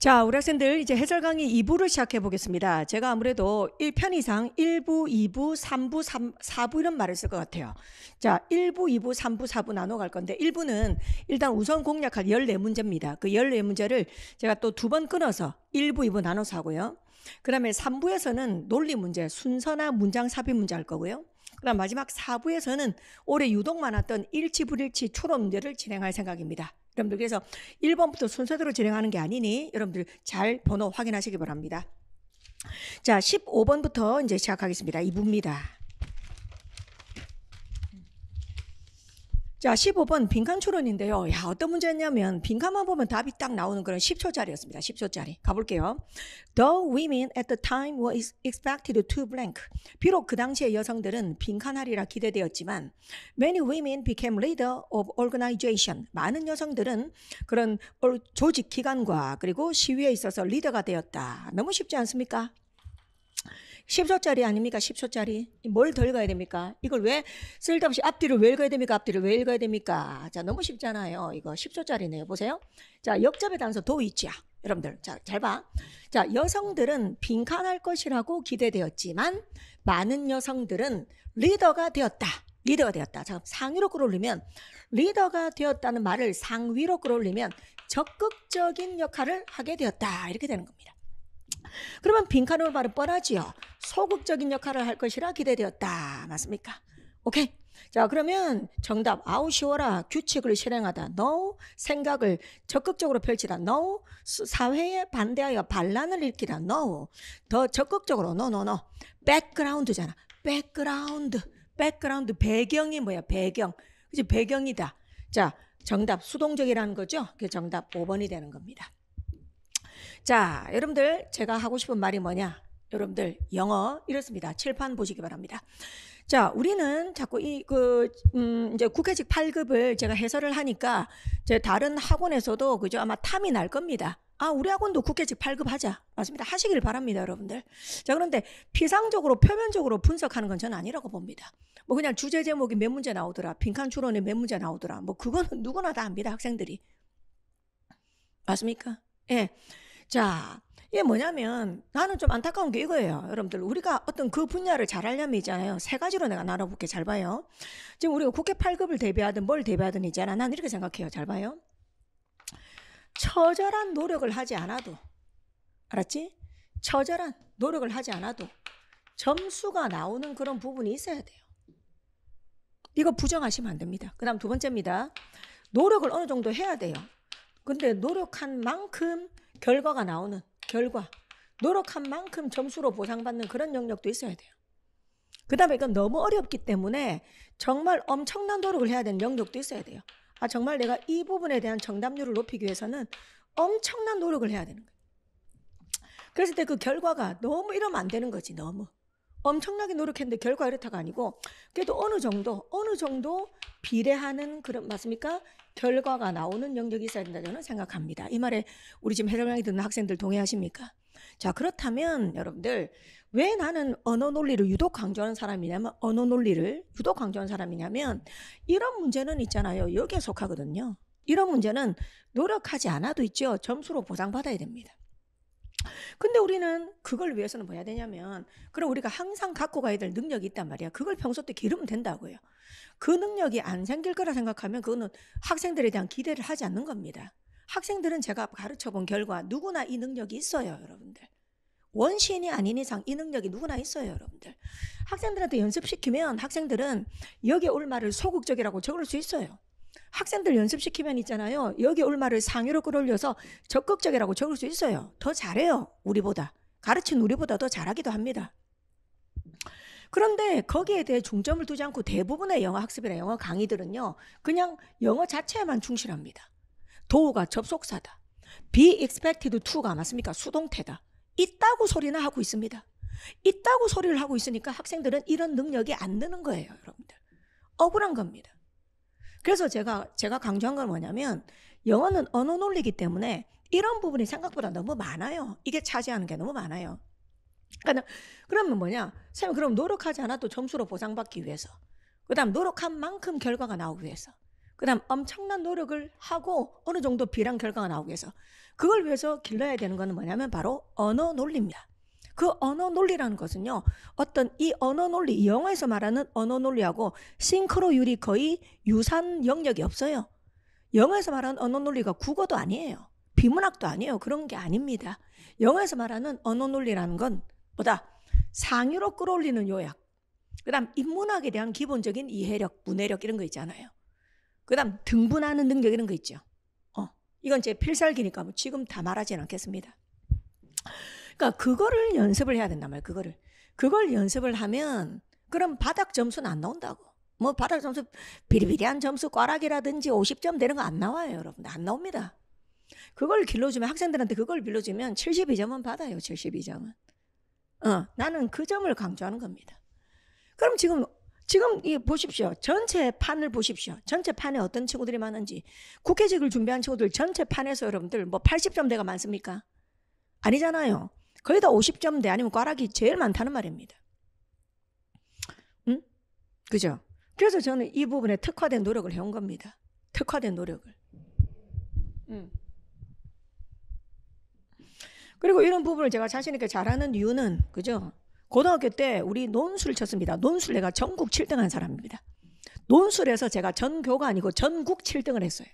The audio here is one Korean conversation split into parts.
자, 우리 학생들 이제 해설 강의 2부를 시작해 보겠습니다. 제가 아무래도 1편 이상 1부, 2부, 3부, 3, 4부 이런 말을 쓸 것 같아요. 자, 1부, 2부, 3부, 4부 나눠 갈 건데 1부는 일단 우선 공략할 14문제입니다. 그 14문제를 제가 또 두 번 끊어서 1부, 2부 나눠서 하고요. 그 다음에 3부에서는 논리 문제, 순서나 문장 삽입 문제 할 거고요. 그다음 마지막 4부에서는 올해 유독 많았던 일치 불일치 추론 문제를 진행할 생각입니다. 여러분들 그래서 1번부터 순서대로 진행하는 게 아니니 여러분들 잘 번호 확인하시기 바랍니다. 자, 15번부터 이제 시작하겠습니다. 2부입니다. 자, 15번 빈칸 추론인데요. 야, 어떤 문제였냐면 빈칸만 보면 답이 딱 나오는 그런 10초짜리였습니다. 10초짜리. 가볼게요. The women at the time were expected to blank. 비록 그 당시의 여성들은 빈칸하리라 기대되었지만 many women became leader of organization. 많은 여성들은 그런 조직 기관과 그리고 시위에 있어서 리더가 되었다. 너무 쉽지 않습니까? 10초짜리 아닙니까? 10초짜리. 뭘 더 읽어야 됩니까? 이걸 왜 쓸데없이 앞뒤를 왜 읽어야 됩니까? 앞뒤를 왜 읽어야 됩니까? 자, 너무 쉽잖아요. 이거 10초짜리네요. 보세요. 자, 역접의 단서 도이치야. 여러분들, 자, 잘 봐. 자, 여성들은 빈칸할 것이라고 기대되었지만 많은 여성들은 리더가 되었다. 리더가 되었다. 자, 상위로 끌어올리면 리더가 되었다는 말을 상위로 끌어올리면 적극적인 역할을 하게 되었다. 이렇게 되는 겁니다. 그러면 빈칸으로 말은 뻔하지요. 소극적인 역할을 할 것이라 기대되었다. 맞습니까? 오케이. 자, 그러면 정답 아우시워라 규칙을 실행하다. no 생각을 적극적으로 펼치다. no 사회에 반대하여 반란을 일으키다. no 더 적극적으로 no no no 백그라운드잖아. 백그라운드. 백그라운드 배경이 뭐야? 배경. 그지 배경이다. 자, 정답 수동적이라는 거죠. 그 정답 5번이 되는 겁니다. 자, 여러분들 제가 하고 싶은 말이 뭐냐? 여러분들 영어 이렇습니다. 칠판 보시기 바랍니다. 자, 우리는 자꾸 이 그 음, 이제 국회직 8급을 제가 해설을 하니까 제 다른 학원에서도 그죠 아마 탐이 날 겁니다. 아, 우리 학원도 국회직 8급 하자. 맞습니다. 하시길 바랍니다, 여러분들. 자, 그런데 피상적으로, 표면적으로 분석하는 건 저는 아니라고 봅니다. 뭐 그냥 주제 제목이 몇 문제 나오더라. 빈칸 추론에 몇 문제 나오더라. 뭐 그거는 누구나 다 압니다, 학생들이. 맞습니까? 예. 자, 이게 뭐냐면 나는 좀 안타까운 게 이거예요. 여러분들 우리가 어떤 그 분야를 잘 하려면 있잖아요. 세 가지로 내가 나눠볼게. 잘 봐요. 지금 우리가 국회 8급을 대비하든 뭘 대비하든 있잖아. 난 이렇게 생각해요. 잘 봐요. 처절한 노력을 하지 않아도 알았지? 처절한 노력을 하지 않아도 점수가 나오는 그런 부분이 있어야 돼요. 이거 부정하시면 안 됩니다. 그 다음 두 번째입니다. 노력을 어느 정도 해야 돼요. 근데 노력한 만큼 결과가 나오는 결과 노력한 만큼 점수로 보상받는 그런 영역도 있어야 돼요. 그 다음에 이건 너무 어렵기 때문에 정말 엄청난 노력을 해야 되는 영역도 있어야 돼요. 아 정말 내가 이 부분에 대한 정답률을 높이기 위해서는 엄청난 노력을 해야 되는 거예요. 그랬을 때 그 결과가 너무 이러면 안 되는 거지 너무 엄청나게 노력했는데 결과 이렇다가 아니고 그래도 어느 정도 어느 정도 비례하는 그런 맞습니까? 결과가 나오는 영역이 있어야 된다 저는 생각합니다. 이 말에 우리 지금 해설 강의 듣는 학생들 동의하십니까? 자 그렇다면 여러분들 왜 나는 언어 논리를 유독 강조하는 사람이냐면 언어 논리를 유독 강조하는 사람이냐면 이런 문제는 있잖아요. 여기에 속하거든요. 이런 문제는 노력하지 않아도 있죠. 점수로 보상받아야 됩니다. 근데 우리는 그걸 위해서는 뭐 해야 되냐면 그럼 우리가 항상 갖고 가야 될 능력이 있단 말이야. 그걸 평소 때 기르면 된다고요. 그 능력이 안 생길 거라 생각하면 그거는 학생들에 대한 기대를 하지 않는 겁니다. 학생들은 제가 가르쳐 본 결과 누구나 이 능력이 있어요, 여러분들. 원시인이 아닌 이상 이 능력이 누구나 있어요, 여러분들. 학생들한테 연습시키면 학생들은 여기에 올 말을 소극적이라고 적을 수 있어요. 학생들 연습시키면 있잖아요. 여기 올 말을 상위로 끌어올려서 적극적이라고 적을 수 있어요. 더 잘해요. 우리보다. 가르친 우리보다 더 잘하기도 합니다. 그런데 거기에 대해 중점을 두지 않고 대부분의 영어 학습이나 영어 강의들은요. 그냥 영어 자체에만 충실합니다. 도우가 접속사다. be expected to가 맞습니까? 수동태다. 있다고 소리나 하고 있습니다. 있다고 소리를 하고 있으니까 학생들은 이런 능력이 안 되는 거예요, 여러분들. 억울한 겁니다. 그래서 제가 제가 강조한 건 뭐냐면 영어는 언어 논리이기 때문에 이런 부분이 생각보다 너무 많아요. 이게 차지하는 게 너무 많아요. 그러니까 그러면 뭐냐? 선생님 그럼 노력하지 않아도 점수로 보상받기 위해서. 그다음 노력한 만큼 결과가 나오기 위해서. 그다음 엄청난 노력을 하고 어느 정도 비랑 결과가 나오기 위해서 그걸 위해서 길러야 되는 거는 뭐냐면 바로 언어 논리입니다. 그 언어 논리라는 것은요. 어떤 이 언어 논리, 이 영어에서 말하는 언어 논리하고 싱크로율이 거의 유사한 영역이 없어요. 영어에서 말하는 언어 논리가 국어도 아니에요. 비문학도 아니에요. 그런 게 아닙니다. 영어에서 말하는 언어 논리라는 건 뭐다? 상유로 끌어올리는 요약. 그 다음 인문학에 대한 기본적인 이해력, 문해력 이런 거 있잖아요. 그 다음 등분하는 능력 이런 거 있죠. 어, 이건 제 필살기니까 뭐 지금 다 말하지는 않겠습니다. 그러니까 그거를 연습을 해야 된단 말이에요. 그거를. 그걸 연습을 하면 그럼 바닥 점수는 안 나온다고. 뭐 바닥 점수 비리비리한 점수 꽈락이라든지 50점 되는 거 안 나와요, 여러분. 안 나옵니다. 그걸 길러주면 학생들한테 그걸 빌려주면 72점은 받아요. 72점은. 어, 나는 그 점을 강조하는 겁니다. 그럼 지금 지금 이 보십시오. 전체 판을 보십시오. 전체 판에 어떤 친구들이 많은지 국회직을 준비한 친구들 전체 판에서 여러분들 뭐 80점대가 많습니까? 아니잖아요. 거의 다 50점대 아니면 꽈락이 제일 많다는 말입니다. 응? 그죠? 그래서 저는 이 부분에 특화된 노력을 해온 겁니다. 특화된 노력을. 응. 그리고 이런 부분을 제가 자신있게 잘하는 이유는, 그죠? 고등학교 때 우리 논술 쳤습니다. 논술 내가 전국 7등 한 사람입니다. 논술에서 제가 전교가 아니고 전국 7등을 했어요.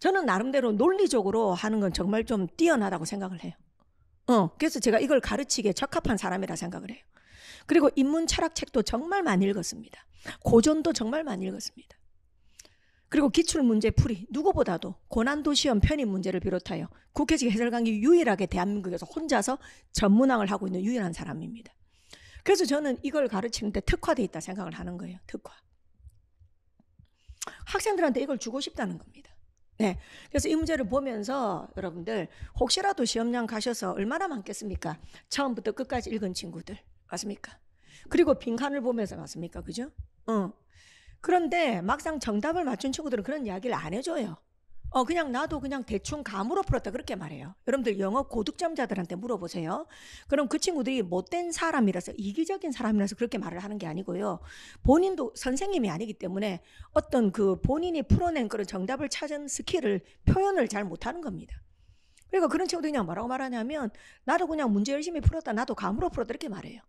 저는 나름대로 논리적으로 하는 건 정말 좀 뛰어나다고 생각을 해요. 어, 그래서 제가 이걸 가르치기에 적합한 사람이라 생각을 해요. 그리고 인문 철학 책도 정말 많이 읽었습니다. 고전도 정말 많이 읽었습니다. 그리고 기출 문제 풀이 누구보다도 고난도 시험 편입 문제를 비롯하여 국회직 해설 강의 유일하게 대한민국에서 혼자서 전문학을 하고 있는 유일한 사람입니다. 그래서 저는 이걸 가르치는데 특화돼 있다 생각을 하는 거예요. 특화. 학생들한테 이걸 주고 싶다는 겁니다. 네. 그래서 이 문제를 보면서 여러분들 혹시라도 시험장 가셔서 얼마나 많겠습니까? 처음부터 끝까지 읽은 친구들. 맞습니까? 그리고 빈칸을 보면서 맞습니까? 그죠? 어. 그런데 막상 정답을 맞춘 친구들은 그런 이야기를 안 해줘요. 어, 그냥 나도 그냥 대충 감으로 풀었다 그렇게 말해요. 여러분들 영어 고득점자들한테 물어보세요. 그럼 그 친구들이 못된 사람이라서 이기적인 사람이라서 그렇게 말을 하는 게 아니고요. 본인도 선생님이 아니기 때문에 어떤 그 본인이 풀어낸 그런 정답을 찾은 스킬을 표현을 잘 못하는 겁니다. 그러니까 그런 친구들이 그냥 뭐라고 말하냐면 나도 그냥 문제 열심히 풀었다. 나도 감으로 풀었다 이렇게 말해요.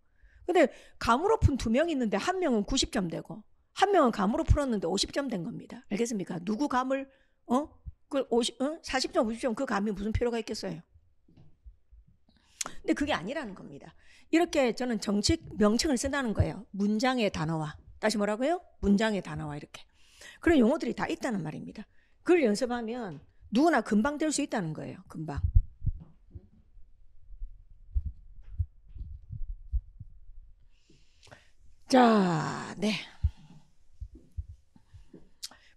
근데 감으로 푼 두 명 있는데 한 명은 90점 되고 한 명은 감으로 풀었는데 50점 된 겁니다. 알겠습니까? 누구 감을 어? 그 50, 어? 40점, 50점 그 감이 무슨 필요가 있겠어요? 근데 그게 아니라는 겁니다. 이렇게 저는 정식 명칭을 쓴다는 거예요. 문장의 단어와 다시 뭐라고요? 문장의 단어와 이렇게 그런 용어들이 다 있다는 말입니다. 그걸 연습하면 누구나 금방 될 수 있다는 거예요. 금방. 자, 네.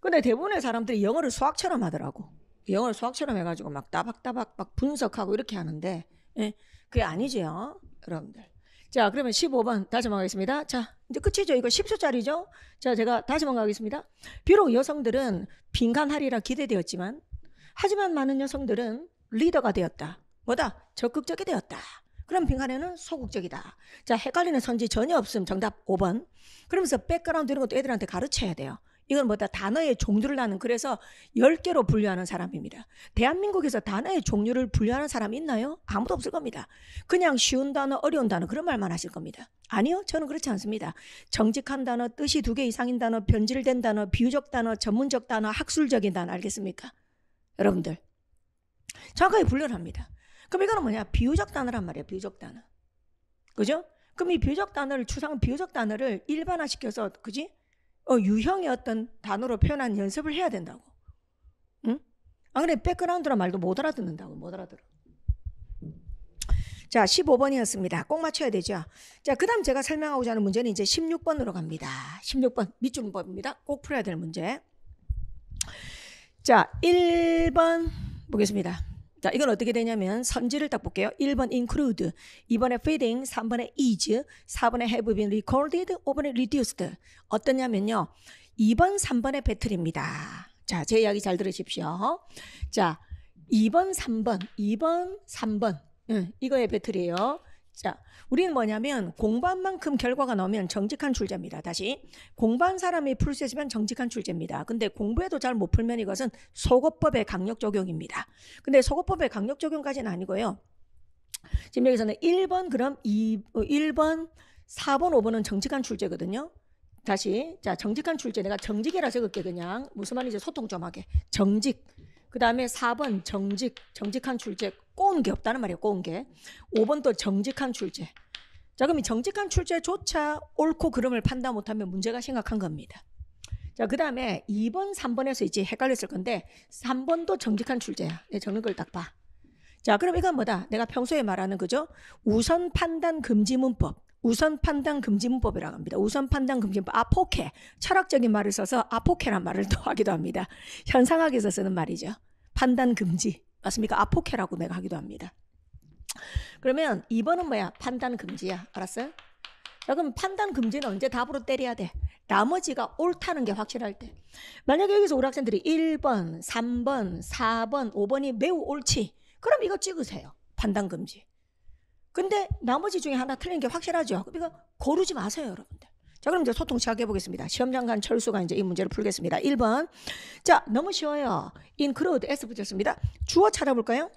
근데 대부분의 사람들이 영어를 수학처럼 하더라고. 영어를 수학처럼 해가지고 막 따박따박 막 분석하고 이렇게 하는데, 예, 그게 아니죠, 여러분들. 자, 그러면 15번 다시 한번 가겠습니다. 자, 이제 끝이죠. 이거 10초짜리죠? 자, 제가 다시 한번 가겠습니다. 비록 여성들은 빈칸하리라 기대되었지만, 하지만 많은 여성들은 리더가 되었다. 뭐다? 적극적이 되었다. 그럼 빈칸에는 소극적이다. 자, 헷갈리는 선지 전혀 없음. 정답 5번. 그러면서 백그라운드 이런 것도 애들한테 가르쳐야 돼요. 이건 뭐다 단어의 종류를 나는 그래서 10개로 분류하는 사람입니다. 대한민국에서 단어의 종류를 분류하는 사람이 있나요? 아무도 없을 겁니다. 그냥 쉬운 단어, 어려운 단어 그런 말만 하실 겁니다. 아니요. 저는 그렇지 않습니다. 정직한 단어, 뜻이 두 개 이상인 단어, 변질된 단어, 비유적 단어, 전문적 단어, 학술적인 단어 알겠습니까? 여러분들. 정확하게 분류를 합니다. 그럼 이거는 뭐냐? 비유적 단어란 말이에요. 비유적 단어. 그죠? 그럼 이 비유적 단어를 추상 비유적 단어를 일반화시켜서 그지? 어, 유형의 어떤 단어로 표현한 연습을 해야 된다고. 응? 안 그래 백그라운드란 말도 못 알아듣는다고 못 알아들어. 자, 15번이었습니다. 꼭 맞춰야 되죠. 자, 그 다음 제가 설명하고자 하는 문제는 이제 16번으로 갑니다. 16번 밑줄법입니다. 꼭 풀어야 될 문제. 자, 1번 보겠습니다. 자, 이건 어떻게 되냐면 선지를 딱 볼게요. 1번 include, 2번에 feeding, 3번에 is, 4번에 have been recorded, 5번에 reduced. 어떠냐면요. 2번, 3번의 배틀입니다. 자, 제 이야기 잘 들으십시오. 자, 2번, 3번, 2번, 3번. 응, 이거의 배틀이에요. 자, 우리는 뭐냐면 공부한 만큼 결과가 나오면 정직한 출제입니다. 다시 공부한 사람이 풀 수 있으면 정직한 출제입니다. 근데 공부해도 잘 못 풀면 이것은 소거법의 강력 적용입니다. 근데 소거법의 강력 적용까지는 아니고요. 지금 여기서는 1번 그럼 2 1번 4번 5번은 정직한 출제거든요. 다시 자 정직한 출제 내가 정직이라 적을게 그냥 무슨 말인지 소통 좀 하게 정직 그 다음에 4번 정직 정직한 출제 꼬운 게 없다는 말이에요 꼬운 게. 5번 또 정직한 출제. 자 그럼 이 정직한 출제조차 옳고 그름을 판단 못하면 문제가 심각한 겁니다. 자 그 다음에 2번 3번에서 이제 헷갈렸을 건데 3번도 정직한 출제야. 내 적는 걸 딱 봐. 자 그럼 이건 뭐다? 내가 평소에 말하는 그죠? 우선 판단 금지 문법. 우선 판단 금지 문법이라고 합니다. 우선 판단 금지 문법. 아포케. 철학적인 말을 써서 아포케란 말을 또 하기도 합니다. 현상학에서 쓰는 말이죠. 판단 금지 맞습니까? 아포케라고 내가 하기도 합니다. 그러면 2번은 뭐야? 판단 금지야. 알았어요? 자, 그럼 판단 금지는 언제 답으로 때려야 돼? 나머지가 옳다는 게 확실할 때. 만약에 여기서 우리 학생들이 1번, 3번, 4번, 5번이 매우 옳지. 그럼 이거 찍으세요. 판단 금지. 근데 나머지 중에 하나 틀린 게 확실하죠. 그러니까 고르지 마세요, 여러분들. 자, 그럼 이제 소통 시작해 보겠습니다. 시험장관 철수가 이제 이 문제를 풀겠습니다. 1번. 자, 너무 쉬워요. include s 붙였습니다. 주어 찾아볼까요?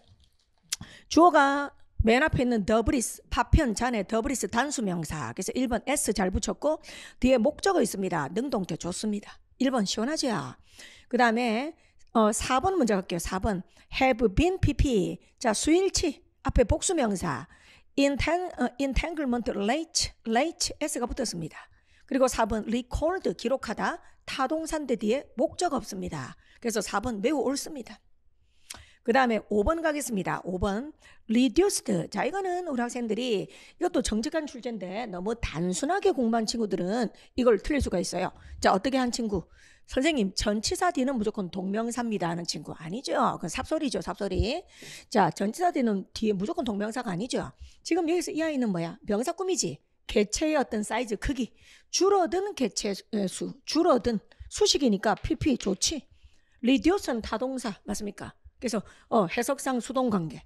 주어가 맨 앞에 있는 debris, 파편 잔해 debris 단수 명사. 그래서 1번 s 잘 붙였고 뒤에 목적어 있습니다. 능동태 좋습니다. 1번 시원하죠? 그 다음에 어, 4번 문제 갈게요. 4번 have been pp. 자, 수일치 앞에 복수 명사. 어, entanglement late, late s가 붙었습니다. 그리고 4번 record 기록하다 타동사인데 뒤에 목적 없습니다. 그래서 4번 매우 옳습니다. 그 다음에 5번 가겠습니다. 5번 reduced. 자 이거는 우리 학생들이 이것도 정직한 출제인데 너무 단순하게 공부한 친구들은 이걸 틀릴 수가 있어요. 자 어떻게 한 친구? 선생님 전치사 뒤는 무조건 동명사입니다 하는 친구 아니죠. 그건 삽소리죠 삽소리. 자 전치사 뒤는 뒤에 무조건 동명사가 아니죠. 지금 여기서 이 아이는 뭐야? 명사 꾸미지. 개체의 어떤 사이즈 크기 줄어든 개체 수 줄어든 수식이니까 PP 좋지. 리듀스는 타동사 맞습니까? 그래서 어, 해석상 수동 관계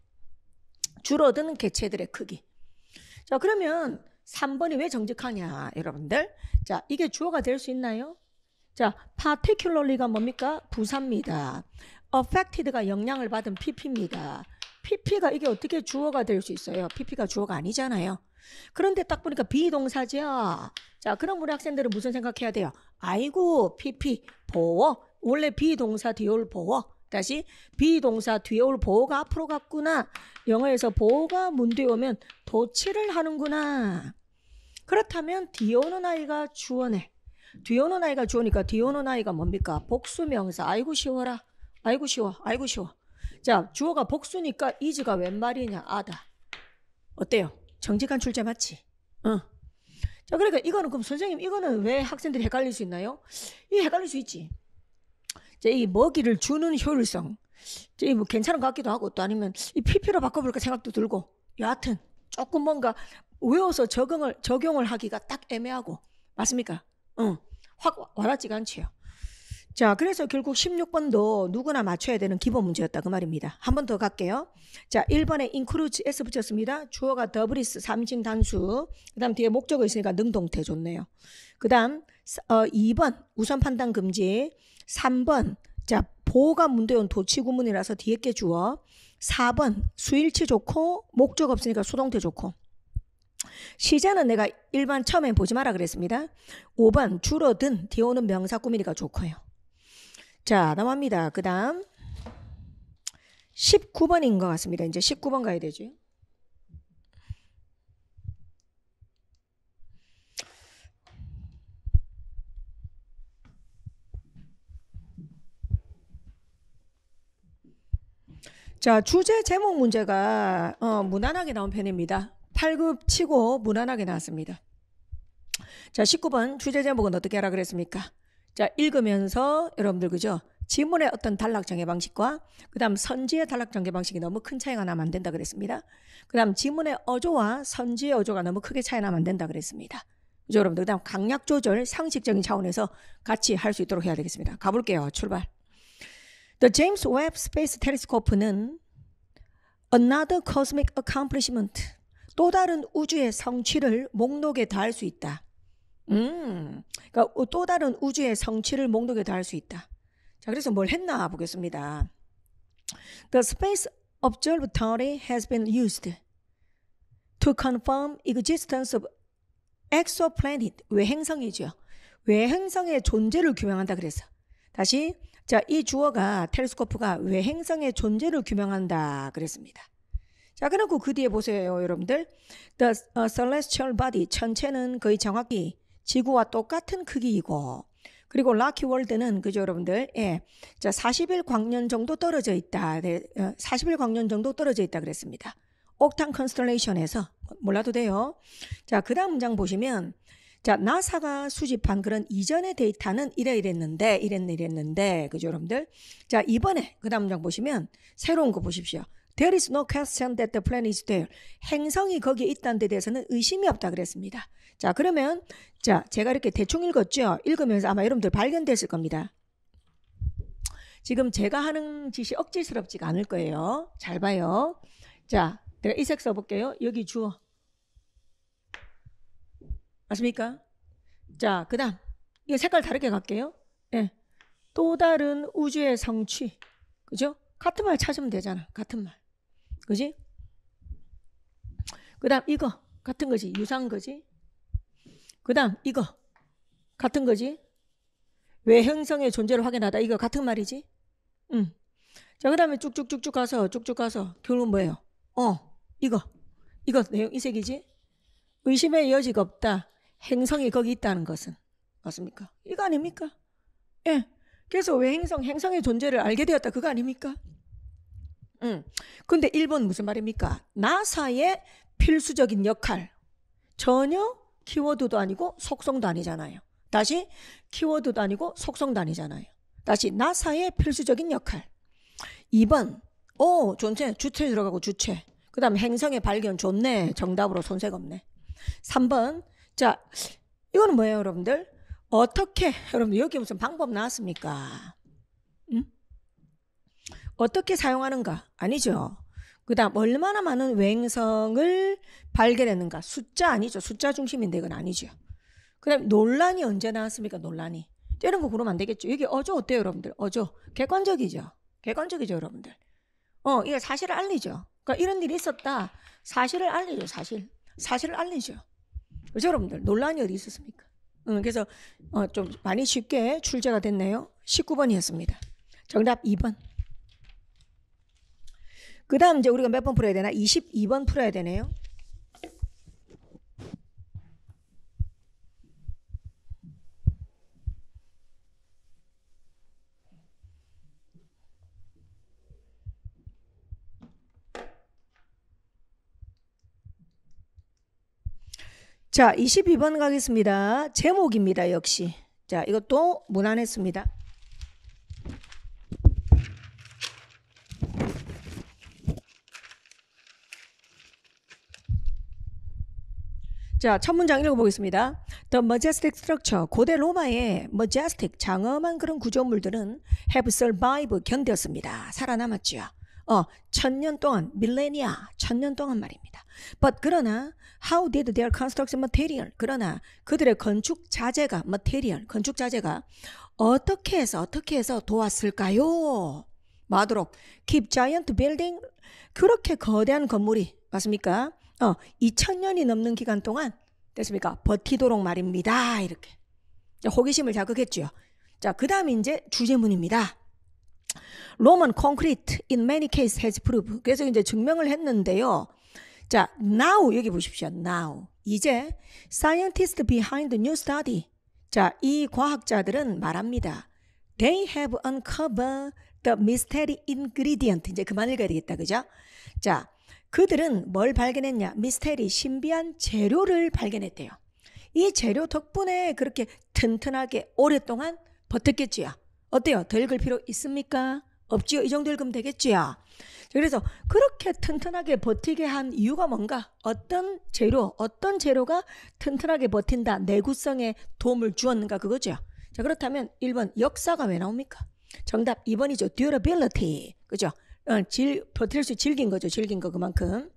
줄어든 개체들의 크기. 자 그러면 3번이 왜 정직하냐 여러분들? 자 이게 주어가 될 수 있나요? 자, particularly가 뭡니까? 부사입니다. affected가 영향을 받은 pp입니다. pp가 이게 어떻게 주어가 될 수 있어요? pp가 주어가 아니잖아요. 그런데 딱 보니까 비동사죠. 자, 그럼 우리 학생들은 무슨 생각해야 돼요? 아이고, pp 보어. 원래 비동사 뒤에 올 보어. 다시 비동사 뒤에 올 보어가 앞으로 갔구나. 영어에서 보어가 문두에 오면 도치를 하는구나. 그렇다면 뒤에 오는 아이가 주어네. 뒤에 오는 아이가 주어니까 뒤에 오는 아이가 뭡니까? 복수명사. 아이고 쉬워라. 아이고 쉬워. 아이고 쉬워. 자, 주어가 복수니까 is가 웬 말이냐? 아다. 어때요? 정직한 출제 맞지? 응. 자, 그러니까 이거는 그럼 선생님 이거는 왜 학생들이 헷갈릴 수 있나요? 이 헷갈릴 수 있지. 자, 이 먹이를 주는 효율성. 자, 이뭐 괜찮은 것 같기도 하고 또 아니면 이 PP로 바꿔볼까 생각도 들고 여하튼 조금 뭔가 외워서 적응을 적용을 하기가 딱 애매하고 맞습니까? 응. 확 와닿지가 않지요. 자, 그래서 결국 16번도 누구나 맞춰야 되는 기본 문제였다. 그 말입니다. 한 번 더 갈게요. 자, 1번에 include s 붙였습니다. 주어가 debris 3인 단수. 그 다음 뒤에 목적어 있으니까 능동태 좋네요. 그 다음 어, 2번 우선 판단 금지. 3번 자, 보어가 문두에 온 도치 구문이라서 뒤에 게 주어. 4번 수일치 좋고 목적 없으니까 수동태 좋고. 시제는 내가 일반 처음에 보지 마라 그랬습니다. 5번 줄어든 뒤에 오는 명사 꾸미니까 좋고요. 자 넘어갑니다. 그 다음 19번인 것 같습니다. 이제 19번 가야 되죠. 자 주제 제목 문제가 어, 무난하게 나온 편입니다. 8급 치고 무난하게 나왔습니다. 자, 19번 주제 제목은 어떻게 하라 그랬습니까? 자, 읽으면서 여러분들 그죠? 지문의 어떤 단락 정해 방식과 그다음 선지의 단락 정해 방식이 너무 큰 차이가 나면 안 된다 그랬습니다. 그다음 지문의 어조와 선지의 어조가 너무 크게 차이 나면 안 된다 그랬습니다. 그죠 여러분들 그다음 강약 조절 상식적인 차원에서 같이 할 수 있도록 해야 되겠습니다. 가볼게요. 출발. The James Webb Space Telescope는 another cosmic accomplishment 또 다른 우주의 성취를 목록에 더할 수 있다. 음, 그러니까 또 다른 우주의 성취를 목록에 더할 수 있다. 자, 그래서 뭘 했나 보겠습니다. The space observatory has been used to confirm existence of exoplanet 외행성이죠. 외행성의 존재를 규명한다 그래서 다시 자, 이 주어가 텔스코프가 외행성의 존재를 규명한다 그랬습니다. 자, 그리고 그 뒤에 보세요, 여러분들. The celestial body 천체는 거의 정확히 지구와 똑같은 크기이고 그리고 라키 월드는 그죠 여러분들 예. 자 40일 광년 정도 떨어져 있다. 네, 40일 광년 정도 떨어져 있다 그랬습니다. 옥탄 컨스텔레이션에서 몰라도 돼요. 자, 그다음 문장 보시면 자, 나사가 수집한 그런 이전의 데이터는 이래 이랬는데 이랬네 이랬는데 그죠 여러분들? 자, 이번에 그다음 문장 보시면 새로운 거 보십시오. There is no question that the planet is there. 행성이 거기에 있다는 데 대해서는 의심이 없다 그랬습니다. 자, 그러면 자, 제가 이렇게 대충 읽었죠. 읽으면서 아마 여러분들 발견됐을 겁니다. 지금 제가 하는 짓이 억지스럽지가 않을 거예요. 잘 봐요. 자, 내가 이색 써볼게요. 여기 주어. 맞습니까? 자, 그 다음. 이거 색깔 다르게 갈게요. 예. 네. 또 다른 우주의 성취. 그죠? 같은 말 찾으면 되잖아. 같은 말. 그지? 그 다음 이거. 같은 거지. 유사한 거지. 그 다음 이거. 같은 거지. 외형성의 존재를 확인하다. 이거 같은 말이지. 응. 자, 그 다음에 쭉쭉쭉쭉 가서 쭉쭉 가서 결론 뭐예요? 어, 이거. 이거 내용 이 색이지. 의심의 여지가 없다. 행성이 거기 있다는 것은 맞습니까? 이거 아닙니까? 예. 그래서 왜 행성, 행성의 존재를 알게 되었다 그거 아닙니까? 음. 근데 1번 무슨 말입니까? 나사의 필수적인 역할. 전혀 키워드도 아니고 속성도 아니잖아요. 다시 키워드도 아니고 속성도 아니잖아요. 다시 나사의 필수적인 역할. 2번. 오, 존재 주체 들어가고 주체. 그 다음 행성의 발견 좋네. 정답으로 손색 없네. 3번. 자, 이거는 뭐예요, 여러분들? 어떻게, 여러분들, 여기 무슨 방법 나왔습니까? 응? 어떻게 사용하는가? 아니죠. 그 다음, 얼마나 많은 외행성을 발견했는가? 숫자 아니죠. 숫자 중심인데 이건 아니죠. 그 다음, 논란이 언제 나왔습니까? 논란이. 이런 거 그러면 안 되겠죠. 여기 어조 어때요, 여러분들? 어조. 객관적이죠. 객관적이죠, 여러분들. 어, 이게 사실을 알리죠. 그러니까 이런 일이 있었다. 사실을 알리죠, 사실. 사실을 알리죠. 그죠 여러분들 논란이 어디 있었습니까? 응, 그래서 어, 좀 많이 쉽게 출제가 됐네요. 19번이었습니다. 정답 2번. 그 다음 이제 우리가 몇 번 풀어야 되나? 22번 풀어야 되네요. 자, 22번 가겠습니다. 제목입니다, 역시. 자, 이것도 무난했습니다. 자, 첫 문장 읽어보겠습니다. The majestic structure, 고대 로마의 majestic, 장엄한 그런 구조물들은 have survived, 견뎠습니다. 살아남았죠. 어, 천년 동안, 밀레니아, 천년 동안 말입니다. But 그러나 how did their construction material? 그러나 그들의 건축 자재가 material, 건축 자재가 어떻게 해서 어떻게 해서 도왔을까요? 마도록 keep giant building 그렇게 거대한 건물이 맞습니까? 어, 2000년이 넘는 기간 동안 됐습니까? 버티도록 말입니다. 이렇게 호기심을 자극했죠. 자, 그다음 이제 주제문입니다. Roman concrete in many cases has proved. 그래서 이제 증명을 했는데요. 자, now 여기 보십시오. now. 이제 scientists behind the new study. 자, 이 과학자들은 말합니다. They have uncovered the mystery ingredient. 이제 그만 읽어야 되겠다. 그죠? 자, 그들은 뭘 발견했냐? 미스테리, 신비한 재료를 발견했대요. 이 재료 덕분에 그렇게 튼튼하게 오랫동안 버텼겠지요. 어때요? 더 읽을 필요 있습니까? 없지요. 이 정도 읽으면 되겠지요. 그래서 그렇게 튼튼하게 버티게 한 이유가 뭔가? 어떤 재료, 어떤 재료가 튼튼하게 버틴다, 내구성에 도움을 주었는가 그거죠. 자, 그렇다면 1번 역사가 왜 나옵니까? 정답 2번이죠. durability. 그죠? 어, 질, 버틸 수 질긴 거죠. 질긴 거 그만큼.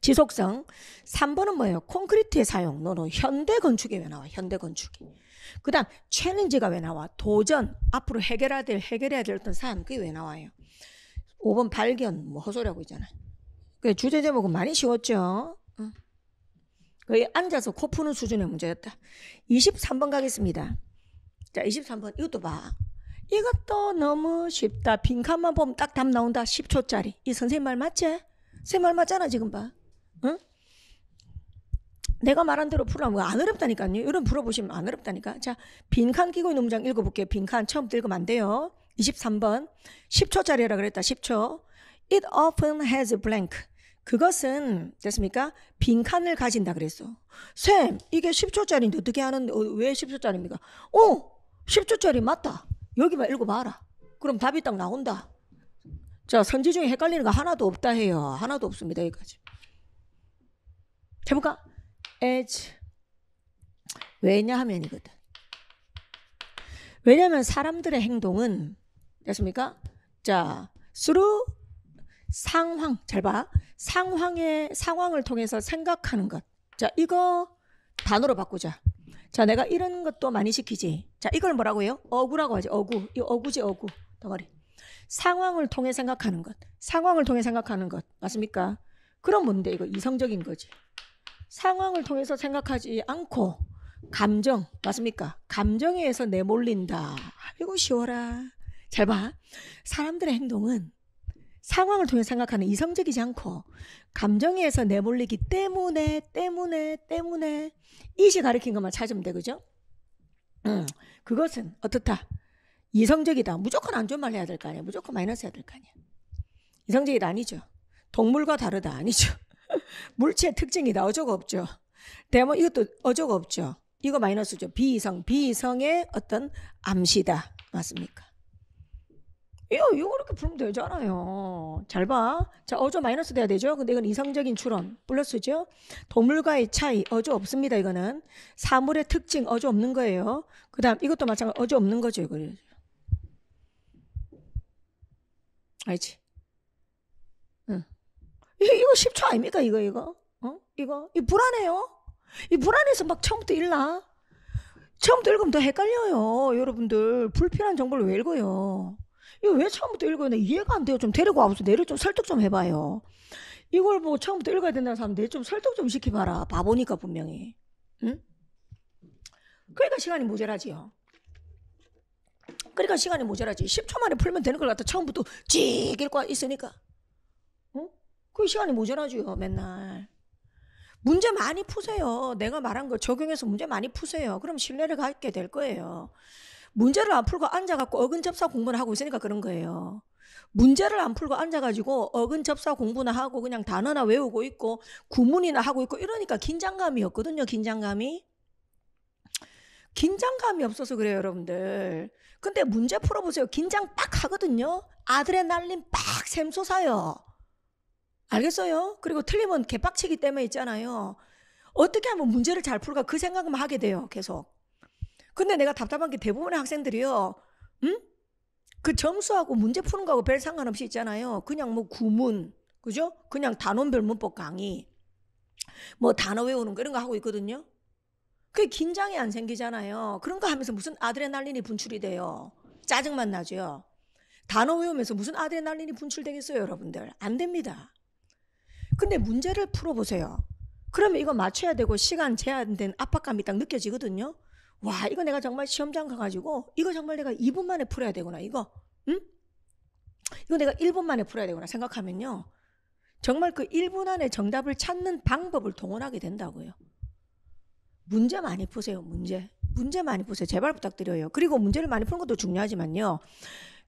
지속성. 3번은 뭐예요? 콘크리트의 사용. 노노. 현대 건축이 왜 나와? 현대 건축이. 그 다음 챌린지가 왜 나와? 도전. 앞으로 해결해야 될 해결해야 될 어떤 사안 그게 왜 나와요? 5번 발견 뭐 헛소리하고 있잖아요. 그 주제 제목은 많이 쉬웠죠. 응. 거의 앉아서 코 푸는 수준의 문제였다. 23번 가겠습니다. 자, 23번 이것도 봐. 이것도 너무 쉽다. 빈칸만 보면 딱 답 나온다. 10초짜리. 이 선생님 말 맞지? 선생님 말 맞잖아 지금 봐. 응? 내가 말한 대로 풀어면 안 어렵다니까요. 이런 풀어보시면 안 어렵다니까. 자, 빈칸 끼고 있는 문장 읽어볼게요. 빈칸 처음부터 읽으면 안 돼요. 23번. 10초짜리라 그랬다. 10초. It often has blank. 그것은 됐습니까? 빈칸을 가진다 그랬어. 쌤, 이게 10초짜리인데 어떻게 하는데 어, 왜 10초짜리입니까? 어, 10초짜리 맞다. 여기만 읽어봐라. 그럼 답이 딱 나온다. 자, 선지 중에 헷갈리는 거 하나도 없다 해요. 하나도 없습니다. 여기까지. 해볼까? as 왜냐하면이거든. 왜냐하면 사람들의 행동은 됐습니까? 자, through 상황 잘 봐. 상황의 상황을 통해서 생각하는 것. 자, 이거 단어로 바꾸자. 자, 내가 이런 것도 많이 시키지. 자, 이걸 뭐라고요? 어구라고 하지. 어구. 이 어구지 어구. 덩어리. 상황을 통해 생각하는 것. 상황을 통해 생각하는 것. 맞습니까? 그럼 뭔데 이거 이성적인 거지. 상황을 통해서 생각하지 않고 감정 맞습니까? 감정에 의해서 내몰린다. 이거 쉬워라. 잘 봐. 사람들의 행동은 상황을 통해 생각하는 이성적이지 않고 감정에 의해서 내몰리기 때문에 때문에 때문에 이시 가리킨 것만 찾으면 돼 그죠? 음, 그것은 어떻다? 이성적이다. 무조건 안 좋은 말 해야 될 거 아니야. 무조건 마이너스 해야 될 거 아니야. 이성적이다 아니죠. 동물과 다르다 아니죠. 물체의 특징이다. 어조가 없죠. 대모 이것도 어조가 없죠. 이거 마이너스죠. 비이성, 비이성의 어떤 암시다. 맞습니까? 이거, 이거 이렇게 풀면 되잖아요. 잘 봐. 자, 어조 마이너스 돼야 되죠? 근데 이건 이성적인 추론. 플러스죠? 동물과의 차이. 어조 없습니다, 이거는. 사물의 특징, 어조 없는 거예요. 그 다음, 이것도 마찬가지, 어조 없는 거죠, 이거. 알지? 응. 이거 10초 아닙니까, 이거, 이거? 어? 이거? 이 불안해요? 이 불안해서 막 처음부터 읽나? 처음부터 읽으면 더 헷갈려요, 여러분들. 불필요한 정보를 왜 읽어요? 이거 왜 처음부터 읽어요? 나 이해가 안 돼요. 좀 데리고 와보세요. 내를 좀 설득 좀 해봐요. 이걸 보고 처음부터 읽어야 된다는 사람 내 좀 설득 좀 시켜봐라. 바보니까 분명히. 응? 그러니까 시간이 모자라지요. 그러니까 시간이 모자라지. 10초 만에 풀면 되는 걸 갖다 처음부터 쭉 읽고 있으니까. 어? 그 시간이 모자라지요. 맨날. 문제 많이 푸세요. 내가 말한 거 적용해서 문제 많이 푸세요. 그럼 신뢰를 갖게 될 거예요. 문제를 안 풀고 앉아갖고 어근 접사 공부를 하고 있으니까 그런 거예요. 문제를 안 풀고 앉아가지고 어근 접사 공부나 하고 그냥 단어나 외우고 있고 구문이나 하고 있고 이러니까 긴장감이 없거든요. 긴장감이. 긴장감이 없어서 그래요, 여러분들. 근데 문제 풀어보세요. 긴장 빡 하거든요. 아드레날린 빡 샘솟아요. 알겠어요? 그리고 틀리면 개빡치기 때문에 있잖아요. 어떻게 하면 문제를 잘 풀까 그 생각만 하게 돼요, 계속. 근데 내가 답답한 게 대부분의 학생들이요. 응? 그 점수하고 문제 푸는 거하고 별 상관없이 있잖아요. 그냥 뭐 구문, 그죠? 그냥 단원별 문법 강의, 뭐 단어 외우는 거 이런 거 하고 있거든요. 그게 긴장이 안 생기잖아요. 그런 거 하면서 무슨 아드레날린이 분출이 돼요. 짜증만 나죠. 단어 외우면서 무슨 아드레날린이 분출되겠어요, 여러분들? 안 됩니다. 근데 문제를 풀어보세요. 그러면 이거 맞춰야 되고 시간 제한된 압박감이 딱 느껴지거든요. 와, 이거 내가 정말 시험장 가가지고 이거 정말 내가 2분 만에 풀어야 되구나, 이거. 응? 이거 내가 1분 만에 풀어야 되구나 생각하면요. 정말 그 1분 안에 정답을 찾는 방법을 동원하게 된다고요. 문제 많이 푸세요, 문제. 문제 많이 푸세요. 제발 부탁드려요. 그리고 문제를 많이 푸는 것도 중요하지만요.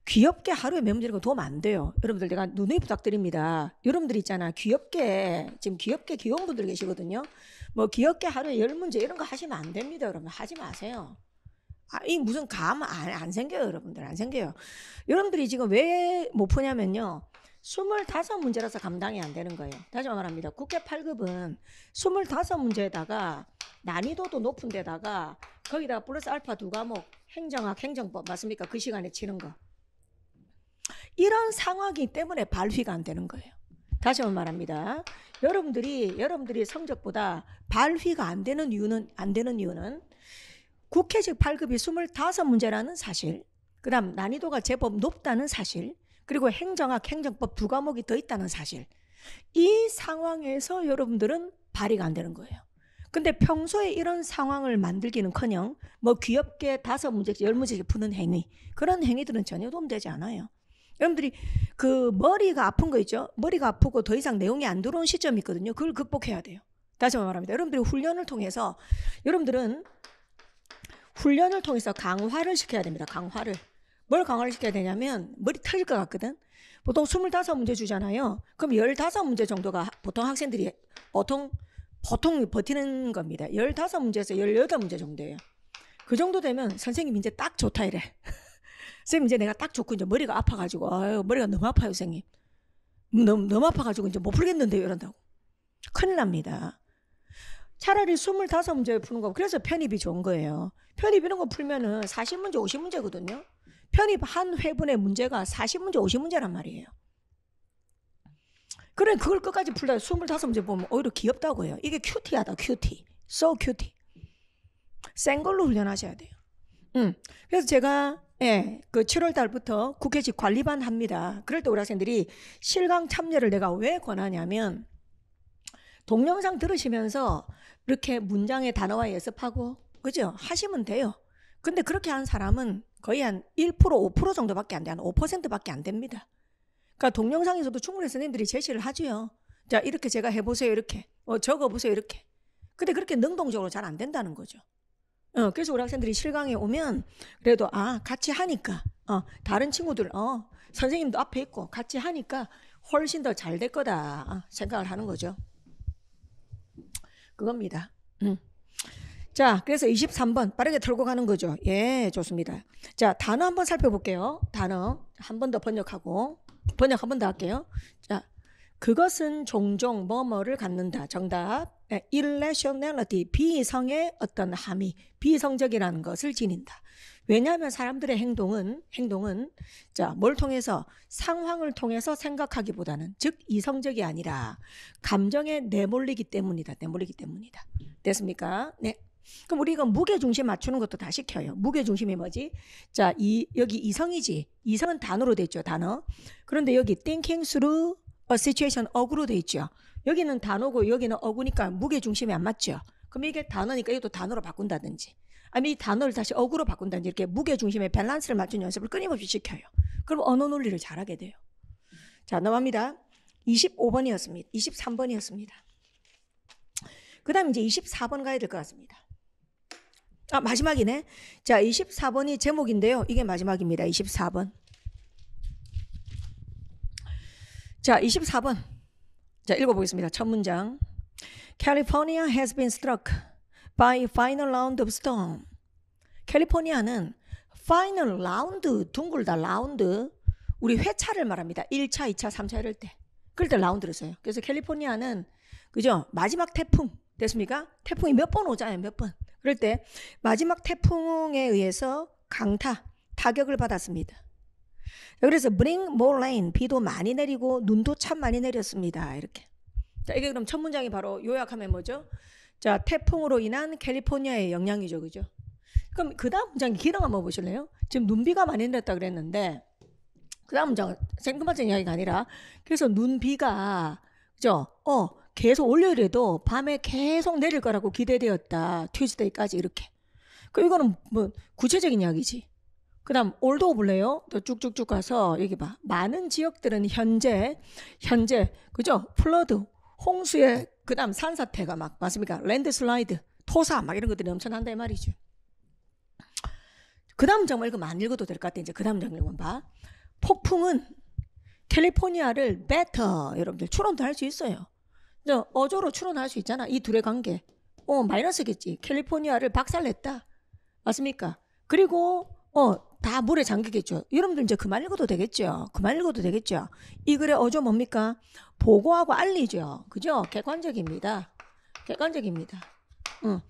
귀엽게 하루에 몇 문제 이거 도움 안 돼요. 여러분들 내가 눈에 부탁드립니다. 여러분들 있잖아. 귀엽게, 지금 귀엽게 귀여운 분들 계시거든요. 뭐 귀엽게 하루에 열 문제 이런 거 하시면 안 됩니다, 여러분. 하지 마세요. 아, 이 무슨 감 안 안 생겨요, 여러분들. 안 생겨요. 여러분들이 지금 왜 못 푸냐면요. 25문제라서 감당이 안 되는 거예요. 다시 말합니다. 국회 8급은 25문제에다가 난이도도 높은 데다가 거기다 가 플러스 알파 두 과목 행정학, 행정법 맞습니까? 그 시간에 치는 거. 이런 상황이기 때문에 발휘가 안 되는 거예요. 다시 한번 말합니다. 여러분들이 여러분들이 성적보다 발휘가 안 되는 이유는 안 되는 이유는 국회직 발급이 25문제라는 사실, 그다음 난이도가 제법 높다는 사실, 그리고 행정학, 행정법 두 과목이 더 있다는 사실. 이 상황에서 여러분들은 발휘가 안 되는 거예요. 근데 평소에 이런 상황을 만들기는커녕 뭐 귀엽게 다섯 문제씩 열 문제씩 푸는 행위 그런 행위들은 전혀 도움되지 않아요. 여러분들이 그 머리가 아픈 거 있죠? 머리가 아프고 더 이상 내용이 안 들어온 시점이 있거든요. 그걸 극복해야 돼요. 다시 한번 말합니다. 여러분들이 훈련을 통해서 여러분들은 훈련을 통해서 강화를 시켜야 됩니다. 강화를. 뭘 강화를 시켜야 되냐면 머리 터질 것 같거든. 보통 25문제 주잖아요. 그럼 15문제 정도가 보통 학생들이 보통 보통 버티는 겁니다. 15문제에서 18문제 정도예요. 그 정도 되면 선생님 이제 딱 좋다 이래. 선생님 이제 내가 딱 좋고 이제 머리가 아파가지고 아유 머리가 너무 아파요 선생님. 너무 너무 아파가지고 이제 못 풀겠는데요 이런다고. 큰일 납니다. 차라리 25문제 푸는 거 그래서 편입이 좋은 거예요. 편입 이런 거 풀면은 40문제 50문제거든요. 편입 한 회분의 문제가 40문제 50문제란 말이에요. 그래 그걸 끝까지 풀다 25문제 보면 오히려 귀엽다고 해요. 이게 큐티하다 큐티. So 큐티. 센 걸로 훈련하셔야 돼요. 음. 그래서 제가 예, 그 7월 달부터 국회직 관리반 합니다. 그럴 때 우리 학생들이 실강 참여를 내가 왜 권하냐면 동영상 들으시면서 이렇게 문장의 단어와 예습하고 그죠? 하시면 돼요. 근데 그렇게 한 사람은 거의 한 1% 5% 정도밖에 안 돼. 한 5%밖에 안 됩니다. 그러니까 동영상에서도 충분히 선생님들이 제시를 하지요. 자, 이렇게 제가 해 보세요. 이렇게. 어, 적어 보세요. 이렇게. 근데 그렇게 능동적으로 잘 안 된다는 거죠. 어, 그래서 우리 학생들이 실강에 오면 그래도 아, 같이 하니까 어, 다른 친구들 어, 선생님도 앞에 있고 같이 하니까 훨씬 더 잘 될 거다 어, 생각을 하는 거죠. 그겁니다. 음. 자, 그래서 23번 빠르게 털고 가는 거죠. 예, 좋습니다. 자, 단어 한번 살펴볼게요. 단어 한 번 더 번역하고 번역 한 번 더 할게요. 자, 그것은 종종 뭐뭐를 갖는다. 정답. irrationality, 비이성의 어떤 함의, 비성적이라는 것을 지닌다. 왜냐하면 사람들의 행동은 행동은 자, 뭘 통해서 상황을 통해서 생각하기보다는 즉 이성적이 아니라 감정에 내몰리기 때문이다. 내몰리기 때문이다. 됐습니까? 네. 그럼 우리 이거 무게 중심 맞추는 것도 다 시켜요. 무게 중심이 뭐지? 자, 이 여기 이성이지. 이성은 단어로 돼 있죠, 단어. 그런데 여기 thinking through situation 어구로 돼 있죠. 여기는 단어고 여기는 어구니까 무게 중심이 안 맞죠. 그럼 이게 단어니까 이것도 단어로 바꾼다든지. 아니 이 단어를 다시 어구로 바꾼다든지 이렇게 무게 중심의 밸런스를 맞춘 연습을 끊임없이 시켜요. 그럼 언어 논리를 잘하게 돼요. 자, 넘어갑니다. 25번이었습니다. 23번이었습니다. 그 다음 이제 24번 가야 될 것 같습니다. 아, 마지막이네. 자, 24번이 제목인데요. 이게 마지막입니다. 24번. 자, 24번. 자, 읽어보겠습니다. 첫 문장. California has been struck by final round of storm. 캘리포니아는 final round, 둥글다 라운드. 우리 회차를 말합니다. 1차, 2차, 3차 이럴 때. 그럴 때 라운드를 써요. 그래서 캘리포니아는 그죠? 마지막 태풍 됐습니까? 태풍이 몇 번 오잖아요. 몇 번. 그럴 때 마지막 태풍에 의해서 강타, 타격을 받았습니다. 그래서 bring more rain, 비도 많이 내리고 눈도 참 많이 내렸습니다. 이렇게. 자, 이게 그럼 첫 문장이 바로 요약하면 뭐죠? 자, 태풍으로 인한 캘리포니아의 영향이죠. 그죠? 그럼 그 다음 문장 기능 한번 보실래요? 지금 눈비가 많이 내렸다 그랬는데 그 다음 문장 생뚱맞은 이야기가 아니라 그래서 눈비가 그죠? 어, 계속 월요일에도 밤에 계속 내릴 거라고 기대되었다. 튜즈데이까지 이렇게. 그 이거는 뭐 구체적인 이야기지. 그다음 올도 볼래요? 또 쭉쭉쭉 가서 여기 봐. 많은 지역들은 현재 현재 그죠? flood, 홍수에 그다음 산사태가 막 맞습니까? landslide, 토사 막 이런 것들이 넘쳐난다 이 말이죠. 그다음 정말 이거 많이 읽어도 될 것 같아. 이제 그다음 장 읽어봐. 봐. 폭풍은 캘리포니아를 batter 여러분들 추론도 할 수 있어요. 어조로 추론할 수 있잖아. 이 둘의 관계. 어, 마이너스겠지. 캘리포니아를 박살냈다. 맞습니까? 그리고 어, 다 물에 잠기겠죠. 여러분들 이제 그만 읽어도 되겠죠. 그만 읽어도 되겠죠. 이 글의 어조 뭡니까? 보고하고 알리죠. 그죠? 객관적입니다. 객관적입니다. 응.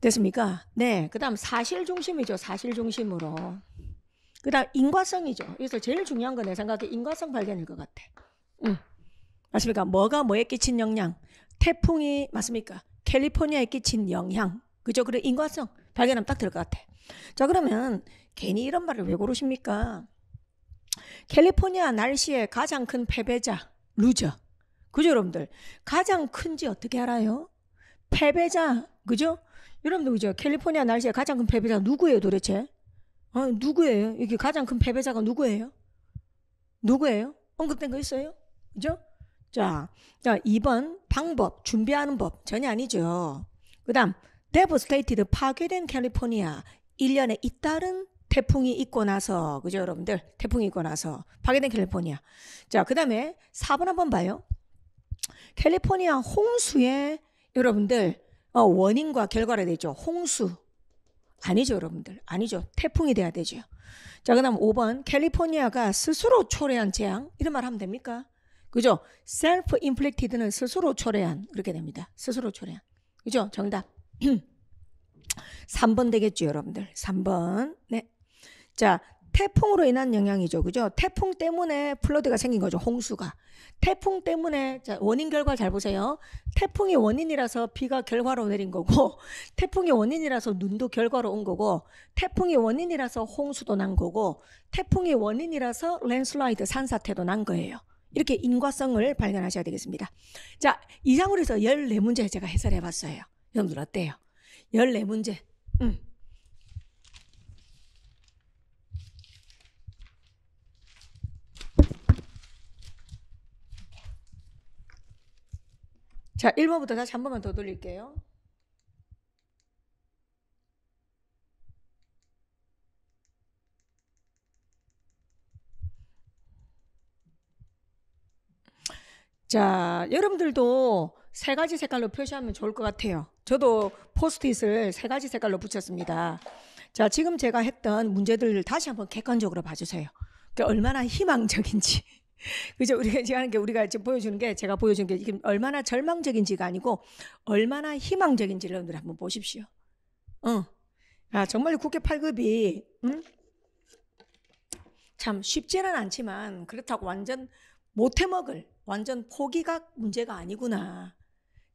됐습니까? 네. 그 다음 사실 중심이죠. 사실 중심으로. 그 다음 인과성이죠. 그래서 제일 중요한 건 내 생각에 인과성 발견일 것 같아. 응. 맞습니까? 뭐가 뭐에 끼친 영향? 태풍이 맞습니까? 캘리포니아에 끼친 영향. 그죠? 그래 인과성 발견하면 딱 될 것 같아. 자 그러면 괜히 이런 말을 왜 고르십니까? 캘리포니아 날씨의 가장 큰 패배자 loser. 그죠 여러분들? 가장 큰지 어떻게 알아요? 패배자. 그죠? 여러분들 그죠? 캘리포니아 날씨의 가장 큰 패배자 누구예요 도대체? 어, 누구예요? 이게 가장 큰 패배자가 누구예요? 누구예요? 언급된 거 있어요? 그죠? 자, 자 2번 방법, 준비하는 법 전혀 아니죠. 그 다음 devastated 파괴된 캘리포니아 1년에 잇따른 태풍이 있고 나서 그죠 여러분들? 태풍이 있고 나서. 파괴된 캘리포니아. 자 그 다음에 4번 한번 봐요. 캘리포니아 홍수의 여러분들 어, 원인과 결과를 되죠. 홍수. 아니죠 여러분들. 아니죠. 태풍이 돼야 되죠. 자 그다음 5번. 캘리포니아가 스스로 초래한 재앙. 이런 말 하면 됩니까? 그죠? self inflicted는 스스로 초래한. 그렇게 됩니다. 스스로 초래한. 그죠? 정답. 3번 되겠죠, 여러분들. 3번. 네. 자, 태풍으로 인한 영향이죠. 그죠? 태풍 때문에 플러드가 생긴 거죠. 홍수가. 태풍 때문에 자, 원인 결과 잘 보세요. 태풍이 원인이라서 비가 결과로 내린 거고 태풍이 원인이라서 눈도 결과로 온 거고 태풍이 원인이라서 홍수도 난 거고 태풍이 원인이라서 랜슬라이드 산사태도 난 거예요. 이렇게 인과성을 발견하셔야 되겠습니다. 자, 이상으로 해서 14문제 제가 해설해 봤어요. 여러분들 어때요? 14문제. 음. 자, 1번부터 다시 한 번만 더 돌릴게요. 자, 여러분들도 세 가지 색깔로 표시하면 좋을 것 같아요. 저도 포스트잇을 세 가지 색깔로 붙였습니다. 자, 지금 제가 했던 문제들을 다시 한번 객관적으로 봐주세요. 얼마나 희망적인지. 그죠? 우리가 지금 하는 게 우리가 지금 보여주는 게 제가 보여주는 게 지금 얼마나 절망적인지가 아니고 얼마나 희망적인지를 여러분들 한번 보십시오. 어. 아, 정말 국회 8급이, 응? 참 쉽지는 않지만 그렇다고 완전 못 해 먹을 완전 포기가 문제가 아니구나.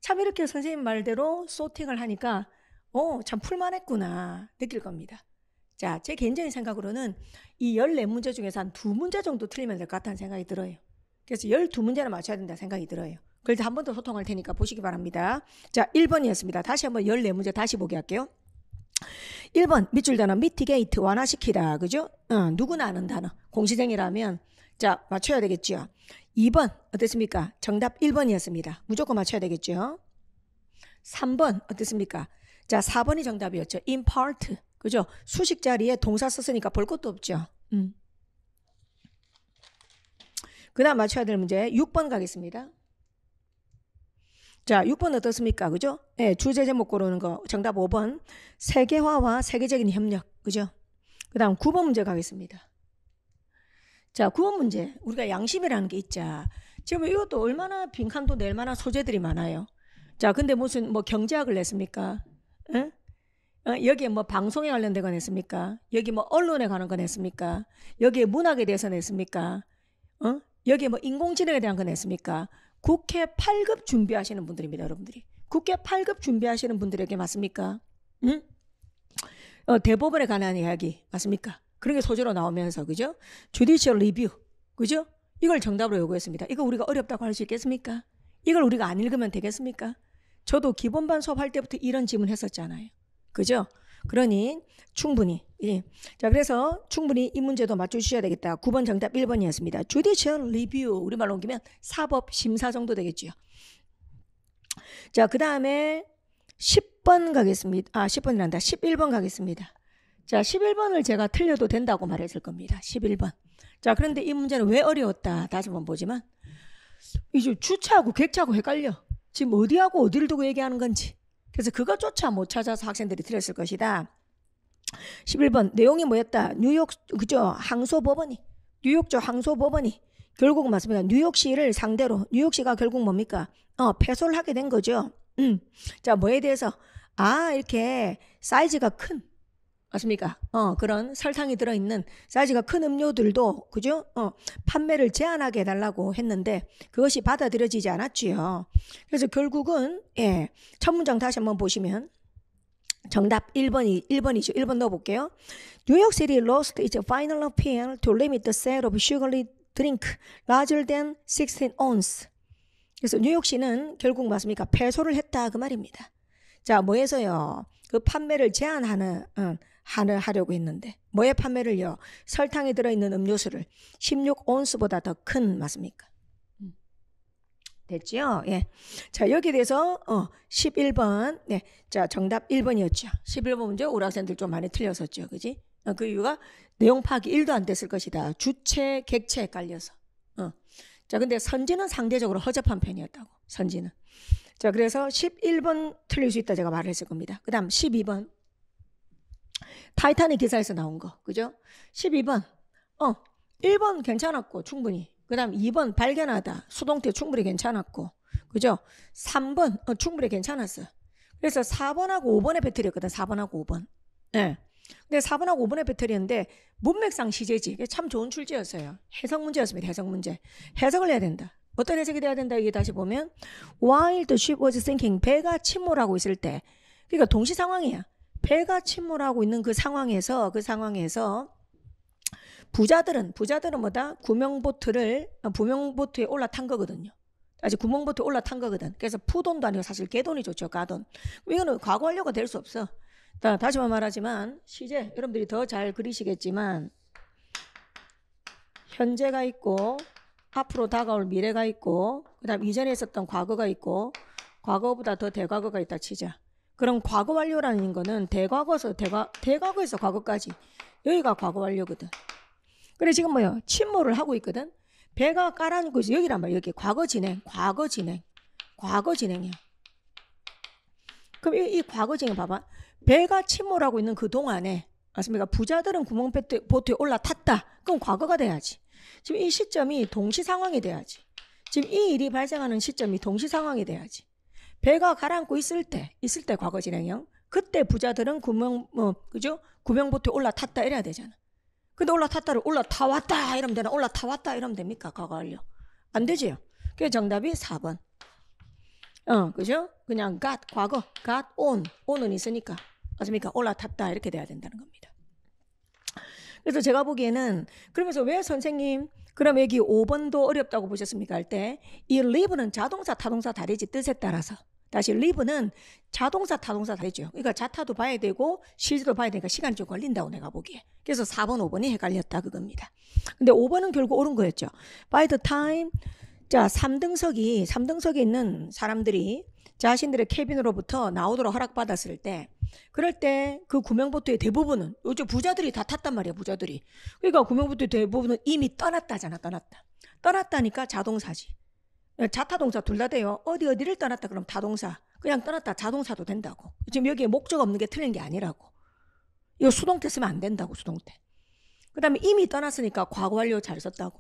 참 이렇게 선생님 말대로 소팅을 하니까 어, 참 풀만했구나 느낄 겁니다. 자, 제 개인적인 생각으로는 이 14문제 중에서 한 두 문제 정도 틀리면 될 것 같다는 생각이 들어요. 그래서 12문제는 맞춰야 된다 생각이 들어요. 그래도 한번 더 소통할 테니까 보시기 바랍니다. 자, 1번이었습니다. 다시 한번 14문제 다시 보게 할게요. 1번 밑줄 단어 미티게이트 완화시키다. 그죠? 어, 누구나 아는 단어. 공시생이라면 자, 맞춰야 되겠죠. 2번 어땠습니까? 정답 1번이었습니다. 무조건 맞춰야 되겠죠. 3번 어땠습니까? 자, 4번이 정답이었죠. impart. 그죠? 수식 자리에 동사 썼으니까 볼 것도 없죠. 음. 그 다음 맞춰야 될 문제 6번 가겠습니다. 자, 6번 어떻습니까? 그죠? 예, 주제 제목 고르는 거. 정답 5번. 세계화와 세계적인 협력. 그죠? 그 다음 9번 문제 가겠습니다. 자, 9번 문제. 우리가 양심이라는 게 있죠. 지금 이것도 얼마나 빈칸도 낼 만한 소재들이 많아요. 자, 근데 무슨 뭐 경제학을 냈습니까? 응? 어, 여기에 뭐 방송에 관련된 거 냈습니까? 여기 뭐 언론에 관한 거 냈습니까? 여기에 문학에 대해서 냈습니까? 어? 여기에 뭐 인공지능에 대한 거 냈습니까? 국회 8급 준비하시는 분들입니다, 여러분들이. 국회 8급 준비하시는 분들에게 맞습니까? 응? 어, 대법원에 관한 이야기 맞습니까? 그런 게 소재로 나오면서 그죠? 주디셜 리뷰 그죠? 이걸 정답으로 요구했습니다. 이거 우리가 어렵다고 할 수 있겠습니까? 이걸 우리가 안 읽으면 되겠습니까? 저도 기본반 수업할 때부터 이런 질문 했었잖아요. 그죠? 그러니 충분히 예. 자 그래서 충분히 이 문제도 맞춰주셔야 되겠다. 9번 정답 1번이었습니다. 주디셜 리뷰 우리말로 옮기면 사법 심사 정도 되겠죠. 자그 다음에 10번 가겠습니다. 아 10번이란다. 11번 가겠습니다. 자, 11번을 제가 틀려도 된다고 말했을 겁니다. 11번. 자, 그런데 이 문제는 왜 어려웠다. 다시 한번 보지만 이제 주차하고 객차하고 헷갈려. 지금 어디하고 어디를 두고 얘기하는 건지. 그래서 그것조차 못 찾아서 학생들이 틀렸을 것이다. 11번 내용이 뭐였다? 뉴욕 그죠? 항소 법원이 뉴욕주 항소 법원이 결국 맞습니다. 뉴욕시를 상대로 뉴욕시가 결국 뭡니까? 어, 패소를 하게 된 거죠. 음. 자, 뭐에 대해서 아, 이렇게 사이즈가 큰 맞습니까? 어, 그런 설탕이 들어있는 사이즈가 큰 음료들도, 그죠? 어, 판매를 제한하게 해달라고 했는데 그것이 받아들여지지 않았지요. 그래서 결국은, 예, 첫 문장 다시 한번 보시면 정답 1번이, 1번이죠. 1번 넣어볼게요. York City lost its final appeal to limit the sale of sugary drink larger than 16 ounce. 그래서 뉴욕시는 결국 맞습니까? 패소를 했다 그 말입니다. 자, 뭐해서요? 그 판매를 제한하는 응, 하는 하려고 했는데 뭐의 판매를요? 설탕이 들어있는 음료수를 16온스보다 더 큰 맞습니까? 음. 됐죠? 예. 자, 여기에 대해서 어 11번. 네. 자, 정답 1번이었죠. 11번 문제 우리 학생들 좀 많이 틀렸었죠. 그지? 어, 그 이유가 내용 파악이 1도 안 됐을 것이다. 주체, 객체 헷갈려서. 어. 자, 근데 선지는 상대적으로 허접한 편이었다고. 선지는. 자, 그래서 11번 틀릴 수 있다 제가 말을 했을 겁니다. 그 다음 12번. 타이타닉 기사에서 나온 거. 그죠? 12번. 어, 1번 괜찮았고, 충분히. 그 다음 2번 발견하다. 수동태 충분히 괜찮았고. 그죠? 3번, 어, 충분히 괜찮았어. 그래서 4번하고 5번의 배틀이었거든. 4번하고 5번. 예. 네. 근데 4번하고 5번의 배틀이었는데 문맥상 시제지. 이게 참 좋은 출제였어요. 해석 문제였습니다. 해석 문제. 해석을 해야 된다. 어떤 해석이 돼야 된다. 이게 다시 보면 while the ship was sinking 배가 침몰하고 있을 때 그러니까 동시 상황이야. 배가 침몰하고 있는 그 상황에서 그 상황에서 부자들은 부자들은 뭐다 구명보트를 구명보트에 올라탄 거거든요. 아직 구멍보트에 올라탄 거거든. 그래서 푸돈도 아니고 사실 개돈이 좋죠. 가돈. 이거는 과거 완료가 될수 없어. 다시만 말하지만 시제 여러분들이 더 잘 그리시겠지만 현재가 있고 앞으로 다가올 미래가 있고 그다음 이전에 있었던 과거가 있고 과거보다 더 대과거가 있다 치자. 그럼 과거 완료라는 거는 대과거에서 대과 대과거에서 과거까지 여기가 과거 완료거든. 그래 지금 뭐요? 침몰을 하고 있거든. 배가 깔아놓고 있어. 여기란 말이야. 여기 과거 진행, 과거 진행, 과거 진행이야. 그럼 이, 이 과거 진행 봐봐. 배가 침몰하고 있는 그 동안에 맞습니까? 부자들은 구멍보트에 올라탔다. 그럼 과거가 돼야지. 지금 이 시점이 동시 상황이 돼야지. 지금 이 일이 발생하는 시점이 동시 상황이 돼야지. 배가 가라앉고 있을 때, 있을 때 과거 진행형. 그때 부자들은 구명, 뭐, 그죠? 구명보트에 올라탔다 이래야 되잖아. 근데 올라탔다를 올라타 왔다 이러면 되나? 올라타 왔다 이러면 됩니까? 과거 완료. 안 되지요. 그래서 정답이 4번. 어, 그죠? 그냥 got, 과거, got, on. on은 있으니까. 맞습니까? 올라탔다 이렇게 돼야 된다는 겁니다. 그래서 제가 보기에는 그러면서 왜 선생님 그럼 여기 5번도 어렵다고 보셨습니까? 할 때 이 live는 자동사 타동사 다르지 뜻에 따라서 다시 live는 자동사 타동사 다르죠. 그러니까 자타도 봐야 되고 실제도 봐야 되니까 시간이 좀 걸린다고 내가 보기에. 그래서 4번, 5번이 헷갈렸다 그겁니다. 근데 5번은 결국 옳은 거였죠. By the time 자 3등석이 3등석에 있는 사람들이 자신들의 캐빈으로부터 나오도록 허락받았을 때 그럴 때 그 구명보트의 대부분은 요즘 부자들이 다 탔단 말이야 부자들이 그러니까 구명보트의 대부분은 이미 떠났다잖아 떠났다 떠났다니까 자동사지 자타동사 둘 다 돼요 어디 어디를 떠났다 그럼 타동사 그냥 떠났다 자동사도 된다고 지금 여기에 목적 없는 게 틀린 게 아니라고 이거 수동태 쓰면 안 된다고 수동태 그 다음에 이미 떠났으니까 과거 완료 잘 썼다고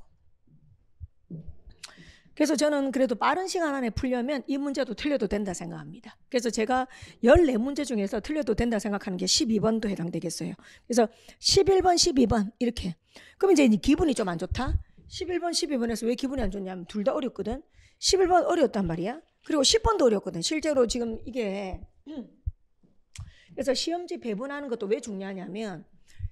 그래서 저는 그래도 빠른 시간 안에 풀려면 이 문제도 틀려도 된다 생각합니다. 그래서 제가 14문제 중에서 틀려도 된다 생각하는 게 12번도 해당되겠어요. 그래서 11번, 12번 이렇게. 그럼 이제 기분이 좀 안 좋다? 11번, 12번에서 왜 기분이 안 좋냐면 둘 다 어렵거든. 11번 어려웠단 말이야. 그리고 10번도 어렵거든. 실제로 지금 이게 그래서 시험지 배분하는 것도 왜 중요하냐면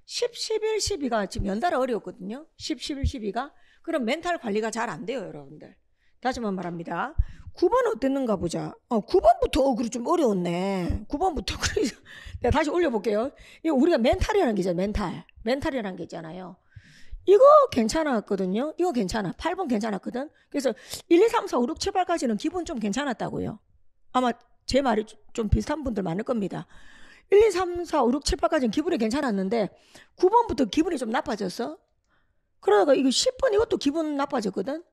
10, 11, 12가 지금 연달아 어려웠거든요. 10, 11, 12가. 그럼 멘탈 관리가 잘 안 돼요, 여러분들. 다시 한번 말합니다. 9번 어땠는가 보자. 어, 9번부터 어, 그래 좀 어려웠네. 9번부터 그래. 내가 다시 올려볼게요. 이거 우리가 멘탈이라는 게 있잖아요. 멘탈. 멘탈이라는 게 있잖아요. 이거 괜찮았거든요. 이거 괜찮아. 8번 괜찮았거든. 그래서 1, 2, 3, 4, 5, 6, 7, 8까지는 기분 좀 괜찮았다고요. 아마 제 말이 좀 비슷한 분들 많을 겁니다. 1, 2, 3, 4, 5, 6, 7, 8까지는 기분이 괜찮았는데 9번부터 기분이 좀 나빠졌어. 그러다가 이거 10번 이것도 기분 나빠졌거든.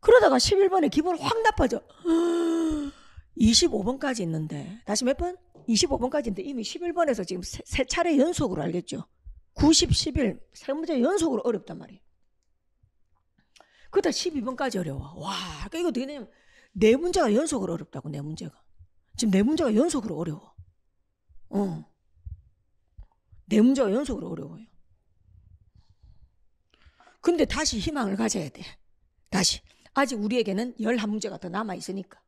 그러다가 11번에 기분 확 나빠져. 25번까지 있는데 다시 몇 번? 25번까지 있는데 이미 11번에서 지금 세, 세 차례 연속으로 알겠죠? 90, 11, 세 문제 연속으로 어렵단 말이에요. 그다 12번까지 어려워. 와, 그러니까 이거 어떻게 되냐면 네 문제가 연속으로 어렵다고 네 문제가. 지금 네 문제가 연속으로 어려워. 어. 네 문제가 연속으로 어려워요. 근데 다시 희망을 가져야 돼. 다시. 아직 우리에게는 11문제가 더 남아 있으니까.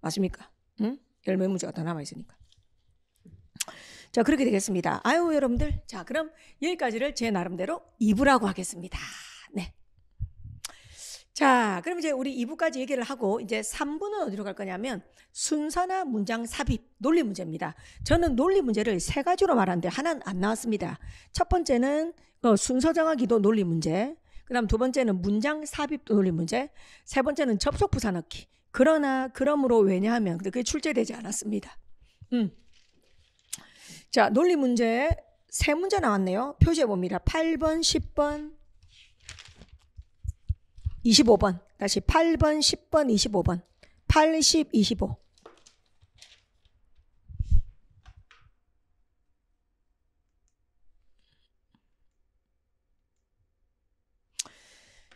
맞습니까? 응? 열몇 문제가 더 남아 있으니까. 자, 그렇게 되겠습니다. 아유, 여러분들. 자, 그럼 여기까지를 제 나름대로 2부라고 하겠습니다. 네. 자, 그럼 이제 우리 2부까지 얘기를 하고 이제 3부는 어디로 갈 거냐면 순서나 문장 삽입, 논리 문제입니다. 저는 논리 문제를 세 가지로 말하는데 하나는 안 나왔습니다. 첫 번째는 어, 순서 정하기도 논리 문제. 그다음 두 번째는 문장 삽입도 논리 문제. 세 번째는 접속 부사 넣기. 그러나 그러므로 왜냐하면 그게 출제되지 않았습니다. 음. 자, 논리 문제 세 문제 나왔네요. 표시해 봅니다. 8번, 10번, 25번. 다시 8번, 10번, 25번. 8, 10, 25.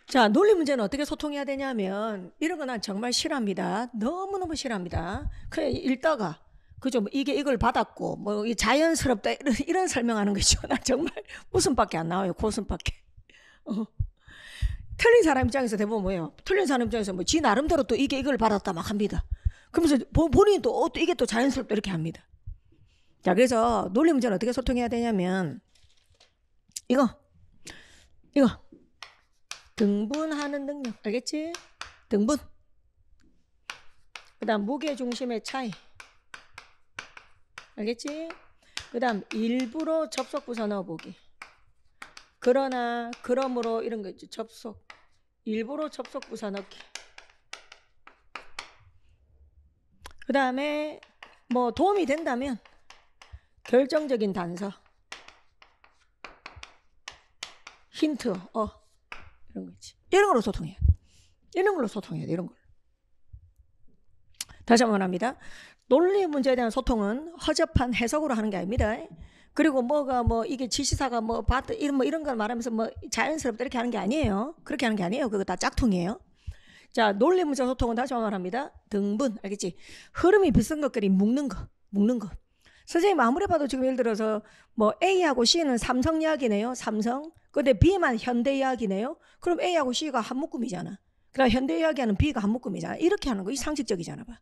자, 논리 문제는 어떻게 소통해야 되냐면 이런 거 난 정말 싫어합니다. 너무너무 싫어합니다. 그래 읽다가 그죠? 뭐 이게 이걸 받았고 뭐 자연스럽다 이런, 이런 설명하는 거죠. 나 정말 웃음밖에 안 나와요. 고웃음밖에. 어. 틀린 사람 입장에서 대부분 뭐예요? 틀린 사람 입장에서 뭐 지 나름대로 또 이게 이걸 받았다 막 합니다. 그러면서 본인이 또, 어, 또 이게 또 자연스럽다 이렇게 합니다. 자, 그래서 논리 문제는 어떻게 소통해야 되냐면 이거 이거 등분하는 능력 알겠지? 등분. 그다음 무게 중심의 차이. 알겠지? 그 다음 일부러 접속 부사 넣어보기. 그러나 그러므로 이런 거 있죠. 접속. 일부러 접속 부사 넣기. 그 다음에 뭐 도움이 된다면 결정적인 단서. 힌트. 어. 이런 거 있지. 이런 걸로 소통해야 돼. 이런 걸로 소통해야 돼. 이런 걸로. 다시 한번 합니다. 논리 문제에 대한 소통은 허접한 해석으로 하는 게 아닙니다. 그리고 뭐가 뭐 이게 지시사가 뭐 봤다 이런 뭐 이런 걸 말하면서 뭐 자연스럽다 이렇게 하는 게 아니에요. 그렇게 하는 게 아니에요. 그거 다 짝퉁이에요. 자, 논리 문제 소통은 다시 한번 말합니다. 등분, 알겠지? 흐름이 비슷한 것끼리 묶는 거, 묶는 거. 선생님 아무리 봐도 지금 예를 들어서 뭐 A하고 C는 삼성 이야기네요. 삼성. 근데 B만 현대 이야기네요. 그럼 A하고 C가 한 묶음이잖아. 그럼 현대 이야기하는 B가 한 묶음이잖아. 이렇게 하는 거, 이 상식적이잖아, 봐.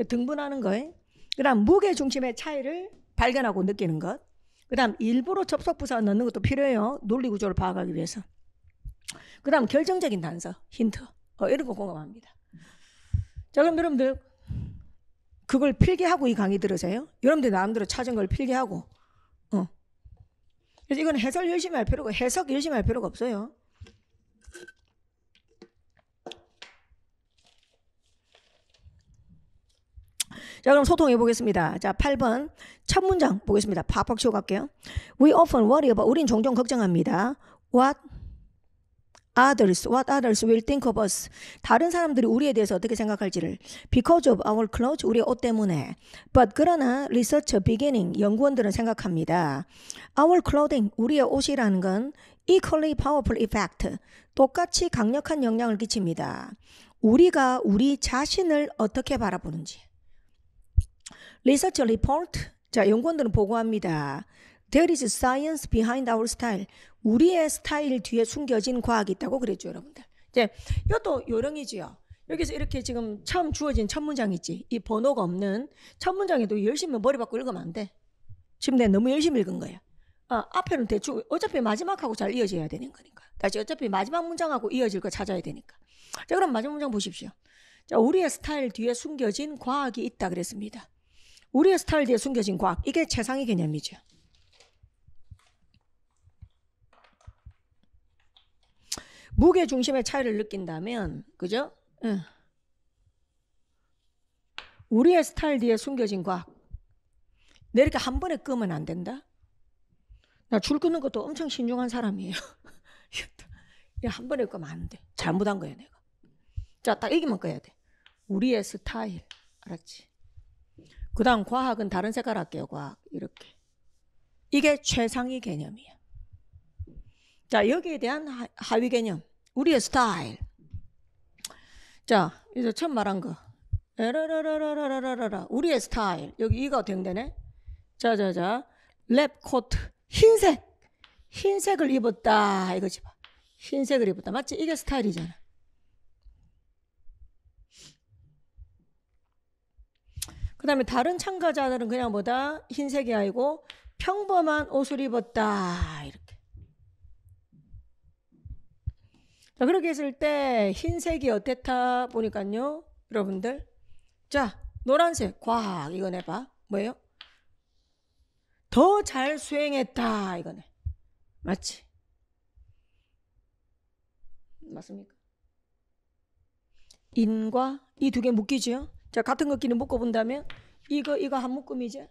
그 등분하는 거에. 그다음 무게 중심의 차이를 발견하고 느끼는 것. 그 다음 일부러 접속 부사 넣는 것도 필요해요. 논리 구조를 파악하기 위해서. 그 다음 결정적인 단서, 힌트. 어, 이런 거 공감합니다. 자, 그럼 여러분들 그걸 필기하고 이 강의 들으세요. 여러분들 나름대로 찾은 걸 필기하고. 어. 그래서 이건 해설 열심히 할 필요가 해석 열심히 할 필요가 없어요. 자, 그럼 소통해 보겠습니다. 자, 8번 첫 문장 보겠습니다. 팍팍 치고 갈게요. We often worry about 우린 종종 걱정합니다. What others, what others will think of us. 다른 사람들이 우리에 대해서 어떻게 생각할지를. Because of our clothes, 우리의 옷 때문에. But 그러나 research beginning, 연구원들은 생각합니다. Our clothing, 우리의 옷이라는 건 equally powerful effect, 똑같이 강력한 영향을 끼칩니다. 우리가 우리 자신을 어떻게 바라보는지. Research report, 자 연구원들은 보고합니다. There is science behind our style. 우리의 스타일 뒤에 숨겨진 과학이 있다고 그랬죠, 여러분들. 이제 이것도 요령이지요. 여기서 이렇게 지금 처음 주어진 첫 문장 있지. 이 번호가 없는 첫 문장에도 열심히 머리 받고 읽으면 안 돼. 지금 내가 너무 열심히 읽은 거야. 어, 앞에는 대충 어차피 마지막하고 잘 이어져야 되는 거니까. 다시 어차피 마지막 문장하고 이어질 거 찾아야 되니까. 자, 그럼 마지막 문장 보십시오. 자, 우리의 스타일 뒤에 숨겨진 과학이 있다 그랬습니다. 우리의 스타일 뒤에 숨겨진 과학. 이게 최상의 개념이죠. 무게 중심의 차이를 느낀다면, 그죠? 응. 우리의 스타일 뒤에 숨겨진 과학. 내 이렇게 한 번에 끄면 안 된다? 나줄 끊는 것도 엄청 신중한 사람이에요. 한 번에 끄면 안 돼. 잘못한 거야, 내가. 자, 딱 이기만 꺼야 돼. 우리의 스타일. 알았지? 그 다음 과학은 다른 색깔 할게요, 과학. 이렇게. 이게 최상위 개념이야. 자, 여기에 대한 하, 하위 개념. 우리의 스타일. 자, 이제 처음 말한 거. 에라라라라라라라. 우리의 스타일. 여기 이가 된대네. 자, 자, 자. 랩 코트. 흰색. 흰색을 입었다. 이거지 봐. 흰색을 입었다. 맞지? 이게 스타일이잖아. 그 다음에 다른 참가자들은 그냥 뭐다? 흰색이 아니고 평범한 옷을 입었다. 이렇게. 자, 그렇게 했을 때 흰색이 어땠다 보니까요. 여러분들. 자, 노란색, 과학. 이거 내봐. 뭐예요? 더 잘 수행했다. 이거네. 맞지? 맞습니까? 인과 이 두 개 묶이죠? 자, 같은 것끼리 묶어본다면 이거, 이거 한 묶음이죠?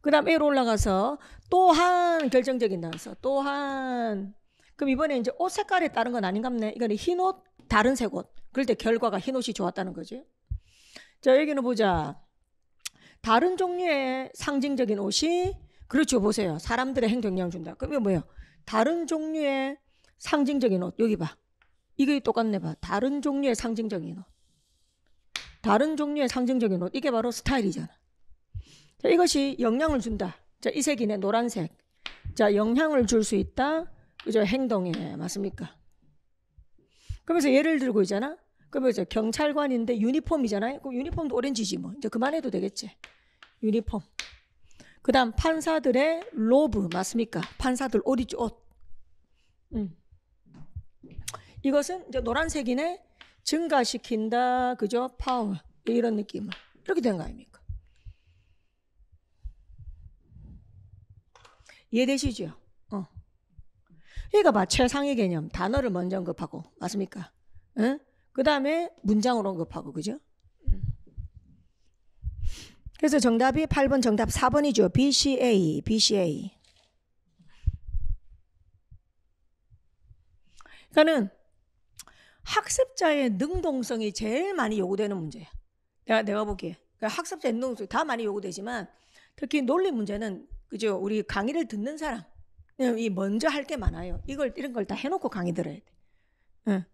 그 다음 A로 올라가서 또한 결정적인 단서, 또한. 그럼 이번에 이제 옷 색깔에 따른 건 아닌갑네. 이거는 흰 옷, 다른 색 옷. 그럴 때 결과가 흰 옷이 좋았다는 거지. 자, 여기는 보자. 다른 종류의 상징적인 옷이 그렇죠. 보세요. 사람들의 행동 영향 준다. 그러면 뭐예요? 다른 종류의 상징적인 옷. 여기 봐. 이게 똑같네 봐. 다른 종류의 상징적인 옷. 다른 종류의 상징적인 옷. 이게 바로 스타일이잖아. 자, 이것이 영향을 준다. 자, 이 색이네. 노란색. 자, 영향을 줄 수 있다. 그죠? 행동에. 맞습니까? 그러면서 예를 들고 있잖아. 그러면서 경찰관인데 유니폼이잖아요. 그럼 유니폼도 오렌지지 뭐. 이제 그만해도 되겠지. 유니폼. 그 다음 판사들의 로브 맞습니까? 판사들 옷이죠 옷. 음. 이것은 이제 노란색이네. 증가시킨다. 그죠? 파워. 이런 느낌을. 이렇게 된 거 아닙니까? 이해되시죠? 어. 이거 봐. 최상의 개념. 단어를 먼저 언급하고. 맞습니까? 응? 그 다음에 문장으로 언급하고. 그죠? 그래서 정답이 8번 정답 4번이죠. BCA, BCA. 그러니까는 학습자의 능동성이 제일 많이 요구되는 문제야. 내가 내가 보기에 그러니까 학습자의 능동성이 다 많이 요구되지만 특히 논리 문제는 그죠? 우리 강의를 듣는 사람 이 먼저 할 게 많아요. 이걸 이런 걸 다 해놓고 강의 들어야 돼. 응.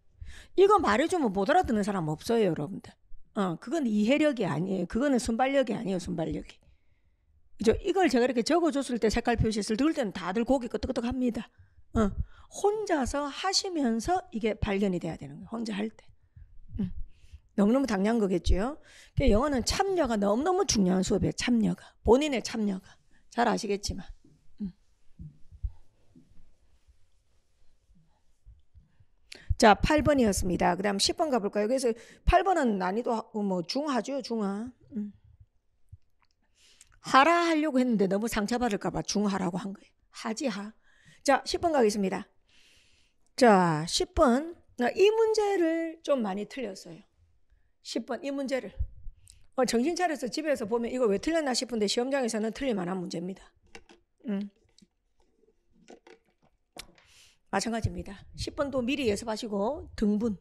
이거 말해주면 못 알아듣는 사람 없어요, 여러분들. 어, 그건 이해력이 아니에요. 그거는 순발력이 아니에요, 순발력이. 그죠? 이걸 제가 이렇게 적어줬을 때 색깔 표시했을 때 그럴 때는 다들 고개 끄덕끄덕 합니다. 어, 혼자서 하시면서 이게 발견이 돼야 되는 거예요. 혼자 할 때. 음. 너무너무 당연한 거겠죠. 그러니까 영어는 참여가 너무너무 중요한 수업이에요. 참여가. 본인의 참여가. 잘 아시겠지만. 음. 자, 8번이었습니다. 그 다음 10번 가볼까요? 그래서 8번은 난이도 뭐 중하죠, 중하. 음. 하라 하려고 했는데 너무 상처받을까봐 중하라고 한 거예요. 하지, 하. 자, 10번 가겠습니다. 자, 10번. 이 문제를 좀 많이 틀렸어요. 10번, 이 문제를. 어, 정신 차려서 집에서 보면 이거 왜 틀렸나 싶은데 시험장에서는 틀릴만한 문제입니다. 음. 마찬가지입니다. 10번도 미리 예습하시고 등분,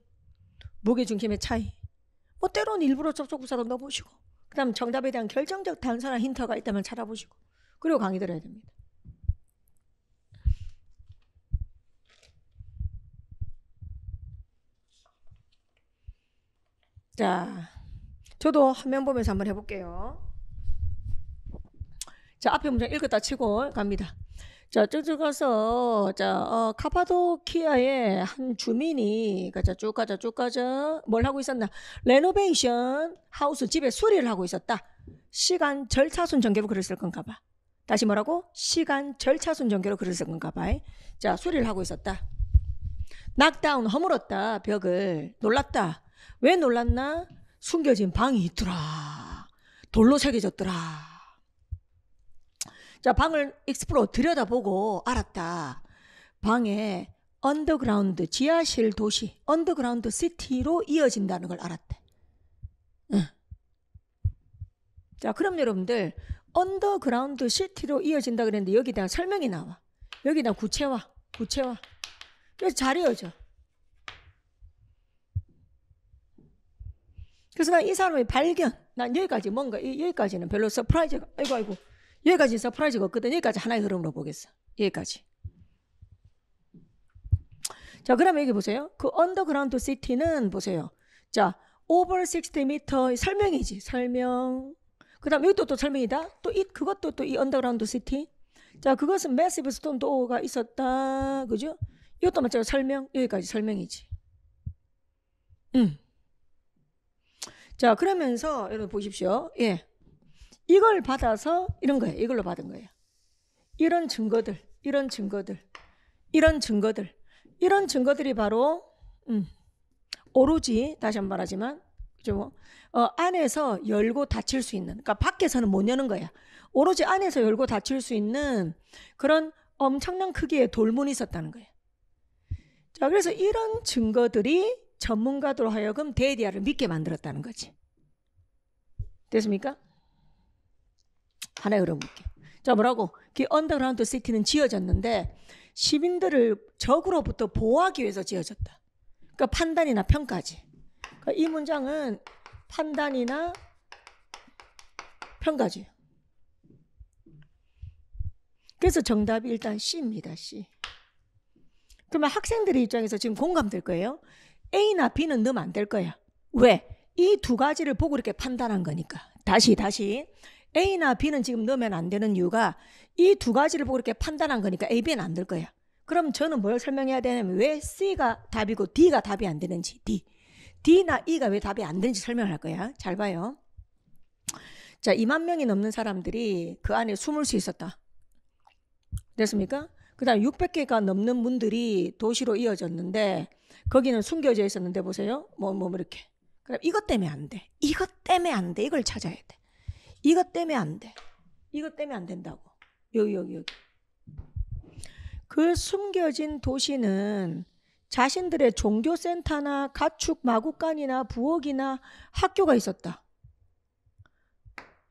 무게중심의 차이. 뭐 때로는 일부러 접속부사로 넣어보시고 그 다음 정답에 대한 결정적 단서나 힌트가 있다면 찾아보시고 그리고 강의 들어야 됩니다. 자, 저도 화면 보면서 한번 해볼게요. 자, 앞에 문장 읽었다 치고 갑니다. 자, 쭉 가서, 자, 어, 카파도키아의 한 주민이, 가자, 쭉 가자, 쭉 가자. 뭘 하고 있었나? 레노베이션 하우스 집에 수리를 하고 있었다. 시간 절차순 전개로 쓸 건가 봐. 다시 뭐라고? 시간 절차순 전개로 쓸 건가 봐. 자, 수리를 하고 있었다. knocked down, 허물었다. 벽을. 놀랐다. 왜 놀랐나? 숨겨진 방이 있더라. 돌로 새겨졌더라. 자, 방을 explore 들여다보고 알았다. 방에 언더그라운드 지하실 도시, underground city로 이어진다는 걸 알았대. 응. 자, 그럼 여러분들 underground city로 이어진다 그랬는데 여기에 대한 설명이 나와. 여기에 대한 구체화, 구체화. 그래서 잘 이어져. 그래서 난 이 사람의 발견, 난 여기까지 뭔가 여기까지는 별로 surprise가 아이고 아이고 여기까지 surprise가 없거든. 여기까지 하나의 흐름으로 보겠어. 여기까지. 자, 그러면 여기 보세요. 그 underground city는 보세요. 자, over 60m의 설명이지. 설명. 그 다음 여기 또, 또 설명이다. 또 이, 그것도 또 이 underground city. 자, 그것은 massive stone door가 있었다. 그죠? 이것도 마찬가지로 설명, 여기까지 설명이지. 음. 자, 그러면서 여러분 보십시오. 예. 이걸 받아서 이런 거예요. 이걸로 받은 거예요. 이런 증거들, 이런 증거들, 이런 증거들, 이런 증거들이 바로 음, 오로지 다시 한 번 말하지만 그죠? 어, 안에서 열고 닫힐 수 있는, 그러니까 밖에서는 못 여는 거야. 오로지 안에서 열고 닫힐 수 있는 그런 엄청난 크기의 돌문이 있었다는 거예요. 자, 그래서 이런 증거들이 전문가들 하여금 the idea를 믿게 만들었다는 거지. 됐습니까? 하나 열어볼게요. 자, 뭐라고? 그 underground city는 지어졌는데 시민들을 적으로부터 보호하기 위해서 지어졌다. 그러니까 판단이나 평가지. 그러니까 이 문장은 판단이나 평가지. 그래서 정답이 일단 C입니다. C. 그러면 학생들의 입장에서 지금 공감될 거예요. A나 B는 넣으면 안 될 거야. 왜? 이 두 가지를 보고 이렇게 판단한 거니까. 다시 다시. A나 B는 지금 넣으면 안 되는 이유가 이 두 가지를 보고 이렇게 판단한 거니까 A, B는 안 될 거야. 그럼 저는 뭘 설명해야 되냐면 왜 C가 답이고 D가 답이 안 되는지 D. D나 E가 왜 답이 안 되는지 설명을 할 거야. 잘 봐요. 자, 2만 명이 넘는 사람들이 그 안에 숨을 수 있었다. 됐습니까? 그 다음 600개가 넘는 문들이 도시로 이어졌는데 거기는 숨겨져 있었는데 보세요. 뭐, 뭐, 뭐 이렇게. 그럼 이것 때문에 안 돼. 이것 때문에 안 돼. 이걸 찾아야 돼. 이것 때문에 안 돼. 이것 때문에 안 된다고. 여기, 여기, 여기. 그 숨겨진 도시는 자신들의 종교센터나 가축 마구간이나 부엌이나 학교가 있었다.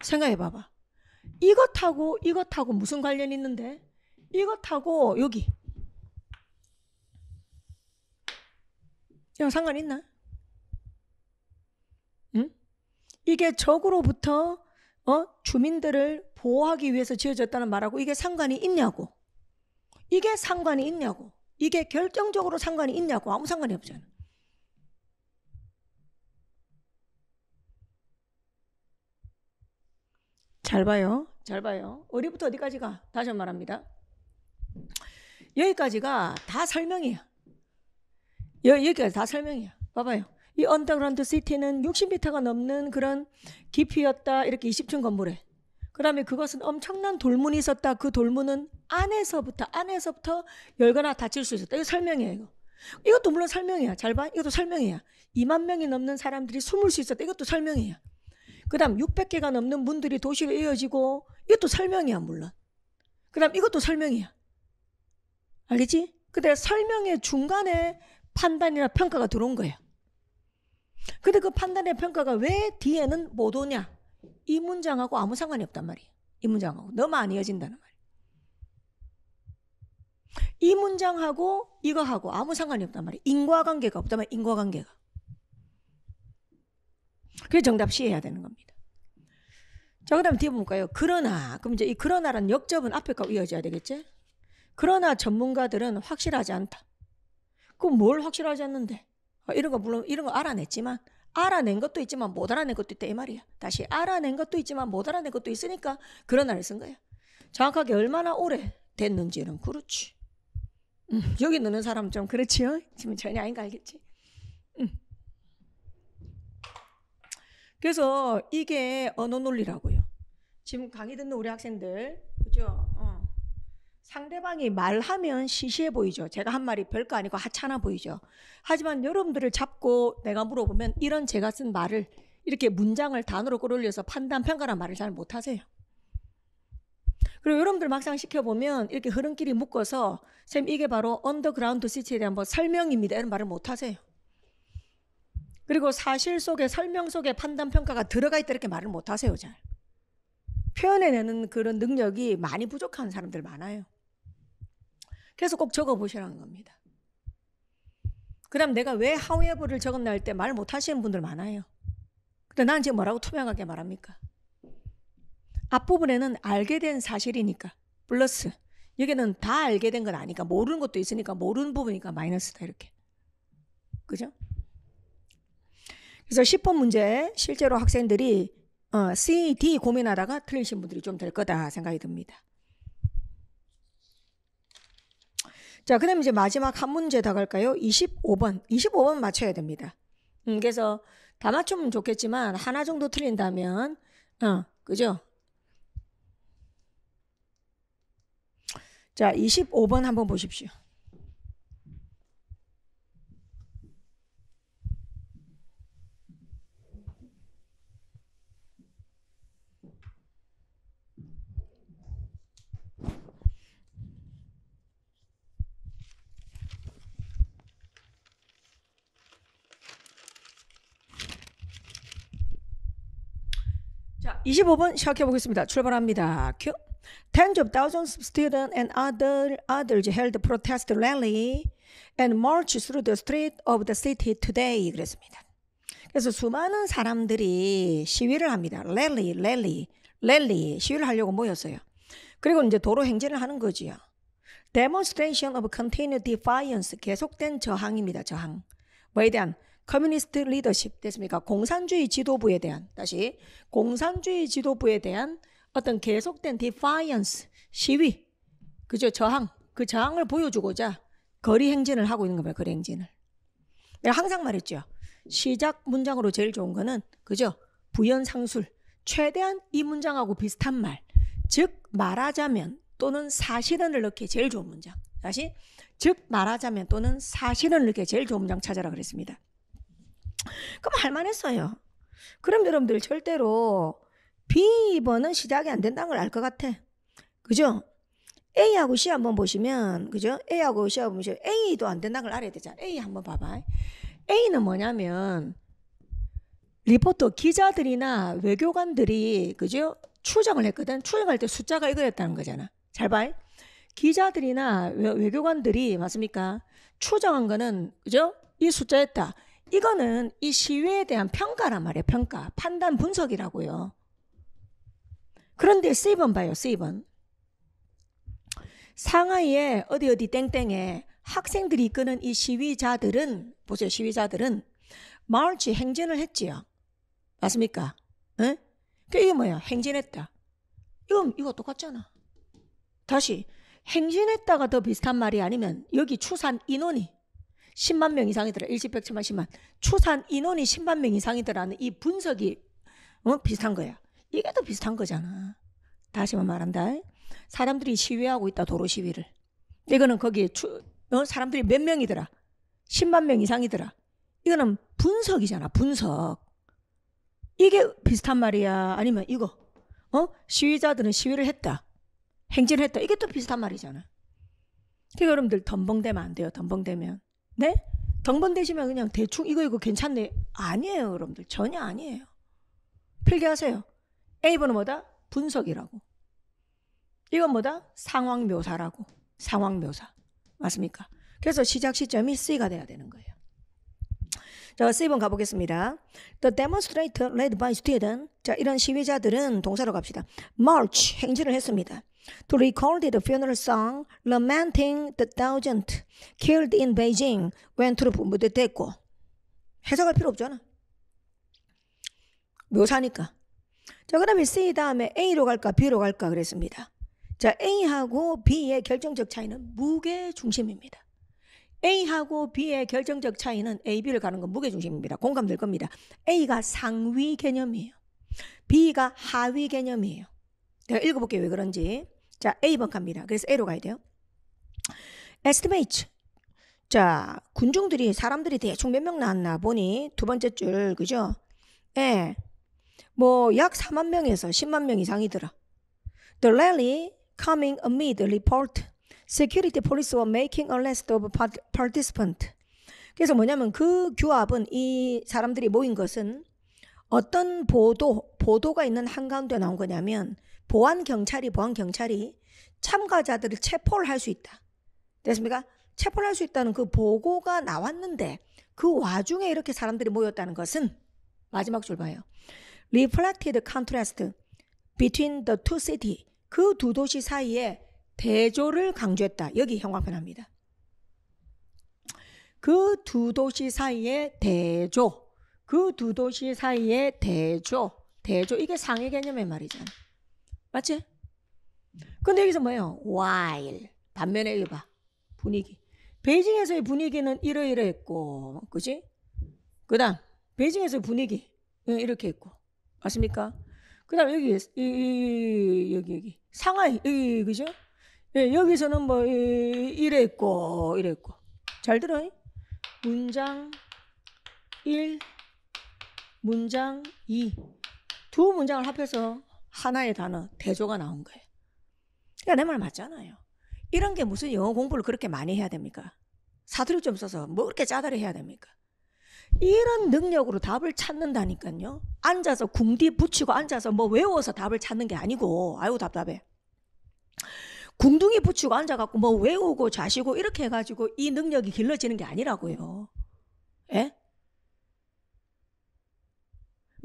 생각해 봐봐. 이것하고 이것하고 무슨 관련이 있는데? 이것하고 여기. 이랑 상관 있나? 응? 이게 적으로부터 어? 주민들을 보호하기 위해서 지어졌다는 말하고 이게 상관이 있냐고. 이게 상관이 있냐고. 이게 결정적으로 상관이 있냐고. 아무 상관이 없잖아. 잘 봐요. 잘 봐요. 어디부터 어디까지 가? 다시 말합니다. 여기까지가 다 설명이야. 여, 여기까지 다 설명이야. 봐봐요. 이 underground city는 60m가 넘는 그런 깊이였다. 이렇게 20층 건물에. 그 다음에 그것은 엄청난 돌문이 있었다. 그 돌문은 안에서부터, 안에서부터 열거나 닫힐 수 있었다. 이거 설명이에요, 이거. 이것도 물론 설명이야. 잘 봐. 이것도 설명이야. 2만 명이 넘는 사람들이 숨을 수 있었다. 이것도 설명이야. 그 다음 600개가 넘는 문들이 도시로 이어지고 이것도 설명이야, 물론. 그 다음 이것도 설명이야. 알겠지? 근데 설명의 중간에 판단이나 평가가 들어온 거예요. 근데 그 판단의 평가가 왜 뒤에는 못 오냐? 이 문장하고 아무 상관이 없단 말이에요. 이 문장하고 너무 안 이어진다는 말이에요. 이 문장하고 이거하고 아무 상관이 없단 말이에요. 인과관계가 없단 말이에요. 인과관계가. 그게 정답 C 해야 되는 겁니다. 자, 그 다음에 뒤에 볼까요? 그러나, 그럼 이제 이 그러나라는 역접은 앞에 거 이어져야 되겠지? 그러나 전문가들은 확실하지 않다. 그럼 뭘 확실하지 않는데? 어, 이런 거 물론 이런 거 알아냈지만 알아낸 것도 있지만 못 알아낸 것도 있다 이 말이야. 다시 알아낸 것도 있지만 못 알아낸 것도 있으니까 그러나를 쓴 거야. 정확하게 얼마나 오래 됐는지는 그렇지. 음, 여기 넣는 사람 좀 그렇지요? 지금 전혀 아닌 거 알겠지? 음. 그래서 이게 언어 논리라고요. 지금 강의 듣는 우리 학생들, 그죠? 어. 상대방이 말하면 시시해 보이죠. 제가 한 말이 별거 아니고 하찮아 보이죠. 하지만 여러분들을 잡고 내가 물어보면 이런 제가 쓴 말을 이렇게 문장을 단어로 끌어올려서 판단, 평가란 말을 잘 못하세요. 그리고 여러분들 막상 시켜보면 이렇게 흐름끼리 묶어서 쌤 이게 바로 underground city에 대한 뭐 설명입니다. 이런 말을 못하세요. 그리고 사실 속에 설명 속에 판단 평가가 들어가 있다 이렇게 말을 못 하세요, 잘. 표현해내는 그런 능력이 많이 부족한 사람들 많아요. 그래서 꼭 적어 보시라는 겁니다. 그 다음 내가 왜 however를 적어낼 때 말 못 하시는 분들 많아요. 근데 난 지금 뭐라고 투명하게 말합니까? 앞부분에는 알게 된 사실이니까 플러스 여기는 다 알게 된 건 아니까 모르는 것도 있으니까 모르는 부분이니까 마이너스다 이렇게. 그죠? 그래서 10번 문제 실제로 학생들이 어, C, D 고민하다가 틀리신 분들이 좀 될 거다 생각이 듭니다. 자, 그 다음 이제 마지막 한 문제 더 갈까요? 25번. 25번 맞춰야 됩니다. 음, 그래서 다 맞추면 좋겠지만 하나 정도 틀린다면 어, 그죠? 자, 25번 한번 보십시오. 자, 25번 시작해 보겠습니다. 출발합니다. 큐. Tens of thousands of students and other others held protest rally and marched through the street of the city today. 그랬습니다. 그래서 수많은 사람들이 시위를 합니다. 랠리, 랠리, 랠리 시위를 하려고 모였어요. 그리고 이제 도로 행진을 하는 거지요. Demonstration of continued defiance 계속된 저항입니다. 저항. 뭐에 대한 communist leadership 됐습니까? 공산주의 지도부에 대한 다시 공산주의 지도부에 대한 어떤 계속된 defiance 시위 그죠 저항 그 저항을 보여주고자 거리 행진을 하고 있는 겁니다. 거리 행진을 내가 항상 말했죠. 시작 문장으로 제일 좋은 거는 그죠 부연상술 최대한 이 문장하고 비슷한 말 즉 말하자면 또는 사실은을 넣기 제일 좋은 문장 다시 즉 말하자면 또는 사실은 넣기 제일 좋은 문장 찾아라 그랬습니다. 그럼 할만했어요. 그럼 여러분들 절대로 B번은 시작이 안 된다는 걸 알 것 같아. 그죠? A하고 C 한번 보시면, 그죠? A하고 C 한번 보시면 A도 안 된다는 걸 알아야 되잖아. A 한번 봐봐. A는 뭐냐면, 리포터 기자들이나 외교관들이, 그죠? 추정을 했거든. 추정할 때 숫자가 이거였다는 거잖아. 잘 봐. 기자들이나 외, 교관들이 맞습니까? 추정한 거는, 그죠? 이 숫자였다. 이거는 이 시위에 대한 평가란 말이에요. 평가. 판단 분석이라고요. 그런데 C번 봐요. C번. 상하이에 어디 어디 땡땡에 학생들이 이끄는 이 시위자들은 보세요. 시위자들은 마을치 행진을 했지요. 맞습니까? 에? 그 이게 뭐야? 행진했다. 이건 이거 똑같잖아. 다시 행진했다가 더 비슷한 말이 아니면 여기 추산 인원이 10만 명 이상이더라. 일시백천만 10만. 추산 인원이 10만 명 이상이더라는 이 분석이 어? 비슷한 거야. 이게 더 비슷한 거잖아. 다시 한번 말한다. 사람들이 시위하고 있다. 도로 시위를. 이거는 거기에 추, 어? 사람들이 몇 명이더라. 10만 명 이상이더라. 이거는 분석이잖아. 분석. 이게 비슷한 말이야. 아니면 이거. 어? 시위자들은 시위를 했다. 행진을 했다. 이게 또 비슷한 말이잖아. 그러니까 여러분들 덤벙대면 안 돼요. 덤벙대면. 네? 덩번 대시면 그냥 대충 이거 이거 괜찮네. 아니에요, 여러분들. 전혀 아니에요. 필기하세요. A번은 뭐다? 분석이라고. 이건 뭐다? 상황 묘사라고. 상황 묘사. 맞습니까? 그래서 시작 시점이 C가 돼야 되는 거예요. 자, C번 가보겠습니다. The demonstrator led by student. 자, 이런 시위자들은 동사로 갑시다. March, 행진을 했습니다. To record the funeral song lamenting the thousand killed in Beijing when troops 뭐 됐고 해석할 필요 없잖아. 묘사니까. 자, 그 다음에 C 다음에 A로 갈까 B로 갈까 그랬습니다. 자, A하고 B의 결정적 차이는 무게 중심입니다. A하고 B의 결정적 차이는 A, B를 가는 건 무게 중심입니다. 공감될 겁니다. A가 상위 개념이에요. B가 하위 개념이에요. 내가 읽어볼게요. 왜 그런지. 자, A번 갑니다. 그래서 A로 가야 돼요. estimate. 자, 군중들이 사람들이 대충 몇 명 나왔나 보니 두 번째 줄 그죠? 예. 뭐 약 4만 명에서 10만 명 이상이더라. The rally coming amid report security police were making a list of participants. 그래서 뭐냐면 그 규합은 이 사람들이 모인 것은 어떤 보도 보도가 있는 한가운데 나온 거냐면 보안 경찰이 보안 경찰이 참가자들을 체포를 할 수 있다. 됐습니까? 체포를 할 수 있다는 그 보고가 나왔는데 그 와중에 이렇게 사람들이 모였다는 것은 마지막 줄 봐요. reflected contrast between the two city 그 두 도시 사이에 대조를 강조했다. 여기 형광펜합니다. 그 두 도시 사이에 대조 그 두 도시 사이에 대조 대조 이게 상해 개념의 말이잖아. 맞지? 근데 여기서 뭐예요? while. 반면에 이거 봐. 분위기. 베이징에서의 분위기는 이러이러했고, 그지? 그 다음 베이징에서의 분위기 예, 이렇게 했고, 맞습니까? 그 다음 여기 이, 이, 여기 여기 상하이 여기 그죠? 예, 여기서는 뭐 이, 이랬고 이랬고 잘 들어. 문장 1, 문장 2. 두 문장을 합해서 하나의 단어 대조가 나온 거예요. 그러니까 내 말 맞잖아요. 이런 게 무슨 영어 공부를 그렇게 많이 해야 됩니까? 사투리 좀 써서 뭐 그렇게 짜다리 해야 됩니까? 이런 능력으로 답을 찾는다니까요. 앉아서 궁디 붙이고 앉아서 뭐 외워서 답을 찾는 게 아니고 아이고 답답해. 궁둥이 붙이고 앉아갖고 뭐 외우고 자시고 이렇게 해가지고 이 능력이 길러지는 게 아니라고요. 예?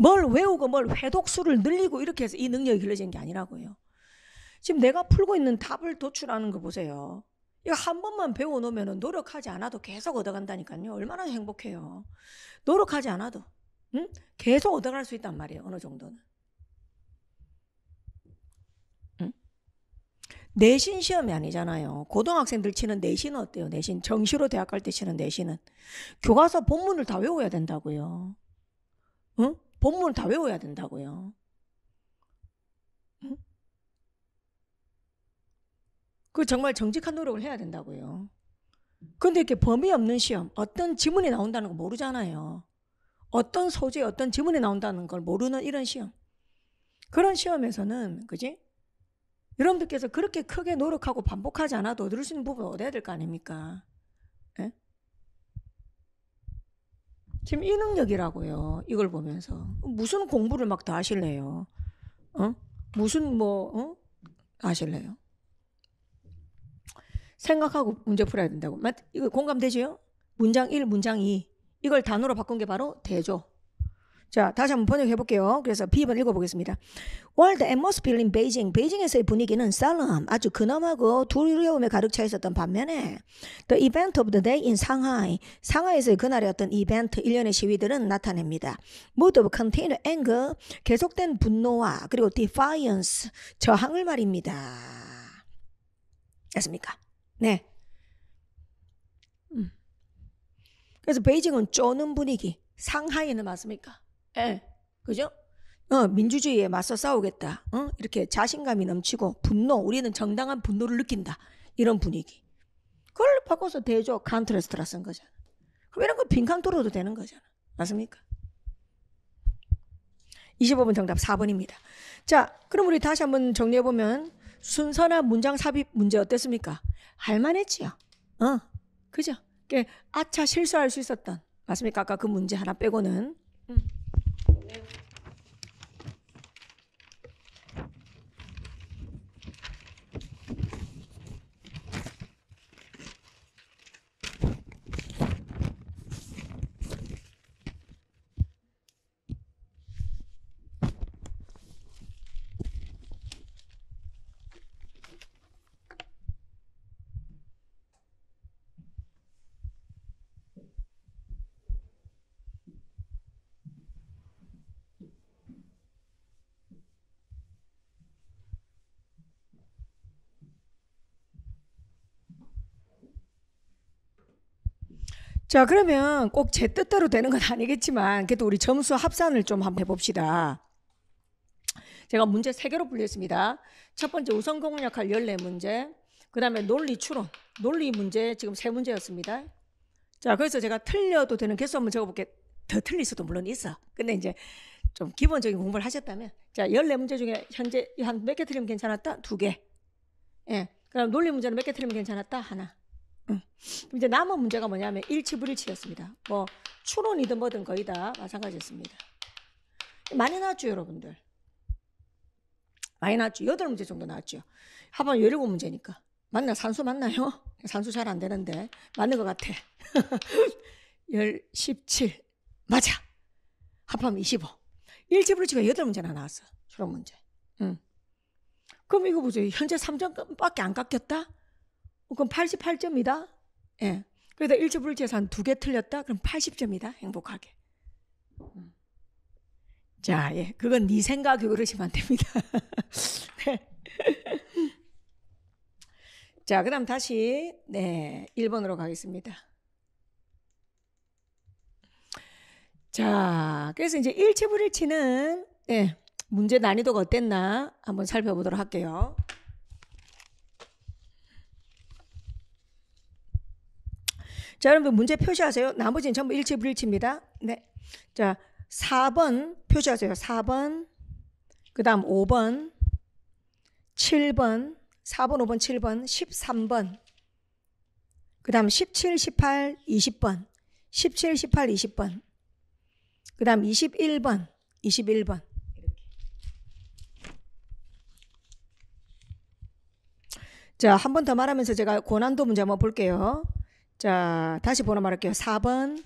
뭘 외우고 뭘 회독수를 늘리고 이렇게 해서 이 능력이 길러지는 게 아니라고요. 지금 내가 풀고 있는 답을 도출하는 거 보세요. 이거 한 번만 배워놓으면 노력하지 않아도 계속 얻어간다니까요. 얼마나 행복해요. 노력하지 않아도 응? 계속 얻어갈 수 있단 말이에요. 어느 정도는. 응? 내신 시험이 아니잖아요. 고등학생들 치는 내신은 어때요? 내신 정시로 대학 갈 때 치는 내신은 교과서 본문을 다 외워야 된다고요. 응? 본문을 다 외워야 된다고요. 응? 그 정말 정직한 노력을 해야 된다고요. 근데 이렇게 범위 없는 시험, 어떤 지문이 나온다는 거 모르잖아요. 어떤 소재, 어떤 지문이 나온다는 걸 모르는 이런 시험. 그런 시험에서는, 그지? 여러분들께서 그렇게 크게 노력하고 반복하지 않아도 얻을 수 있는 부분 얻어야 될 거 아닙니까? 예? 지금 이 능력이라고요. 이걸 보면서. 무슨 공부를 막 더 하실래요? 어? 무슨 뭐, 어? 하실래요? 생각하고 문제 풀어야 된다고. 맞, 이거 공감되지요? 문장 1, 문장 2. 이걸 단어로 바꾼 게 바로 대조. 자, 다시 한번 번역해 볼게요. 그래서 B번 읽어보겠습니다. While the atmosphere in Beijing, 베이징에서의 분위기는 solemn, 아주 근엄하고 두려움에 가득 차 있었던 반면에 the event of the day in Shanghai, 상하이에서의 그날의 어떤 이벤트, 일련의 시위들은 나타냅니다. mood of continued anger, 계속된 분노와 그리고 defiance, 저항을 말입니다. 됐습니까? 네. 음. 그래서 베이징은 쪼는 분위기, 상하이는 맞습니까? 예. 그죠? 어, 민주주의에 맞서 싸우겠다. 어? 이렇게 자신감이 넘치고 분노, 우리는 정당한 분노를 느낀다. 이런 분위기. 그걸 바꿔서 대조 컨트레스트라 쓴 거잖아. 그럼 이런 거 빈칸 뚫어도 되는 거잖아. 맞습니까? 25번 정답 4번입니다. 자, 그럼 우리 다시 한번 정리해 보면 순서나 문장 삽입 문제 어땠습니까? 할만했지요. 어, 그죠? 그 아차 실수할 수 있었던 맞습니까? 아까 그 문제 하나 빼고는. 음. now. 자, 그러면 꼭 제 뜻대로 되는 건 아니겠지만, 그래도 우리 점수 합산을 좀 한번 해봅시다. 제가 문제 세 개로 분류했습니다. 첫 번째 우선 공략할 14문제, 그 다음에 논리 추론, 논리 문제 지금 세 문제였습니다. 자, 그래서 제가 틀려도 되는 개수 한번 적어볼게. 더 틀릴 수도 물론 있어. 근데 이제 좀 기본적인 공부를 하셨다면, 자, 14문제 중에 현재 한 몇 개 틀리면 괜찮았다? 두 개. 예. 그럼 논리 문제는 몇 개 틀리면 괜찮았다? 하나. 응. 이제 남은 문제가 뭐냐면 일치불일치였습니다. 뭐 추론이든 뭐든 거의 다 마찬가지였습니다. 많이 나왔죠, 여러분들. 많이 나왔죠. 여덟 문제 정도 나왔죠. 합은 열일곱 문제니까. 맞나? 산수 맞나요? 산수 잘 안 되는데. 맞는 것 같아. 열, 십칠. 맞아. 합하면 25. 일치불일치가 여덟 문제나 나왔어. 추론 문제. 응. 그럼 이거 보세요. 현재 3점밖에 안 깎였다? 그럼 88점이다. 예. 그래서 일치불일치에서 한 두 개 틀렸다. 그럼 80점이다. 행복하게. 음. 자, 예. 그건 네 생각이 그러시면 안 됩니다. 네. 자, 자, 그다음 다시 네, 1번으로 가겠습니다. 자, 그래서 이제 일치 불일치는 네, 문제 난이도가 어땠나 한번 살펴보도록 할게요. 자, 여러분들 문제 표시하세요. 나머지는 전부 일치 불일치입니다. 네. 자, 4번 표시하세요. 4번. 그다음 5번. 7번. 4번, 5번, 7번, 13번. 그다음 17, 18, 20번. 17, 18, 20번. 그다음 21번. 21번. 자, 한 번 더 말하면서 제가 고난도 문제 한번 볼게요. 자, 다시 번호 말할게요. 4번.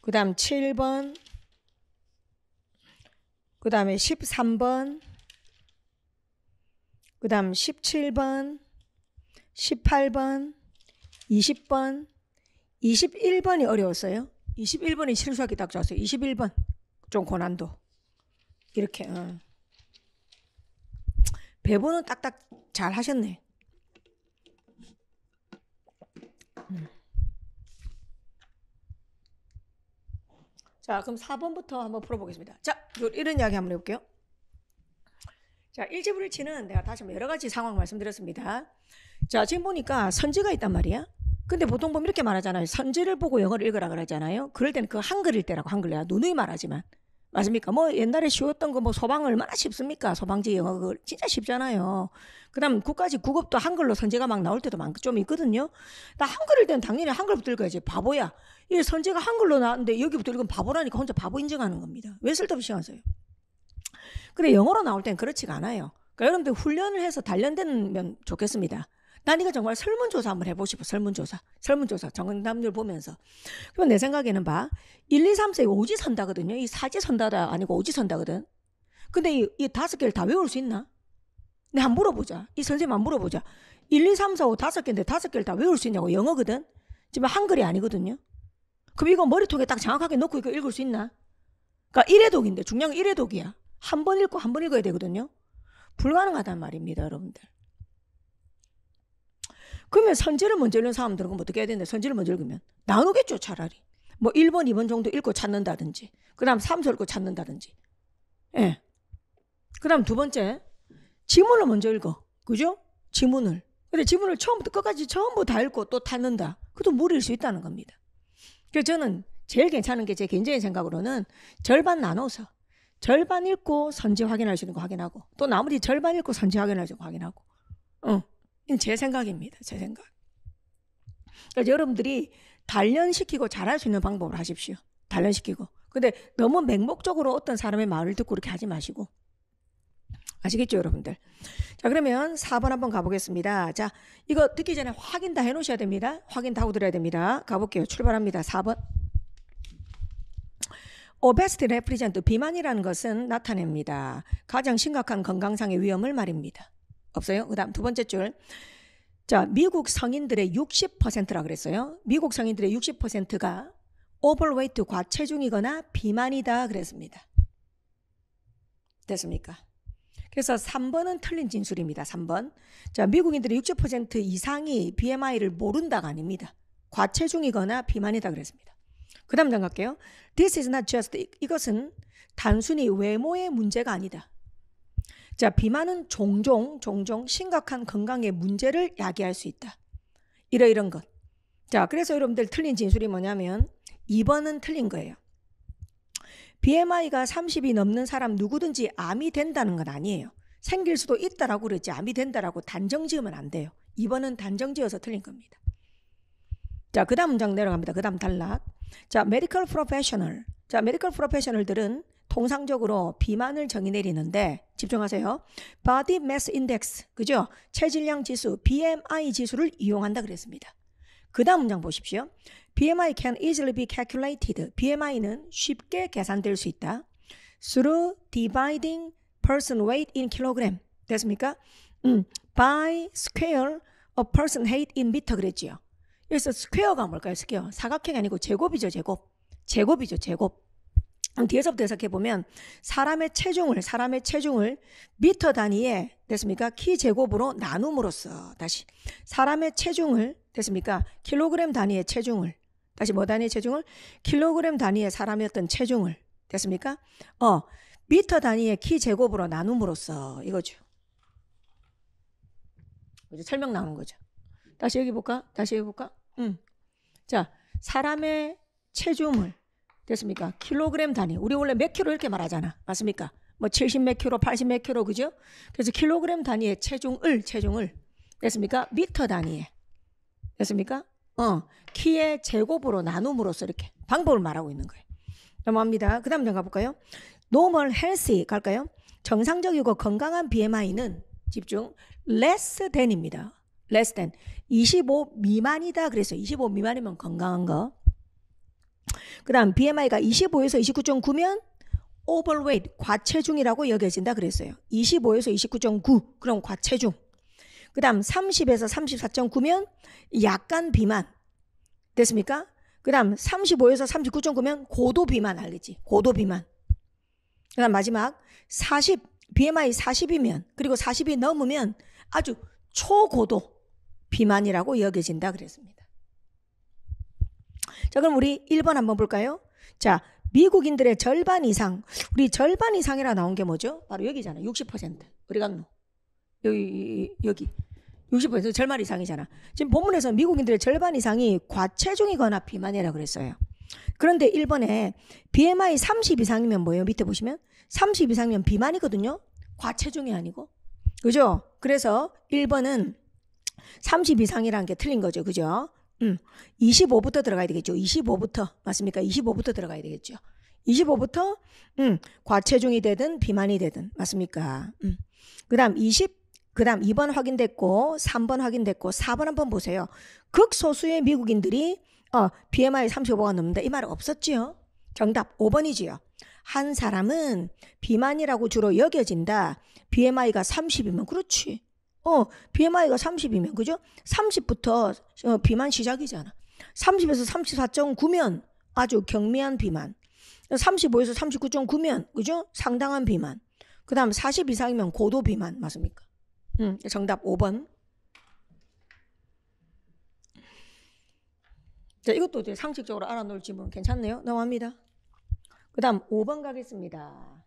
그 다음 7번. 그 다음에 13번. 그 다음 17번. 18번. 20번. 21번이 어려웠어요. 21번이 실수하기 딱 좋았어요. 21번. 좀 고난도. 이렇게. 어. 배분은 딱딱 잘 하셨네. 자, 그럼 4번부터 한번 풀어보겠습니다. 자, 요- 이런 이야기 한번 해볼게요. 자, 일지불일치는 내가 다시 한번 여러 가지 상황 말씀드렸습니다. 자, 지금 보니까 선지가 있단 말이야. 근데 보통 보면 이렇게 말하잖아요. 선지를 보고 영어를 읽으라 그러잖아요. 그럴 때는 그 한글일 때라고 한글 내가 누누이 말하지만. 맞습니까? 뭐 옛날에 쉬웠던 거 뭐 소방 얼마나 쉽습니까? 소방지 영어 그 진짜 쉽잖아요. 그다음 국가직 국업도 한글로 선지가 막 나올 때도 많고 좀 있거든요. 나 한글일 때는 당연히 한글부터 읽어야지. 바보야. 이 선지가 한글로 나왔는데 여기부터 읽으면 바보라니까 혼자 바보 인정하는 겁니다. 왜 쓸데없이 하세요? 근데 영어로 나올 땐 그렇지가 않아요. 그러니까 여러분들 훈련을 해서 단련되면 좋겠습니다. 난 이거 정말 설문조사 한번 해보고 싶어. 설문조사. 설문조사. 정답률 보면서. 그러면 내 생각에는 봐. 1, 2, 3, 4, 오지 선다거든요. 이 사지 선다다 아니고 오지 선다거든. 근데 이, 이 다섯 개를 다 외울 수 있나? 내가 한번 물어보자. 이 선생님 한번 물어보자. 1, 2, 3, 4, 5 다섯 개인데 다섯 개를 다 외울 수 있냐고. 영어거든. 지금 한글이 아니거든요. 그럼 이거 머리통에 딱 정확하게 넣고 이거 읽을 수 있나? 그러니까 1회 독인데 중량은 1회 독이야. 한 번 읽고 한 번 읽어야 되거든요. 불가능하단 말입니다, 여러분들. 그러면 선지를 먼저 읽는 사람들은 어떻게 해야 되는데 선지를 먼저 읽으면 나누겠죠, 차라리. 뭐 1번, 2번 정도 읽고 찾는다든지. 그다음 3서 읽고 찾는다든지. 예. 그다음 두 번째 지문을 먼저 읽어. 그죠? 지문을. 근데 지문을 처음부터 끝까지 전부 다 읽고 또 찾는다. 그것도 무리일 수 있다는 겁니다. 그래서 저는 제일 괜찮은 게 제 개인적인 생각으로는 절반 나눠서 절반 읽고 선지 확인할 수 있는 거 확인하고 또 나머지 절반 읽고 선지 확인할 수 있는 거 확인하고 어, 이건 제 생각입니다. 제 생각. 그래서 여러분들이 단련시키고 잘할 수 있는 방법을 하십시오. 단련시키고. 근데 너무 맹목적으로 어떤 사람의 말을 듣고 그렇게 하지 마시고. 아시겠죠, 여러분들? 자, 그러면 4번 한번 가보겠습니다. 자, 이거 듣기 전에 확인 다 해놓으셔야 됩니다. 확인 다 하고 들어야 됩니다. 가볼게요. 출발합니다. 4번. Obesity represents 비만이라는 것은 나타냅니다. 가장 심각한 건강상의 위험을 말입니다. 없어요? 그 다음 두 번째 줄. 자, 미국 성인들의 60%라 그랬어요. 미국 성인들의 60%가 overweight 과체중이거나 비만이다 그랬습니다. 됐습니까? 그래서 3번은 틀린 진술입니다. 3번. 자, 미국인들의 60% 이상이 BMI를 모른다가 아닙니다. 과체중이거나 비만이다 그랬습니다. 그 다음 장 갈게요. This is not just 이것은 단순히 외모의 문제가 아니다. 자, 비만은 종종 종종 심각한 건강의 문제를 야기할 수 있다. 이러 이런 것. 자, 그래서 여러분들 틀린 진술이 뭐냐면 2번은 틀린 거예요. BMI가 30이 넘는 사람 누구든지 암이 된다는 건 아니에요. 생길 수도 있다라고 그러지 암이 된다라고 단정 지으면 안 돼요. 2번은 단정 지어서 틀린 겁니다. 자, 그 다음 문장 내려갑니다. 그 다음 단락. 자, medical professional. 자, medical professional들은 통상적으로 비만을 정의 내리는데 집중하세요. Body Mass Index, 그죠? 체질량 지수, BMI 지수를 이용한다 그랬습니다. 그 다음 문장 보십시오. BMI can easily be calculated. BMI는 쉽게 계산될 수 있다. Through dividing person weight in kilogram. 됐습니까? 음, by square of person height in meter 그랬지요. 여기서 스퀘어가 뭘까요? square. 사각형이 아니고 제곱이죠, 제곱. 제곱이죠, 제곱. 뒤에서부터 해석해 보면 사람의 체중을 사람의 체중을 미터 단위에 됐습니까? 키 제곱으로 나눔으로써 다시 사람의 체중을 됐습니까? 킬로그램 단위의 체중을 다시 뭐 단위의 체중을 킬로그램 단위의 어떤 체중을 됐습니까? 어 미터 단위의 키 제곱으로 나눔으로써 이거죠. 이제 설명 나오는 거죠. 다시 여기 볼까? 다시 여기 볼까? 음. 자, 사람의 체중을 됐습니까? 킬로그램 단위. 우리 원래 몇 킬로 이렇게 말하잖아. 맞습니까? 뭐 70 몇 킬로, 80 몇 킬로 그죠? 그래서 킬로그램 단위의 체중을 체중을 됐습니까? 미터 단위에 됐습니까? 어, 키의 제곱으로 나눔으로써 이렇게 방법을 말하고 있는 거예요. 넘어갑니다. 그 다음 좀 가볼까요? normal healthy 갈까요? 정상적이고 건강한 BMI는 집중 less than입니다. less than 25 미만이다 그래서 25 미만이면 건강한 거. 그 다음 BMI가 25에서 29.9면 overweight 과체중이라고 여겨진다 그랬어요. 25에서 29.9 그럼 과체중. 그 다음 30에서 34.9면 약간 비만. 됐습니까? 그 다음 35에서 39.9면 고도 비만 알겠지? 고도 비만. 그 다음 마지막 40, BMI 40이면 그리고 40이 넘으면 아주 초고도 비만이라고 여겨진다 그랬습니다. 자, 그럼 우리 1번 한번 볼까요? 자, 미국인들의 절반 이상, 우리 절반 이상이라 나온 게 뭐죠? 바로 여기잖아. 60%. 어디 갔노? 여기, 여기. 60% 절반 이상이잖아. 지금 본문에서 미국인들의 절반 이상이 과체중이거나 비만이라 그랬어요. 그런데 1번에 BMI 30 이상이면 뭐예요? 밑에 보시면 30 이상이면 비만이거든요. 과체중이 아니고. 그죠? 그래서 1번은 30 이상이라는 게 틀린 거죠. 그죠? 음. 25부터 들어가야 되겠죠. 25부터. 맞습니까? 25부터 들어가야 되겠죠. 25부터 음, 과체중이 되든 비만이 되든 맞습니까? 음. 그다음 20 그 다음 2번 확인됐고 3번 확인됐고 4번 한번 보세요. 극소수의 미국인들이 어, BMI 35가 넘는다. 이 말은 없었지요. 정답 5번이지요. 한 사람은 비만이라고 주로 여겨진다. BMI가 30이면 그렇지. 어, BMI가 30이면 그죠? 30부터 어, 비만 시작이잖아. 30에서 34.9면 아주 경미한 비만. 35에서 39.9면 그죠? 상당한 비만. 그다음 40 이상이면 고도 비만 맞습니까? 음, 정답 5번. 자, 이것도 이제 상식적으로 알아놓을 질문 괜찮네요. 넘어갑니다. 그 다음 5번 가겠습니다.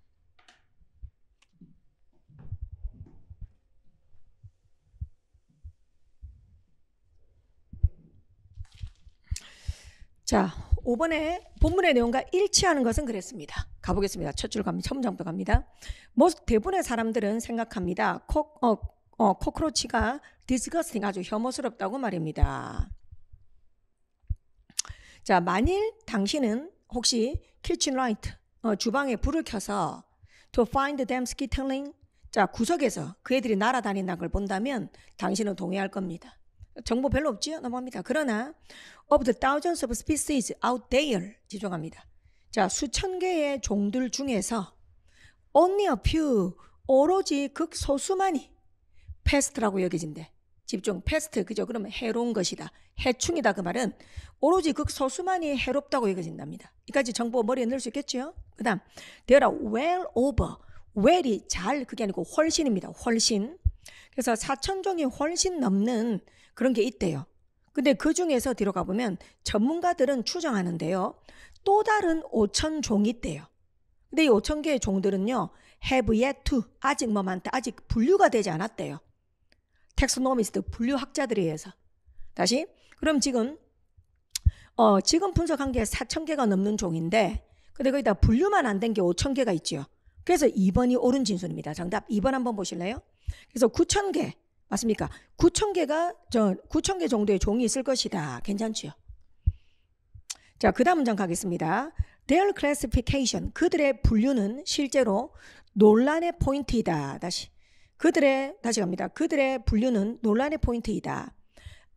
자, 5번에 본문의 내용과 일치하는 것은 그랬습니다. 가보겠습니다. 첫 줄 갑니다. 장부터 갑니다. 뭐 대부분의 사람들은 생각합니다. 코, 어, 어, 코크로치가 disgusting 아주 혐오스럽다고 말입니다. 자, 만일 당신은 혹시 light 어, 주방에 불을 켜서 to find them skittering 자, 구석에서 그 애들이 날아다닌다는 걸 본다면 당신은 동의할 겁니다. 정보 별로 없지요? 넘어갑니다. 그러나 of the thousands of species out there 지정합니다. 자, 수천 개의 종들 중에서 only a few 오로지 극소수만이 패스트라고 여겨진대. 집중 패스트 그죠? 그러면 해로운 것이다. 해충이다 그 말은 오로지 극소수만이 해롭다고 여겨진답니다. 이까지 정보 머리에 넣을 수 있겠죠? 그 다음 there are well over well이 잘 그게 아니고 훨씬입니다. 훨씬. 그래서 4천 종이 훨씬 넘는 그런 게 있대요. 근데 그 중에서 뒤로 가보면 전문가들은 추정하는데요. 또 다른 5천 종이 있대요. 근데 이 5천 개의 종들은요. have yet to 아직 뭐 많다. 아직 분류가 되지 않았대요. 텍스노미스트 분류학자들에 의해서. 다시 그럼 지금 어, 지금 분석한 게 4천 개가 넘는 종인데 근데 거기다 분류만 안 된 게 5천 개가 있죠. 그래서 2번이 옳은 진술입니다. 정답 2번 한번 보실래요? 그래서 9천 개 맞습니까? 9천 개가 저 9천 개 정도의 종이 있을 것이다. 괜찮지요? 자, 그다음 문장 가겠습니다. Their classification 그들의 분류는 실제로 논란의 포인트이다. 다시 그들의 다시 갑니다. 그들의 분류는 논란의 포인트이다.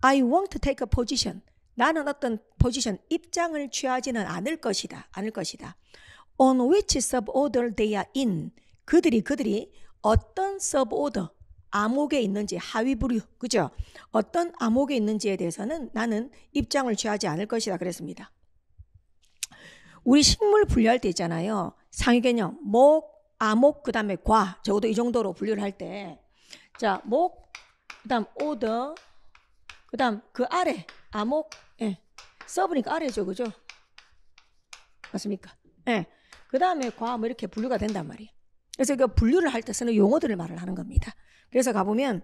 I want to take a position. 나는 어떤 포지션 입장을 취하지는 않을 것이다. 않을 것이다. On which suborder they are in. 그들이 그들이 어떤 suborder 암흑에 있는지 하위 부류 그죠? 어떤 암흑에 있는지에 대해서는 나는 입장을 취하지 않을 것이다 그랬습니다. 우리 식물 분류할 때 있잖아요. 상위 개념 목, 아목 그다음에 과 적어도 이 정도로 분류를 할 때 자, 목 그다음 오더 그다음 그 아래 아목 예. 써보니까 아래죠. 그죠? 맞습니까? 예. 그다음에 과 뭐 이렇게 분류가 된단 말이에요. 그래서 그 분류를 할 때 쓰는 용어들을 말을 하는 겁니다. 그래서 가보면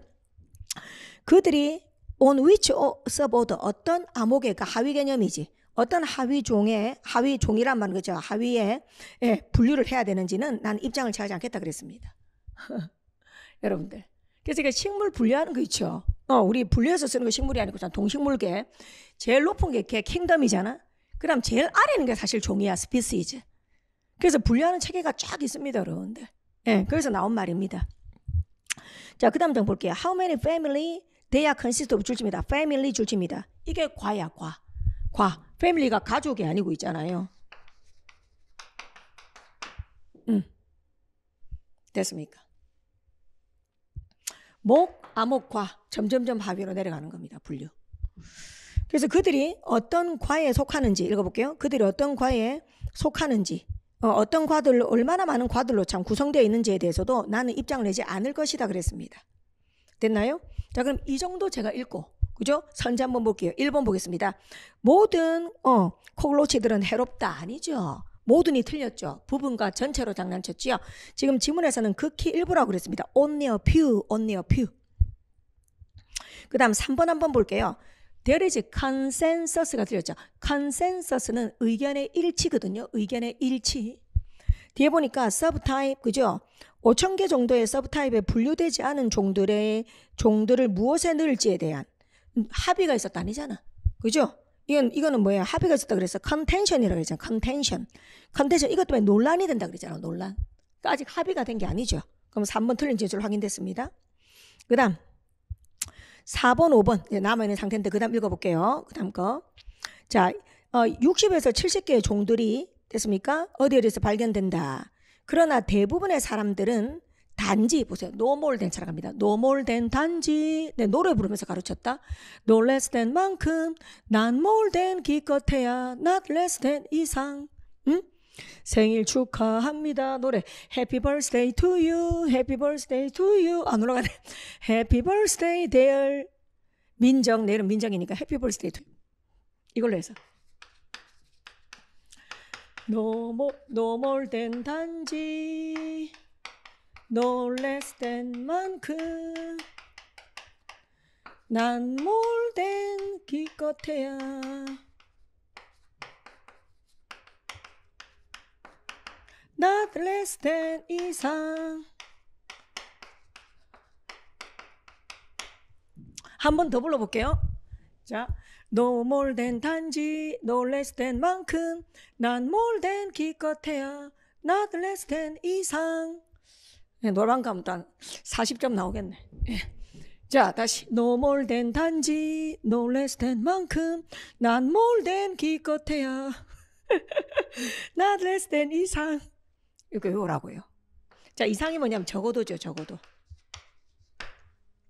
그들이 on which suborder 어떤 암호계가 그러니까 하위 개념이지 어떤 하위 종의 하위 종이란 말은 그죠 하위에 예, 분류를 해야 되는지는 난 입장을 취하지 않겠다 그랬습니다. 여러분들 그래서 이게 식물 분류하는 거 있죠. 어, 우리 분류해서 쓰는 거 식물이 아니고 동식물계 제일 높은 게 계 kingdom이잖아. 그럼 제일 아래 있는 게 사실 종이야 species. 그래서 분류하는 체계가 쫙 있습니다, 여러분들. 예, 그래서 나온 말입니다. 자, 그 다음 장 볼게요. How many family they are consist of 줄집니다. family 줄집니다. 이게 과야, 과. 과. Family가 가족이 아니고 있잖아요. 음. 됐습니까? 목, 아목, 과. 점점점 하위로 내려가는 겁니다. 분류. 그래서 그들이 어떤 과에 속하는지 읽어볼게요. 그들이 어떤 과에 속하는지 어, 떤 과들로 얼마나 많은 과들로 참 구성되어 있는지에 대해서도 나는 입장을 내지 않을 것이다 그랬습니다. 됐나요? 자 그럼 이 정도 제가 읽고 그죠? 선지 한번 볼게요. 1번 보겠습니다. 모든 어, 콜로치들은 해롭다 아니죠. 모든이 틀렸죠. 부분과 전체로 장난쳤지요. 지금 지문에서는 극히 일부라고 그랬습니다. only a few, only a few. 그 다음 3번 한번 볼게요. There is consensus가 들렸죠. consensus는 의견의 일치거든요. 의견의 일치. 뒤에 보니까 subtype 그죠? 5천 개 정도의 subtype에 분류되지 않은 종들의 종들을 무엇에 넣을지에 대한 합의가 있었다 아니잖아. 그죠? 이건 이거는 뭐야? 합의가 있었다 그래서 contention이라고 했잖아. contention. contention 이것 때문에 논란이 된다 그랬잖아. 논란. 그러니까 아직 합의가 된 게 아니죠. 그럼 3번 틀린 제출 확인됐습니다. 그 다음 4번, 5번 남아있는 상태인데 그 다음 읽어볼게요. 그 다음 거. 자, 어, 60에서 70개의 종들이 됐습니까? 어디 어디서 발견된다. 그러나 대부분의 사람들은 단지 보세요. no more than 찾아갑니다. no 단지 네, 노래 부르면서 가르쳤다. no less than 만큼 not more than 기껏해야 not less than 이상 응? 생일 축하합니다. 노래 Happy birthday to you. Happy birthday to you. 안 올라가네. Happy birthday dear. 민정 내일은 민정이니까 Happy birthday to you. 이걸로 해서 No no more than 단지 No less than 만큼 난 more than 기껏해야 not less than 이상 한 번 더 불러볼게요. 자, no more than 단지, no less than 만큼, 난 more than 기껏해야, not less than 이상. 네, 노란 가면 단 40점 나오겠네. 예. 자, 다시 no more than 단지, no less than 만큼, 난 more than 기껏해야, not less than 이상. 이렇게 외우라고요. 자, 이상이 뭐냐면 적어도죠, 적어도.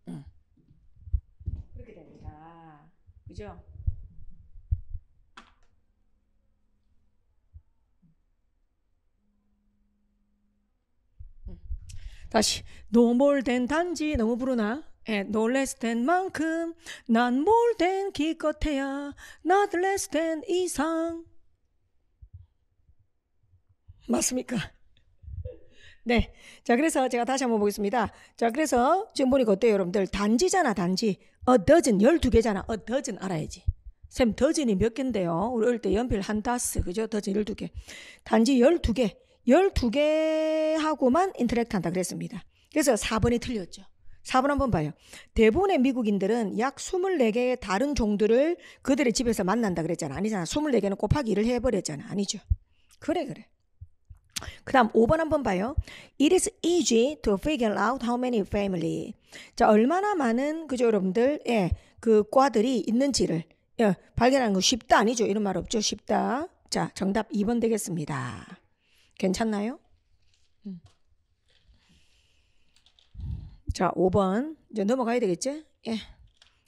응. 그렇게 됩니다. 그죠? 다시 than 단지 너무 부르나? 예, than 만큼 난 more than 기껏해야 than 이상 맞습니까? 네. 자, 그래서 제가 다시 한번 보겠습니다. 자, 그래서 지금 보니까 어때요, 여러분들? 단지잖아, 단지. a dozen, 12개잖아. a dozen 알아야지. 쌤, 더진이 몇 개인데요? 우리 어릴 때 연필 한 다스, 그죠? 더진 12개. 단지 12개. 12개하고만 인터랙트 한다 그랬습니다. 그래서 4번이 틀렸죠. 4번 한번 봐요. 대부분의 미국인들은 약 24개의 다른 종들을 그들의 집에서 만난다 그랬잖아. 아니잖아. 24개는 곱하기 1을 해버렸잖아. 아니죠. 그래, 그래. 그 다음 5번 한번 봐요. It is easy to figure out how many family. 자, 얼마나 많은, 그죠, 여러분들, 예, 그 과들이 있는지를 예, 발견하는 거 쉽다 아니죠? 이런 말 없죠? 쉽다. 자, 정답 2번 되겠습니다. 괜찮나요? 음. 자, 5번. 이제 넘어가야 되겠지? 예.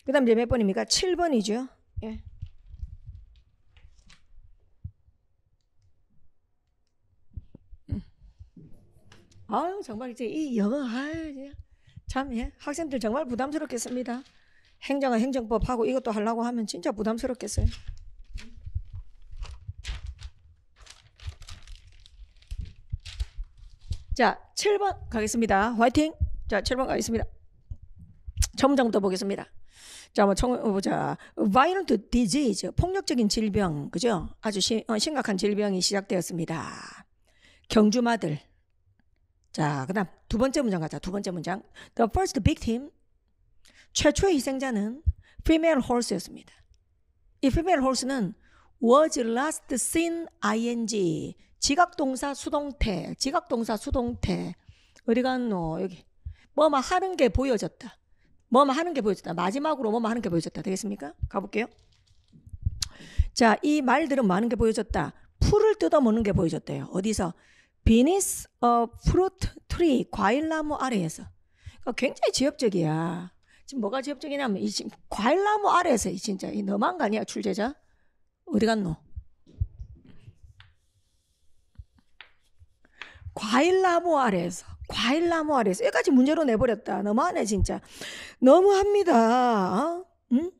그 다음 이제 몇 번입니까? 7번이죠. 예. 음. 아유, 정말 이제 이 영어, 아유, 참, 예. 학생들 정말 부담스럽겠습니다. 행정은 행정법 하고 이것도 하려고 하면 진짜 부담스럽겠어요. 자, 7번 가겠습니다. 화이팅. 자, 7번 가겠습니다. 첨정부터 보겠습니다. 자, 뭐, 청, 어, 보자. violent disease, 폭력적인 질병, 그죠? 아주 시, 어, 심각한 질병이 시작되었습니다. 경주마들. 자, 그 다음 두 번째 문장 가자. 두 번째 문장. The first victim, 최초의 희생자는 female horse였습니다. 이 female horse는 was last seen ing, 지각동사 수동태, 지각동사 수동태. 어디 갔노? 여기. 뭐뭐 하는 게 보여졌다. 뭐뭐 하는 게 보여졌다. 마지막으로 뭐뭐 하는 게 보여졌다. 되겠습니까? 가볼게요. 자, 이 말들은 뭐 하는 게 보여졌다. 풀을 뜯어먹는 게 보여졌대요. 어디서? beneath a fruit tree 과일나무 아래에서. 그러니까 굉장히 지엽적이야. 지금 뭐가 지엽적이냐면 이 지금 과일나무 아래에서 이 진짜 이거 아니야 출제자? 어디 갔노? 과일나무 아래에서 과일나무 아래에서 여기까지 문제로 내버렸다. 너무하네 진짜. 너무합니다. 어? 응?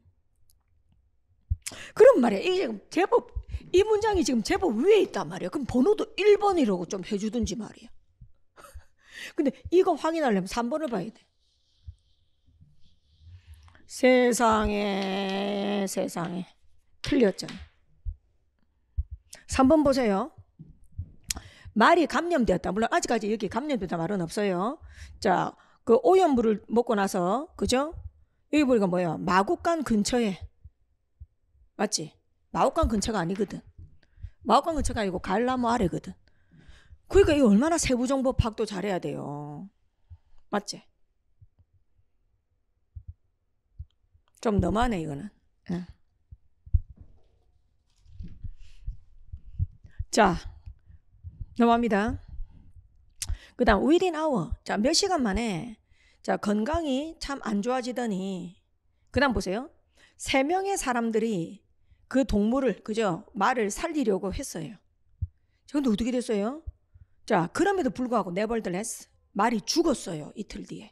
그런 말이야. 이게 지금 제법 이 문장이 지금 제법 위에 있단 말이야. 그럼 번호도 1번이라고 좀 해주든지 말이야. 근데 이거 확인하려면 3번을 봐야 돼. 세상에 세상에 틀렸잖아. 3번 보세요. 말이 감염되었다. 물론 아직까지 여기 감염되다 말은 없어요. 자, 그 오염물을 먹고 나서 그죠? 여기 보니까 뭐야? 마곡간 근처에 맞지? 마곡간 근처가 아니거든. 마곡간 근처가 아니고 갈나무 아래거든. 그러니까 이 얼마나 세부 정보 파악도 잘해야 돼요. 맞지? 좀 너무하네 이거는. 응. 자, 넘어갑니다. 그 다음, within hour. 자, 몇 시간 만에, 자, 건강이 참 안 좋아지더니, 그 다음 보세요. 세 명의 사람들이 그 동물을, 그죠? 말을 살리려고 했어요. 근데 어떻게 됐어요? 자, 그럼에도 불구하고 nevertheless, 말이 죽었어요. 이틀 뒤에.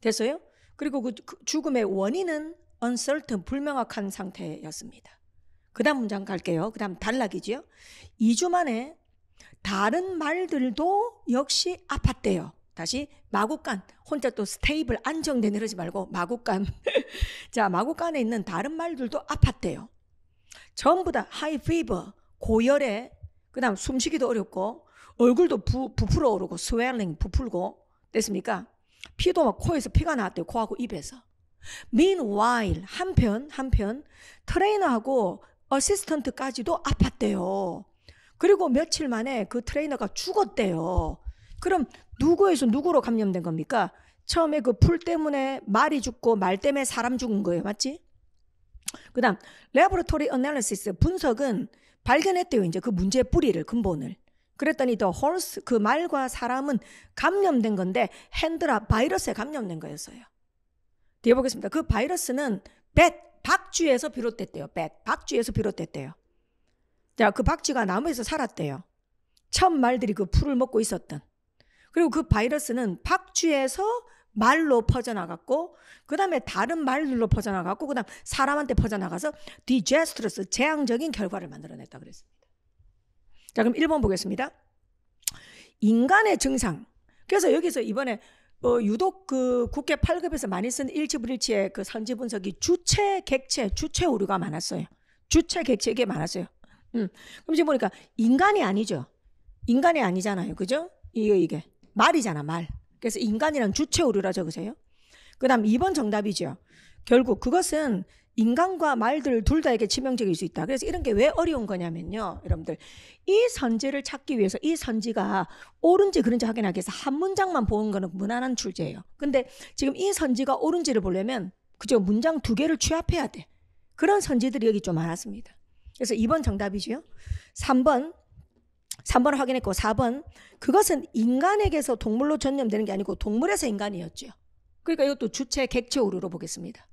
됐어요? 그리고 그 죽음의 원인은 uncertain, 불명확한 상태였습니다. 그 다음 문장 갈게요. 그 다음 단락이지요. 2주 만에 다른 말들도 역시 아팠대요. 다시 마구간 혼자 또 stable 안정된 이러지 말고 마구간 자 마구간에 있는 다른 말들도 아팠대요. 전부 다 high fever 고열에 그다음 숨쉬기도 어렵고 얼굴도 부, 부풀어 오르고 swelling 부풀고 됐습니까? 피도 막 코에서 피가 나왔대요. 코하고 입에서. Meanwhile 한편 한편 트레이너하고 assistant까지도 아팠대요. 그리고 며칠 만에 그 트레이너가 죽었대요. 그럼 누구에서 누구로 감염된 겁니까? 처음에 그 풀 때문에 말이 죽고 말 때문에 사람 죽은 거예요. 맞지? 그 다음, laboratory analysis 분석은 발견했대요. 이제 그 문제의 뿌리를, 근본을. 그랬더니 더 horse, 그 말과 사람은 감염된 건데 핸드라 바이러스에 감염된 거였어요. 뒤에 보겠습니다. 그 바이러스는 뱃, 박쥐에서 비롯됐대요. 뱃, 박쥐에서 비롯됐대요. 자, 그 박쥐가 나무에서 살았대요. 처음 말들이 그 풀을 먹고 있었던. 그리고 그 바이러스는 박쥐에서 말로 퍼져나갔고, 그 다음에 다른 말들로 퍼져나갔고, 그 다음 사람한테 퍼져나가서 디제스트러스, 재앙적인 결과를 만들어냈다 그랬습니다. 자, 그럼 1번 보겠습니다. 인간의 증상. 그래서 여기서 이번에 어, 유독 그 국회 8급에서 많이 쓴 일치불일치의 그 선지 분석이 주체, 객체, 주체 오류가 많았어요. 주체, 객체 이게 많았어요. 음. 그럼 지금 보니까 인간이 아니죠. 인간이 아니잖아요. 그죠? 이거 이게 말이잖아, 말. 그래서 인간이랑 주체 오류라 적으세요. 그다음 2번 정답이죠. 결국 그것은 인간과 말들 둘 다에게 치명적일 수 있다. 그래서 이런 게 왜 어려운 거냐면요. 여러분들. 이 선지를 찾기 위해서 이 선지가 옳은지 그른지 확인하기 위해서 한 문장만 보는 거는 무난한 출제예요. 근데 지금 이 선지가 옳은지를 보려면 그죠? 문장 두 개를 취합해야 돼. 그런 선지들이 여기 좀 많았습니다. 그래서 2번 정답이지요. 3번 3번 확인했고 4번 그것은 인간에게서 동물로 전염되는 게 아니고 동물에서 인간이었죠. 그러니까 이것도 주체 객체 오류로 보겠습니다.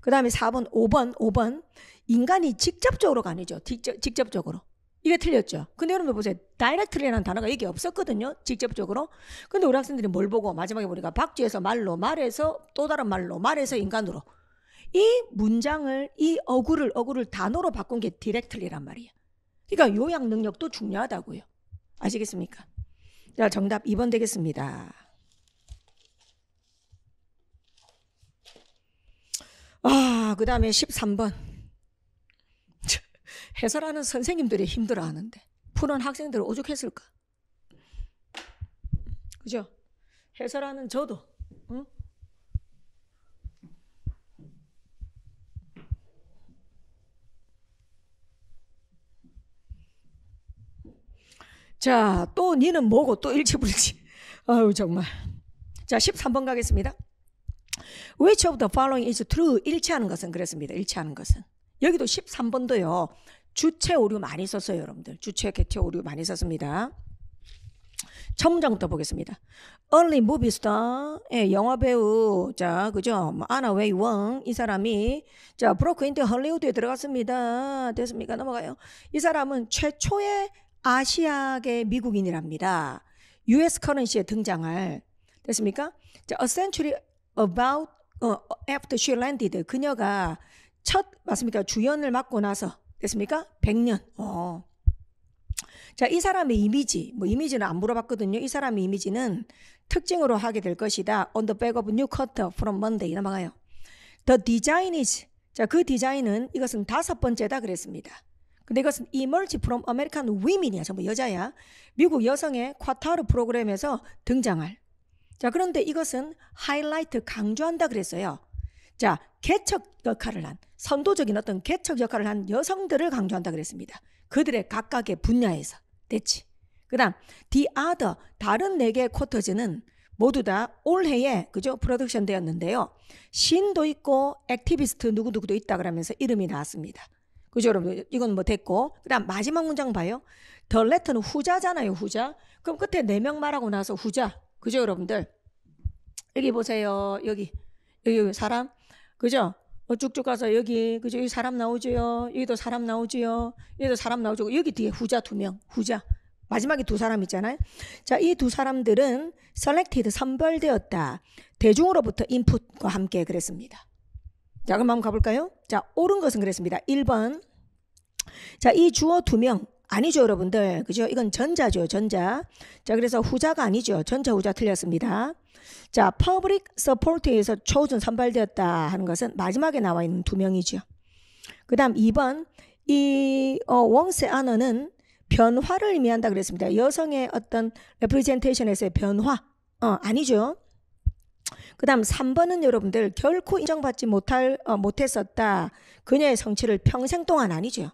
그 다음에 4번 5번 5번 인간이 직접적으로가 아니죠. 직접, 직접적으로. 이게 틀렸죠. 근데 여러분들 보세요. directly라는 단어가 이게 없었거든요. 직접적으로. 근데 우리 학생들이 뭘 보고 마지막에 보니까 박쥐에서 말로, 말에서 또 다른 말로, 말에서 인간으로. 이 문장을, 이 어구를, 어구를 단어로 바꾼 게 directly란 말이에요. 그러니까 요약 능력도 중요하다고요. 아시겠습니까? 자, 정답 2번 되겠습니다. 아, 그 다음에 13번. 해설하는 선생님들이 힘들어 하는데, 푸는 학생들 오죽했을까? 그죠? 해설하는 저도, 응? 자, 또 니는 뭐고 또 일치불치. 아유, 정말. 자, 13번 가겠습니다. Which of the following is true? 일치하는 것은 그랬습니다. 일치하는 것은. 여기도 13번도요. 주체 오류 많이 썼어요, 여러분들. 주체 객체 오류 많이 썼습니다. 첫 문장부터 보겠습니다. Early movie star, 예, 영화 배우, 자, 그죠? 뭐, Anna May Wong, 이 사람이, 자, broke into Hollywood에 들어갔습니다. 됐습니까? 넘어가요. 이 사람은 최초의 아시아계 미국인이랍니다. US 커런시에 등장할, 됐습니까? 자, a century about, 어, after she landed. 그녀가 첫, 맞습니까? 주연을 맡고 나서, 됐습니까? 100년. 어. 자, 이 사람의 이미지, 뭐 이미지는 안 물어봤거든요. 이 사람의 이미지는 특징으로 하게 될 것이다. On the back of new cutter from Monday. 넘어가요. The design is, 자, 그 디자인은 이것은 다섯 번째다 그랬습니다. 근데 이것은 emerge from American women이야. 전부 여자야. 미국 여성의 쿼타르 프로그램에서 등장할. 자, 그런데 이것은 하이라이트 강조한다 그랬어요. 자, 개척 역할을 한, 선도적인 어떤 개척 역할을 한 여성들을 강조한다 그랬습니다. 그들의 각각의 분야에서. 됐지. 그 다음, the other, 다른 네 개의 쿼터즈는 모두 다 올해에, 그죠? 프로덕션 되었는데요. 신도 있고, activist 누구누구도 있다 그러면서 이름이 나왔습니다. 그죠, 여러분? 이건 뭐 됐고. 그 다음, 마지막 문장 봐요. the latter는 후자잖아요, 후자. 그럼 끝에 네 명 말하고 나서 후자. 그죠, 여러분들? 여기 보세요. 여기. 여기, 여기 사람. 그죠? 어, 쭉쭉 가서 여기, 그죠? 여기 사람 나오죠? 여기도 사람 나오죠? 여기도 사람 나오죠? 여기 뒤에 후자 두 명, 후자. 마지막에 두 사람 있잖아요. 자, 이 두 사람들은 selected, 선별되었다. 대중으로부터 인풋과 함께 그랬습니다. 자, 그럼 한번 가볼까요? 자, 옳은 것은 그랬습니다. 1번. 자, 이 주어 두 명. 아니죠, 여러분들. 그죠? 이건 전자죠, 전자. 자, 그래서 후자가 아니죠. 전자, 후자 틀렸습니다. 자, public support에서 chosen 선발되었다 하는 것은 마지막에 나와 있는 두 명이죠. 그 다음 2번. 이, 어, 웡세 안어는 변화를 의미한다 그랬습니다. 여성의 어떤 레프리젠테이션에서의 변화. 어, 아니죠. 그 다음 3번은 여러분들 결코 인정받지 못할, 어, 못했었다. 그녀의 성취를 평생 동안 아니죠.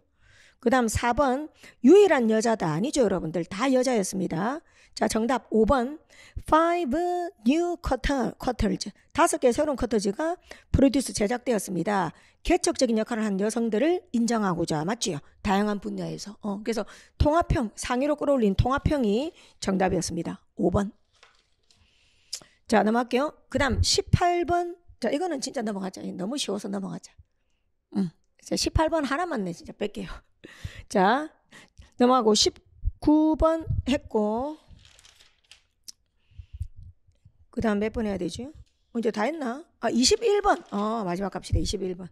그 다음 4번 유일한 여자다 아니죠 여러분들 다 여자였습니다. 자 정답 5번 five new cutters 다섯 개의 새로운 커터즈가 프로듀스 제작되었습니다. 개척적인 역할을 한 여성들을 인정하고자 맞지요. 다양한 분야에서 어, 그래서 통합형 상위로 끌어올린 통합형이 정답이었습니다. 5번 자 넘어갈게요. 그 다음 18번 자 이거는 진짜 넘어가자. 너무 쉬워서 넘어가자. 음. 18번 하나만 내 진짜 뺄게요. 자, 넘어가고 19번 했고 그 다음 몇 번 해야 되지? 이제 다 했나? 아, 21번. 어, 마지막 갑시다. 21번.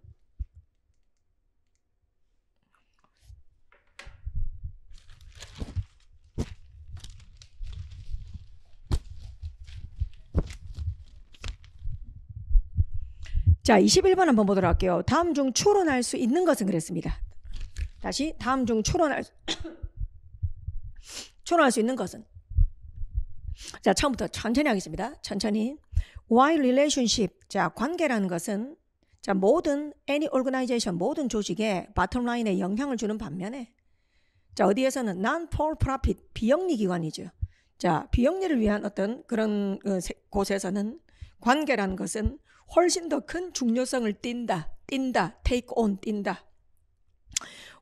자, 21번 한번 보도록 할게요. 다음 중 추론할 수 있는 것은 그랬습니다. 다시 다음 중 추론할 추론할 수 있는 것은 자, 처음부터 천천히 하겠습니다. 천천히. Why relationship? 자, 관계라는 것은 자, 모든 any organization 모든 조직에 bottom line에 영향을 주는 반면에 자, 어디에서는 non for profit 비영리 기관이죠. 자, 비영리를 위한 어떤 그런 곳에서는 관계라는 것은 훨씬 더 큰 중요성을 띈다. 띈다. take on 띈다.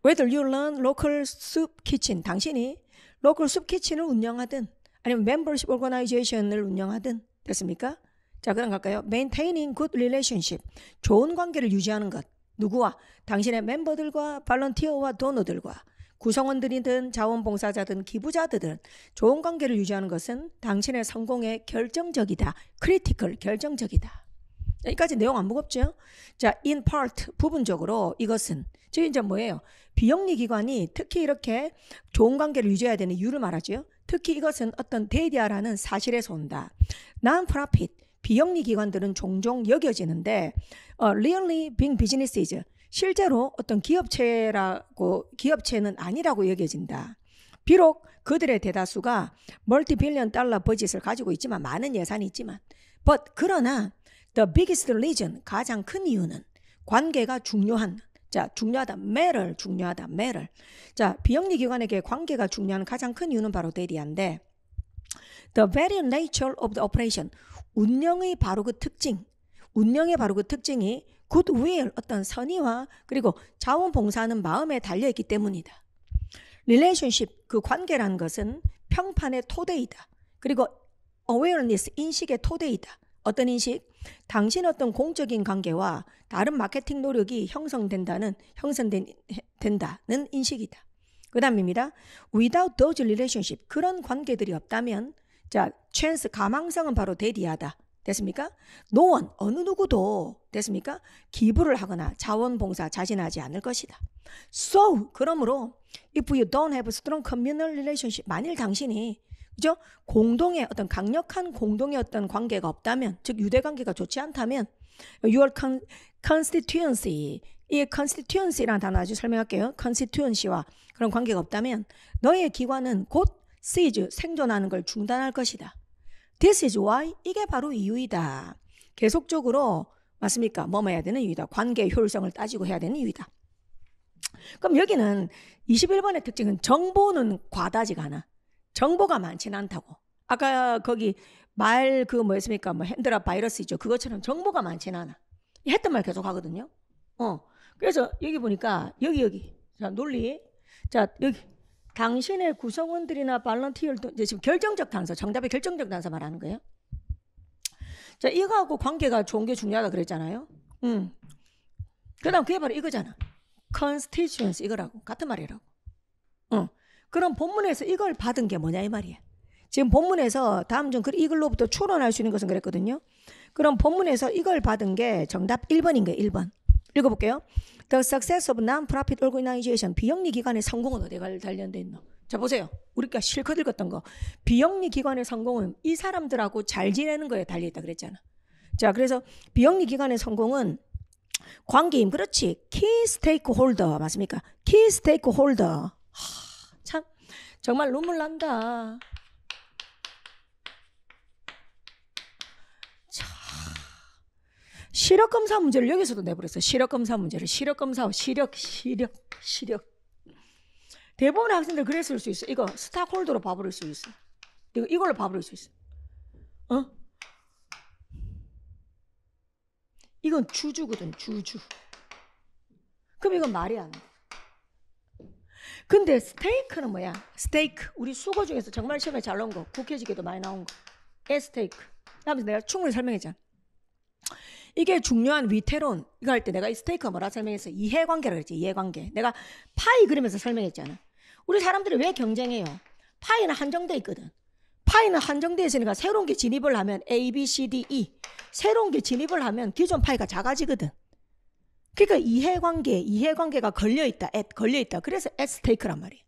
Whether you run local soup kitchen, 당신이 local soup kitchen을 운영하든 아니면 membership organization을 운영하든 됐습니까? 자, 그럼 갈까요? Maintaining good relationship, 좋은 관계를 유지하는 것. 누구와? 당신의 멤버들과 volunteer와 donor들과 구성원들이든 자원봉사자든 기부자들은 좋은 관계를 유지하는 것은 당신의 성공에 결정적이다. critical 결정적이다. 여기까지 내용 안 무겁죠? 자, in part 부분적으로 이것은 지금 이제 뭐예요? 비영리 기관이 특히 이렇게 좋은 관계를 유지해야 되는 이유를 말하죠. 특히 이것은 어떤 the idea라는 사실에서 온다. non-profit 비영리 기관들은 종종 여겨지는데 어, really being businesses 실제로 어떤 기업체라고 기업체는 아니라고 여겨진다. 비록 그들의 대다수가 multi-billion dollar budget을 가지고 있지만 많은 예산이 있지만 but 그러나 the biggest reason 가장 큰 이유는 관계가 중요한 자 중요하다 matter 중요하다 matter 자 비영리 기관에게 관계가 중요한 가장 큰 이유는 바로 대리한데 the very nature of the operation 운영의 바로 그 특징 운영의 바로 그 특징이 goodwill 어떤 선의와 그리고 자원봉사하는 마음에 달려 있기 때문이다. relationship 그 관계라는 것은 평판의 토대이다. 그리고 awareness 인식의 토대이다. 어떤 인식? 당신 어떤 공적인 관계와 다른 마케팅 노력이 형성된다는 형성된다는 인식이다. 그다음입니다. Without those relationship 그런 관계들이 없다면 자 chance 가망성은 바로 대리하다. 됐습니까? No one 어느 누구도 됐습니까? 기부를 하거나 자원봉사 자진하지 않을 것이다. So 그러므로 if you don't have strong communal relationship 만일 당신이 그죠? 공동의 어떤 강력한 공동의 어떤 관계가 없다면, 즉 유대 관계가 좋지 않다면, your con, constituency, 이 constituency라는 단어 아주 설명할게요. constituency와 그런 관계가 없다면 너의 기관은 곧 cease 생존하는 걸 중단할 것이다. This is why 이게 바로 이유이다. 계속적으로 맞습니까? 뭐뭐 해야 되는 이유이다. 관계 효율성을 따지고 해야 되는 이유이다. 그럼 여기는 21번의 특징은 정보는 과다지가 않아. 정보가 많지는 않다고. 아까 거기 말 그 뭐였습니까? 뭐 핸드라 바이러스 있죠. 그것처럼 정보가 많지는 않아. 했던 말 계속 하거든요. 어. 그래서 여기 보니까 여기 여기 자 논리 자 여기 당신의 구성원들이나 발런티어도 이제 지금 결정적 단서 정답의 결정적 단서 말하는 거예요. 자 이거하고 관계가 좋은 게 중요하다 그랬잖아요. 음. 그다음 그게 바로 이거잖아. constituency 이거라고 같은 말이라고. 어. 그럼 본문에서 이걸 받은 게 뭐냐 이 말이야. 지금 본문에서 다음 중 이글로부터 추론할 수 있는 것은 그랬거든요. 그럼 본문에서 이걸 받은 게 정답 1번인 거예요. 1번. 읽어볼게요. The success of non-profit organization 비영리 기관의 성공은 어디가 관련돼 있노? 자 보세요. 우리가 실컷 읽었던 거. 비영리 기관의 성공은 이 사람들하고 잘 지내는 거에 달려 있다 그랬잖아. 자 그래서 비영리 기관의 성공은 관계임 그렇지. key stakeholder 맞습니까? key stakeholder. 참 정말 눈물 난다. 자, 시력 검사 문제를 여기서도 내버렸어. 시력 검사 문제를 시력 검사 시력 시력 시력. 대부분의 학생들 그랬을 수 있어. 이거 stockholder로 봐버릴 수 있어. 이거 이걸로 봐버릴 수 있어. 어? 이건 주주거든 주주. 그럼 이건 말이 안 돼. 근데 스테이크는 뭐야? 스테이크. 우리 수거 중에서 정말 시험에 잘 나온 거. 국회지기도 많이 나온 거. 에스테이크. 하면서 내가 충분히 설명했잖아. 이게 중요한 위태론. 이거 할 때 내가 이 스테이크가 뭐라 설명했어? 이해관계라 그랬지. 이해관계. 내가 파이 그리면서 설명했잖아. 우리 사람들이 왜 경쟁해요? 파이는 한정돼 있거든. 파이는 한정돼 있으니까 새로운 게 진입을 하면 A, B, C, D, E. 새로운 게 진입을 하면 기존 파이가 작아지거든. 그러니까 이해관계, 이해관계가 걸려있다, at, 걸려있다. 그래서 at stake란 말이에요.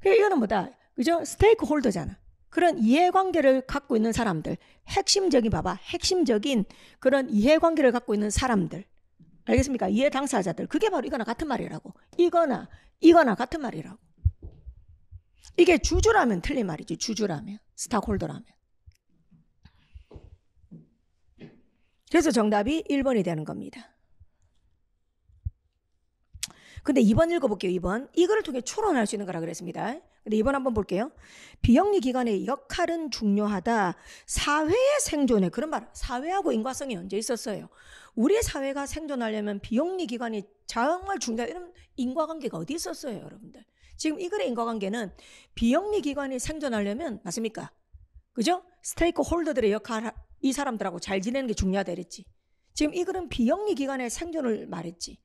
그러니까 이거는 뭐다? 그죠? 스테이크 홀더잖아. 그런 이해관계를 갖고 있는 사람들. 핵심적인, 봐봐. 핵심적인 그런 이해관계를 갖고 있는 사람들. 알겠습니까? 이해 당사자들. 그게 바로 이거나 같은 말이라고. 이거나, 이거나 같은 말이라고. 이게 주주라면 틀린 말이지. 주주라면. 스탁홀더라면. 그래서 정답이 1번이 되는 겁니다. 근데 2번 읽어볼게요. 2번. 이거를 통해 추론할 수 있는 거라 그랬습니다. 근데 2번 한번 볼게요. 비영리 기관의 역할은 중요하다. 사회의 생존에 그런 말. 사회하고 인과성이 언제 있었어요? 우리 사회가 생존하려면 비영리 기관이 정말 중요한 이런 인과관계가 어디 있었어요, 여러분들? 지금 이 글의 인과관계는 비영리 기관이 생존하려면 맞습니까? 그죠? 스테이크 홀더들의 역할 이 사람들하고 잘 지내는 게 중요하다 그랬지. 지금 이 글은 비영리 기관의 생존을 말했지.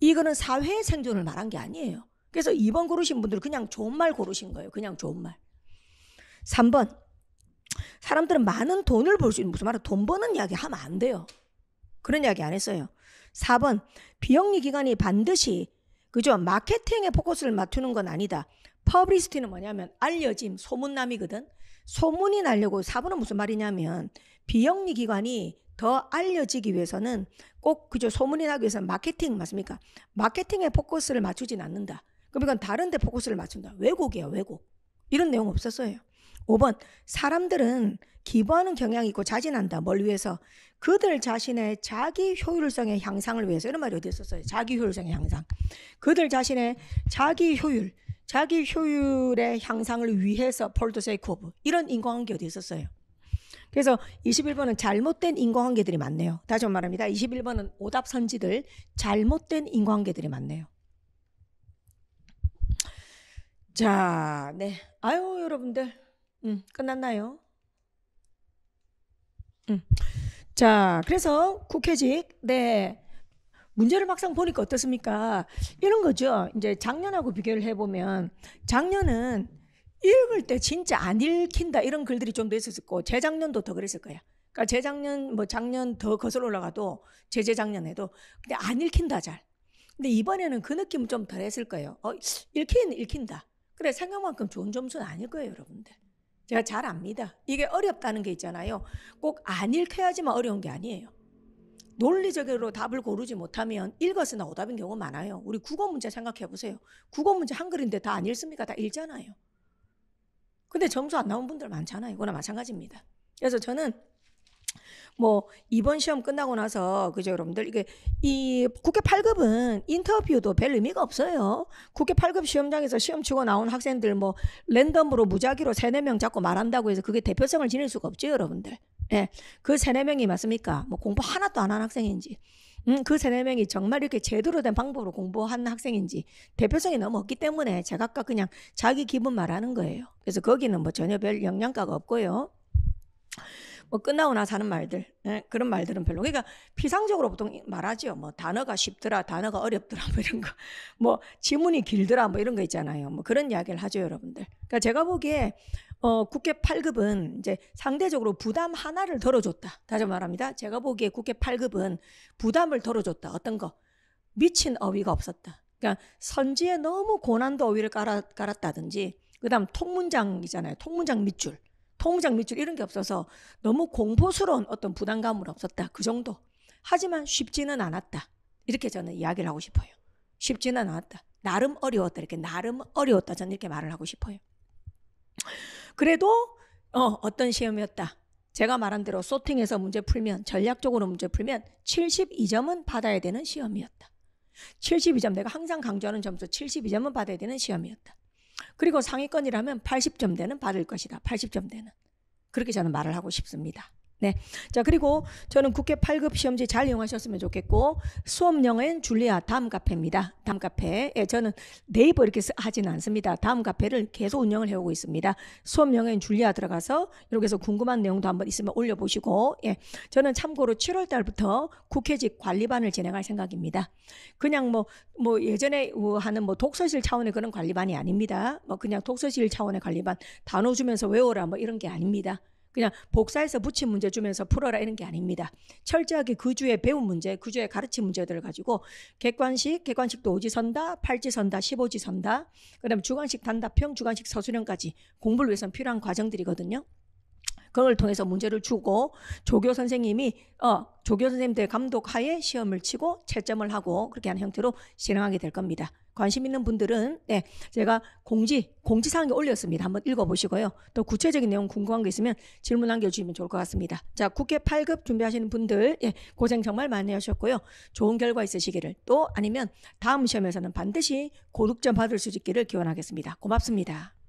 이거는 사회의 생존을 말한 게 아니에요. 그래서 2번 고르신 분들은 그냥 좋은 말 고르신 거예요. 그냥 좋은 말. 3번. 사람들은 많은 돈을 벌 수 있는 무슨 말은 돈 버는 이야기 하면 안 돼요. 그런 이야기 안 했어요. 4번. 비영리 기관이 반드시 그죠? 마케팅에 포커스를 맞추는 건 아니다. publicity는 뭐냐면 알려짐, 소문남이거든. 소문이 나려고 4번은 무슨 말이냐면 비영리 기관이 더 알려지기 위해서는 꼭 그저 소문이 나기 위해서는 마케팅 맞습니까? 마케팅에 포커스를 맞추진 않는다. 그럼 이건 다른 데 포커스를 맞춘다. 왜곡이야, 왜곡. 이런 내용 없었어요. 5번 사람들은 기부하는 경향이 있고 자진한다. 뭘 위해서? 그들 자신의 자기 효율성의 향상을 위해서 이런 말이 어디 있었어요? 자기 효율성의 향상. 그들 자신의 자기 효율, 자기 효율의 향상을 위해서 폴더 세이코브 이런 인과관계 어디 있었어요? 그래서 21번은 잘못된 인과관계들이 많네요. 다시 한번 말합니다. 21번은 오답 선지들 잘못된 인과관계들이 많네요. 자, 네. 아유, 여러분들. 음, 끝났나요? 음. 자, 그래서 국회직, 네. 문제를 막상 보니까 어떻습니까? 이런 거죠. 이제 작년하고 비교를 해보면, 작년은 읽을 때 진짜 안 읽힌다 이런 글들이 좀 더 있었을 거고, 재작년도 더 그랬을 거야. 그러니까 재작년, 뭐 작년 더 거슬러 올라가도, 제재작년에도, 근데 안 읽힌다 잘. 근데 이번에는 그 느낌은 좀덜 했을 거예요. 어, 읽긴 읽힌다. 그래, 생각만큼 좋은 점수는 아닐 거예요, 여러분들. 제가 잘 압니다. 이게 어렵다는 게 있잖아요. 꼭 안 읽혀야지만 어려운 게 아니에요. 논리적으로 답을 고르지 못하면 읽었으나 오답인 경우가 많아요. 우리 국어 문제 생각해 보세요. 국어 문제 한글인데 다 안 읽습니까? 다 읽잖아요. 근데 점수 안 나온 분들 많잖아요. 이거나 마찬가지입니다. 그래서 저는 뭐 이번 시험 끝나고 나서 그죠 여러분들 이게 이 국회 8급은 인터뷰도 별 의미가 없어요. 국회 8급 시험장에서 시험 치고 나온 학생들 뭐 랜덤으로 무작위로 세네 명 잡고 말한다고 해서 그게 대표성을 지닐 수가 없죠, 여러분들. 예. 그 세네 명이 맞습니까? 뭐 공부 하나도 안 한 학생인지. 음, 그 세네 명이 정말 이렇게 제대로 된 방법으로 공부한 학생인지 대표성이 너무 없기 때문에 제가 아까 그냥 자기 기분 말하는 거예요. 그래서 거기는 뭐 전혀 별 영향가가 없고요. 뭐 끝나고 나서 하는 말들 예, 그런 말들은 별로. 그러니까 피상적으로 보통 말하죠. 뭐 단어가 쉽더라 단어가 어렵더라 뭐 이런 거. 뭐 지문이 길더라 뭐 이런 거 있잖아요. 뭐 그런 이야기를 하죠 여러분들. 그러니까 제가 보기에 어, 국회 8급은 이제 상대적으로 부담 하나를 덜어줬다 다시 말합니다 제가 보기에 국회 8급은 부담을 덜어줬다 어떤 거 미친 어휘가 없었다 그러니까 선지에 너무 고난도 어휘를 깔아, 깔았다든지 그 다음 통문장이잖아요 통문장 밑줄 통장 밑줄 이런 게 없어서 너무 공포스러운 어떤 부담감은 없었다. 그 정도. 하지만 쉽지는 않았다. 이렇게 저는 이야기를 하고 싶어요. 쉽지는 않았다. 나름 어려웠다. 이렇게 나름 어려웠다. 저는 이렇게 말을 하고 싶어요. 그래도 어, 어떤 시험이었다. 제가 말한 대로 소팅해서 문제 풀면 전략적으로 문제 풀면 72점은 받아야 되는 시험이었다. 72점 내가 항상 강조하는 점수 72점은 받아야 되는 시험이었다. 그리고 상위권이라면 80점 대는 받을 것이다. 80점 대는. 그렇게 저는 말을 하고 싶습니다. 네. 자, 그리고 저는 국회 8급 시험지 잘 이용하셨으면 좋겠고, 수업 영어엔 줄리아 다음 카페입니다. 다음 카페. 예, 저는 네이버 이렇게 하지는 않습니다. 다음 카페를 계속 운영을 해오고 있습니다. 수업 영어엔 줄리아 들어가서 이렇게 해서 궁금한 내용도 한번 있으면 올려보시고, 예. 저는 참고로 7월 달부터 국회직 관리반을 진행할 생각입니다. 그냥 뭐, 뭐 예전에 하는 뭐 독서실 차원의 그런 관리반이 아닙니다. 뭐 그냥 독서실 차원의 관리반 단어 주면서 외워라 뭐 이런 게 아닙니다. 그냥 복사해서 붙인 문제 주면서 풀어라 이런 게 아닙니다. 철저하게 그 주에 배운 문제, 그 주에 가르친 문제들을 가지고 객관식, 객관식도 오지선다, 팔지선다, 십오지선다, 그다음에 주관식 단답형, 주관식 서술형까지 공부를 위해서는 필요한 과정들이거든요. 그걸 통해서 문제를 주고 조교 선생님이 어 조교 선생님들 감독하에 시험을 치고 채점을 하고 그렇게 하는 형태로 진행하게 될 겁니다. 관심 있는 분들은 네 제가 공지 공지사항에 올렸습니다. 한번 읽어보시고요. 또 구체적인 내용 궁금한 게 있으면 질문 남겨주시면 좋을 것 같습니다. 자 국회 8급 준비하시는 분들 예, 고생 정말 많이 하셨고요. 좋은 결과 있으시기를 또 아니면 다음 시험에서는 반드시 고득점 받을 수 있기를 기원하겠습니다. 고맙습니다.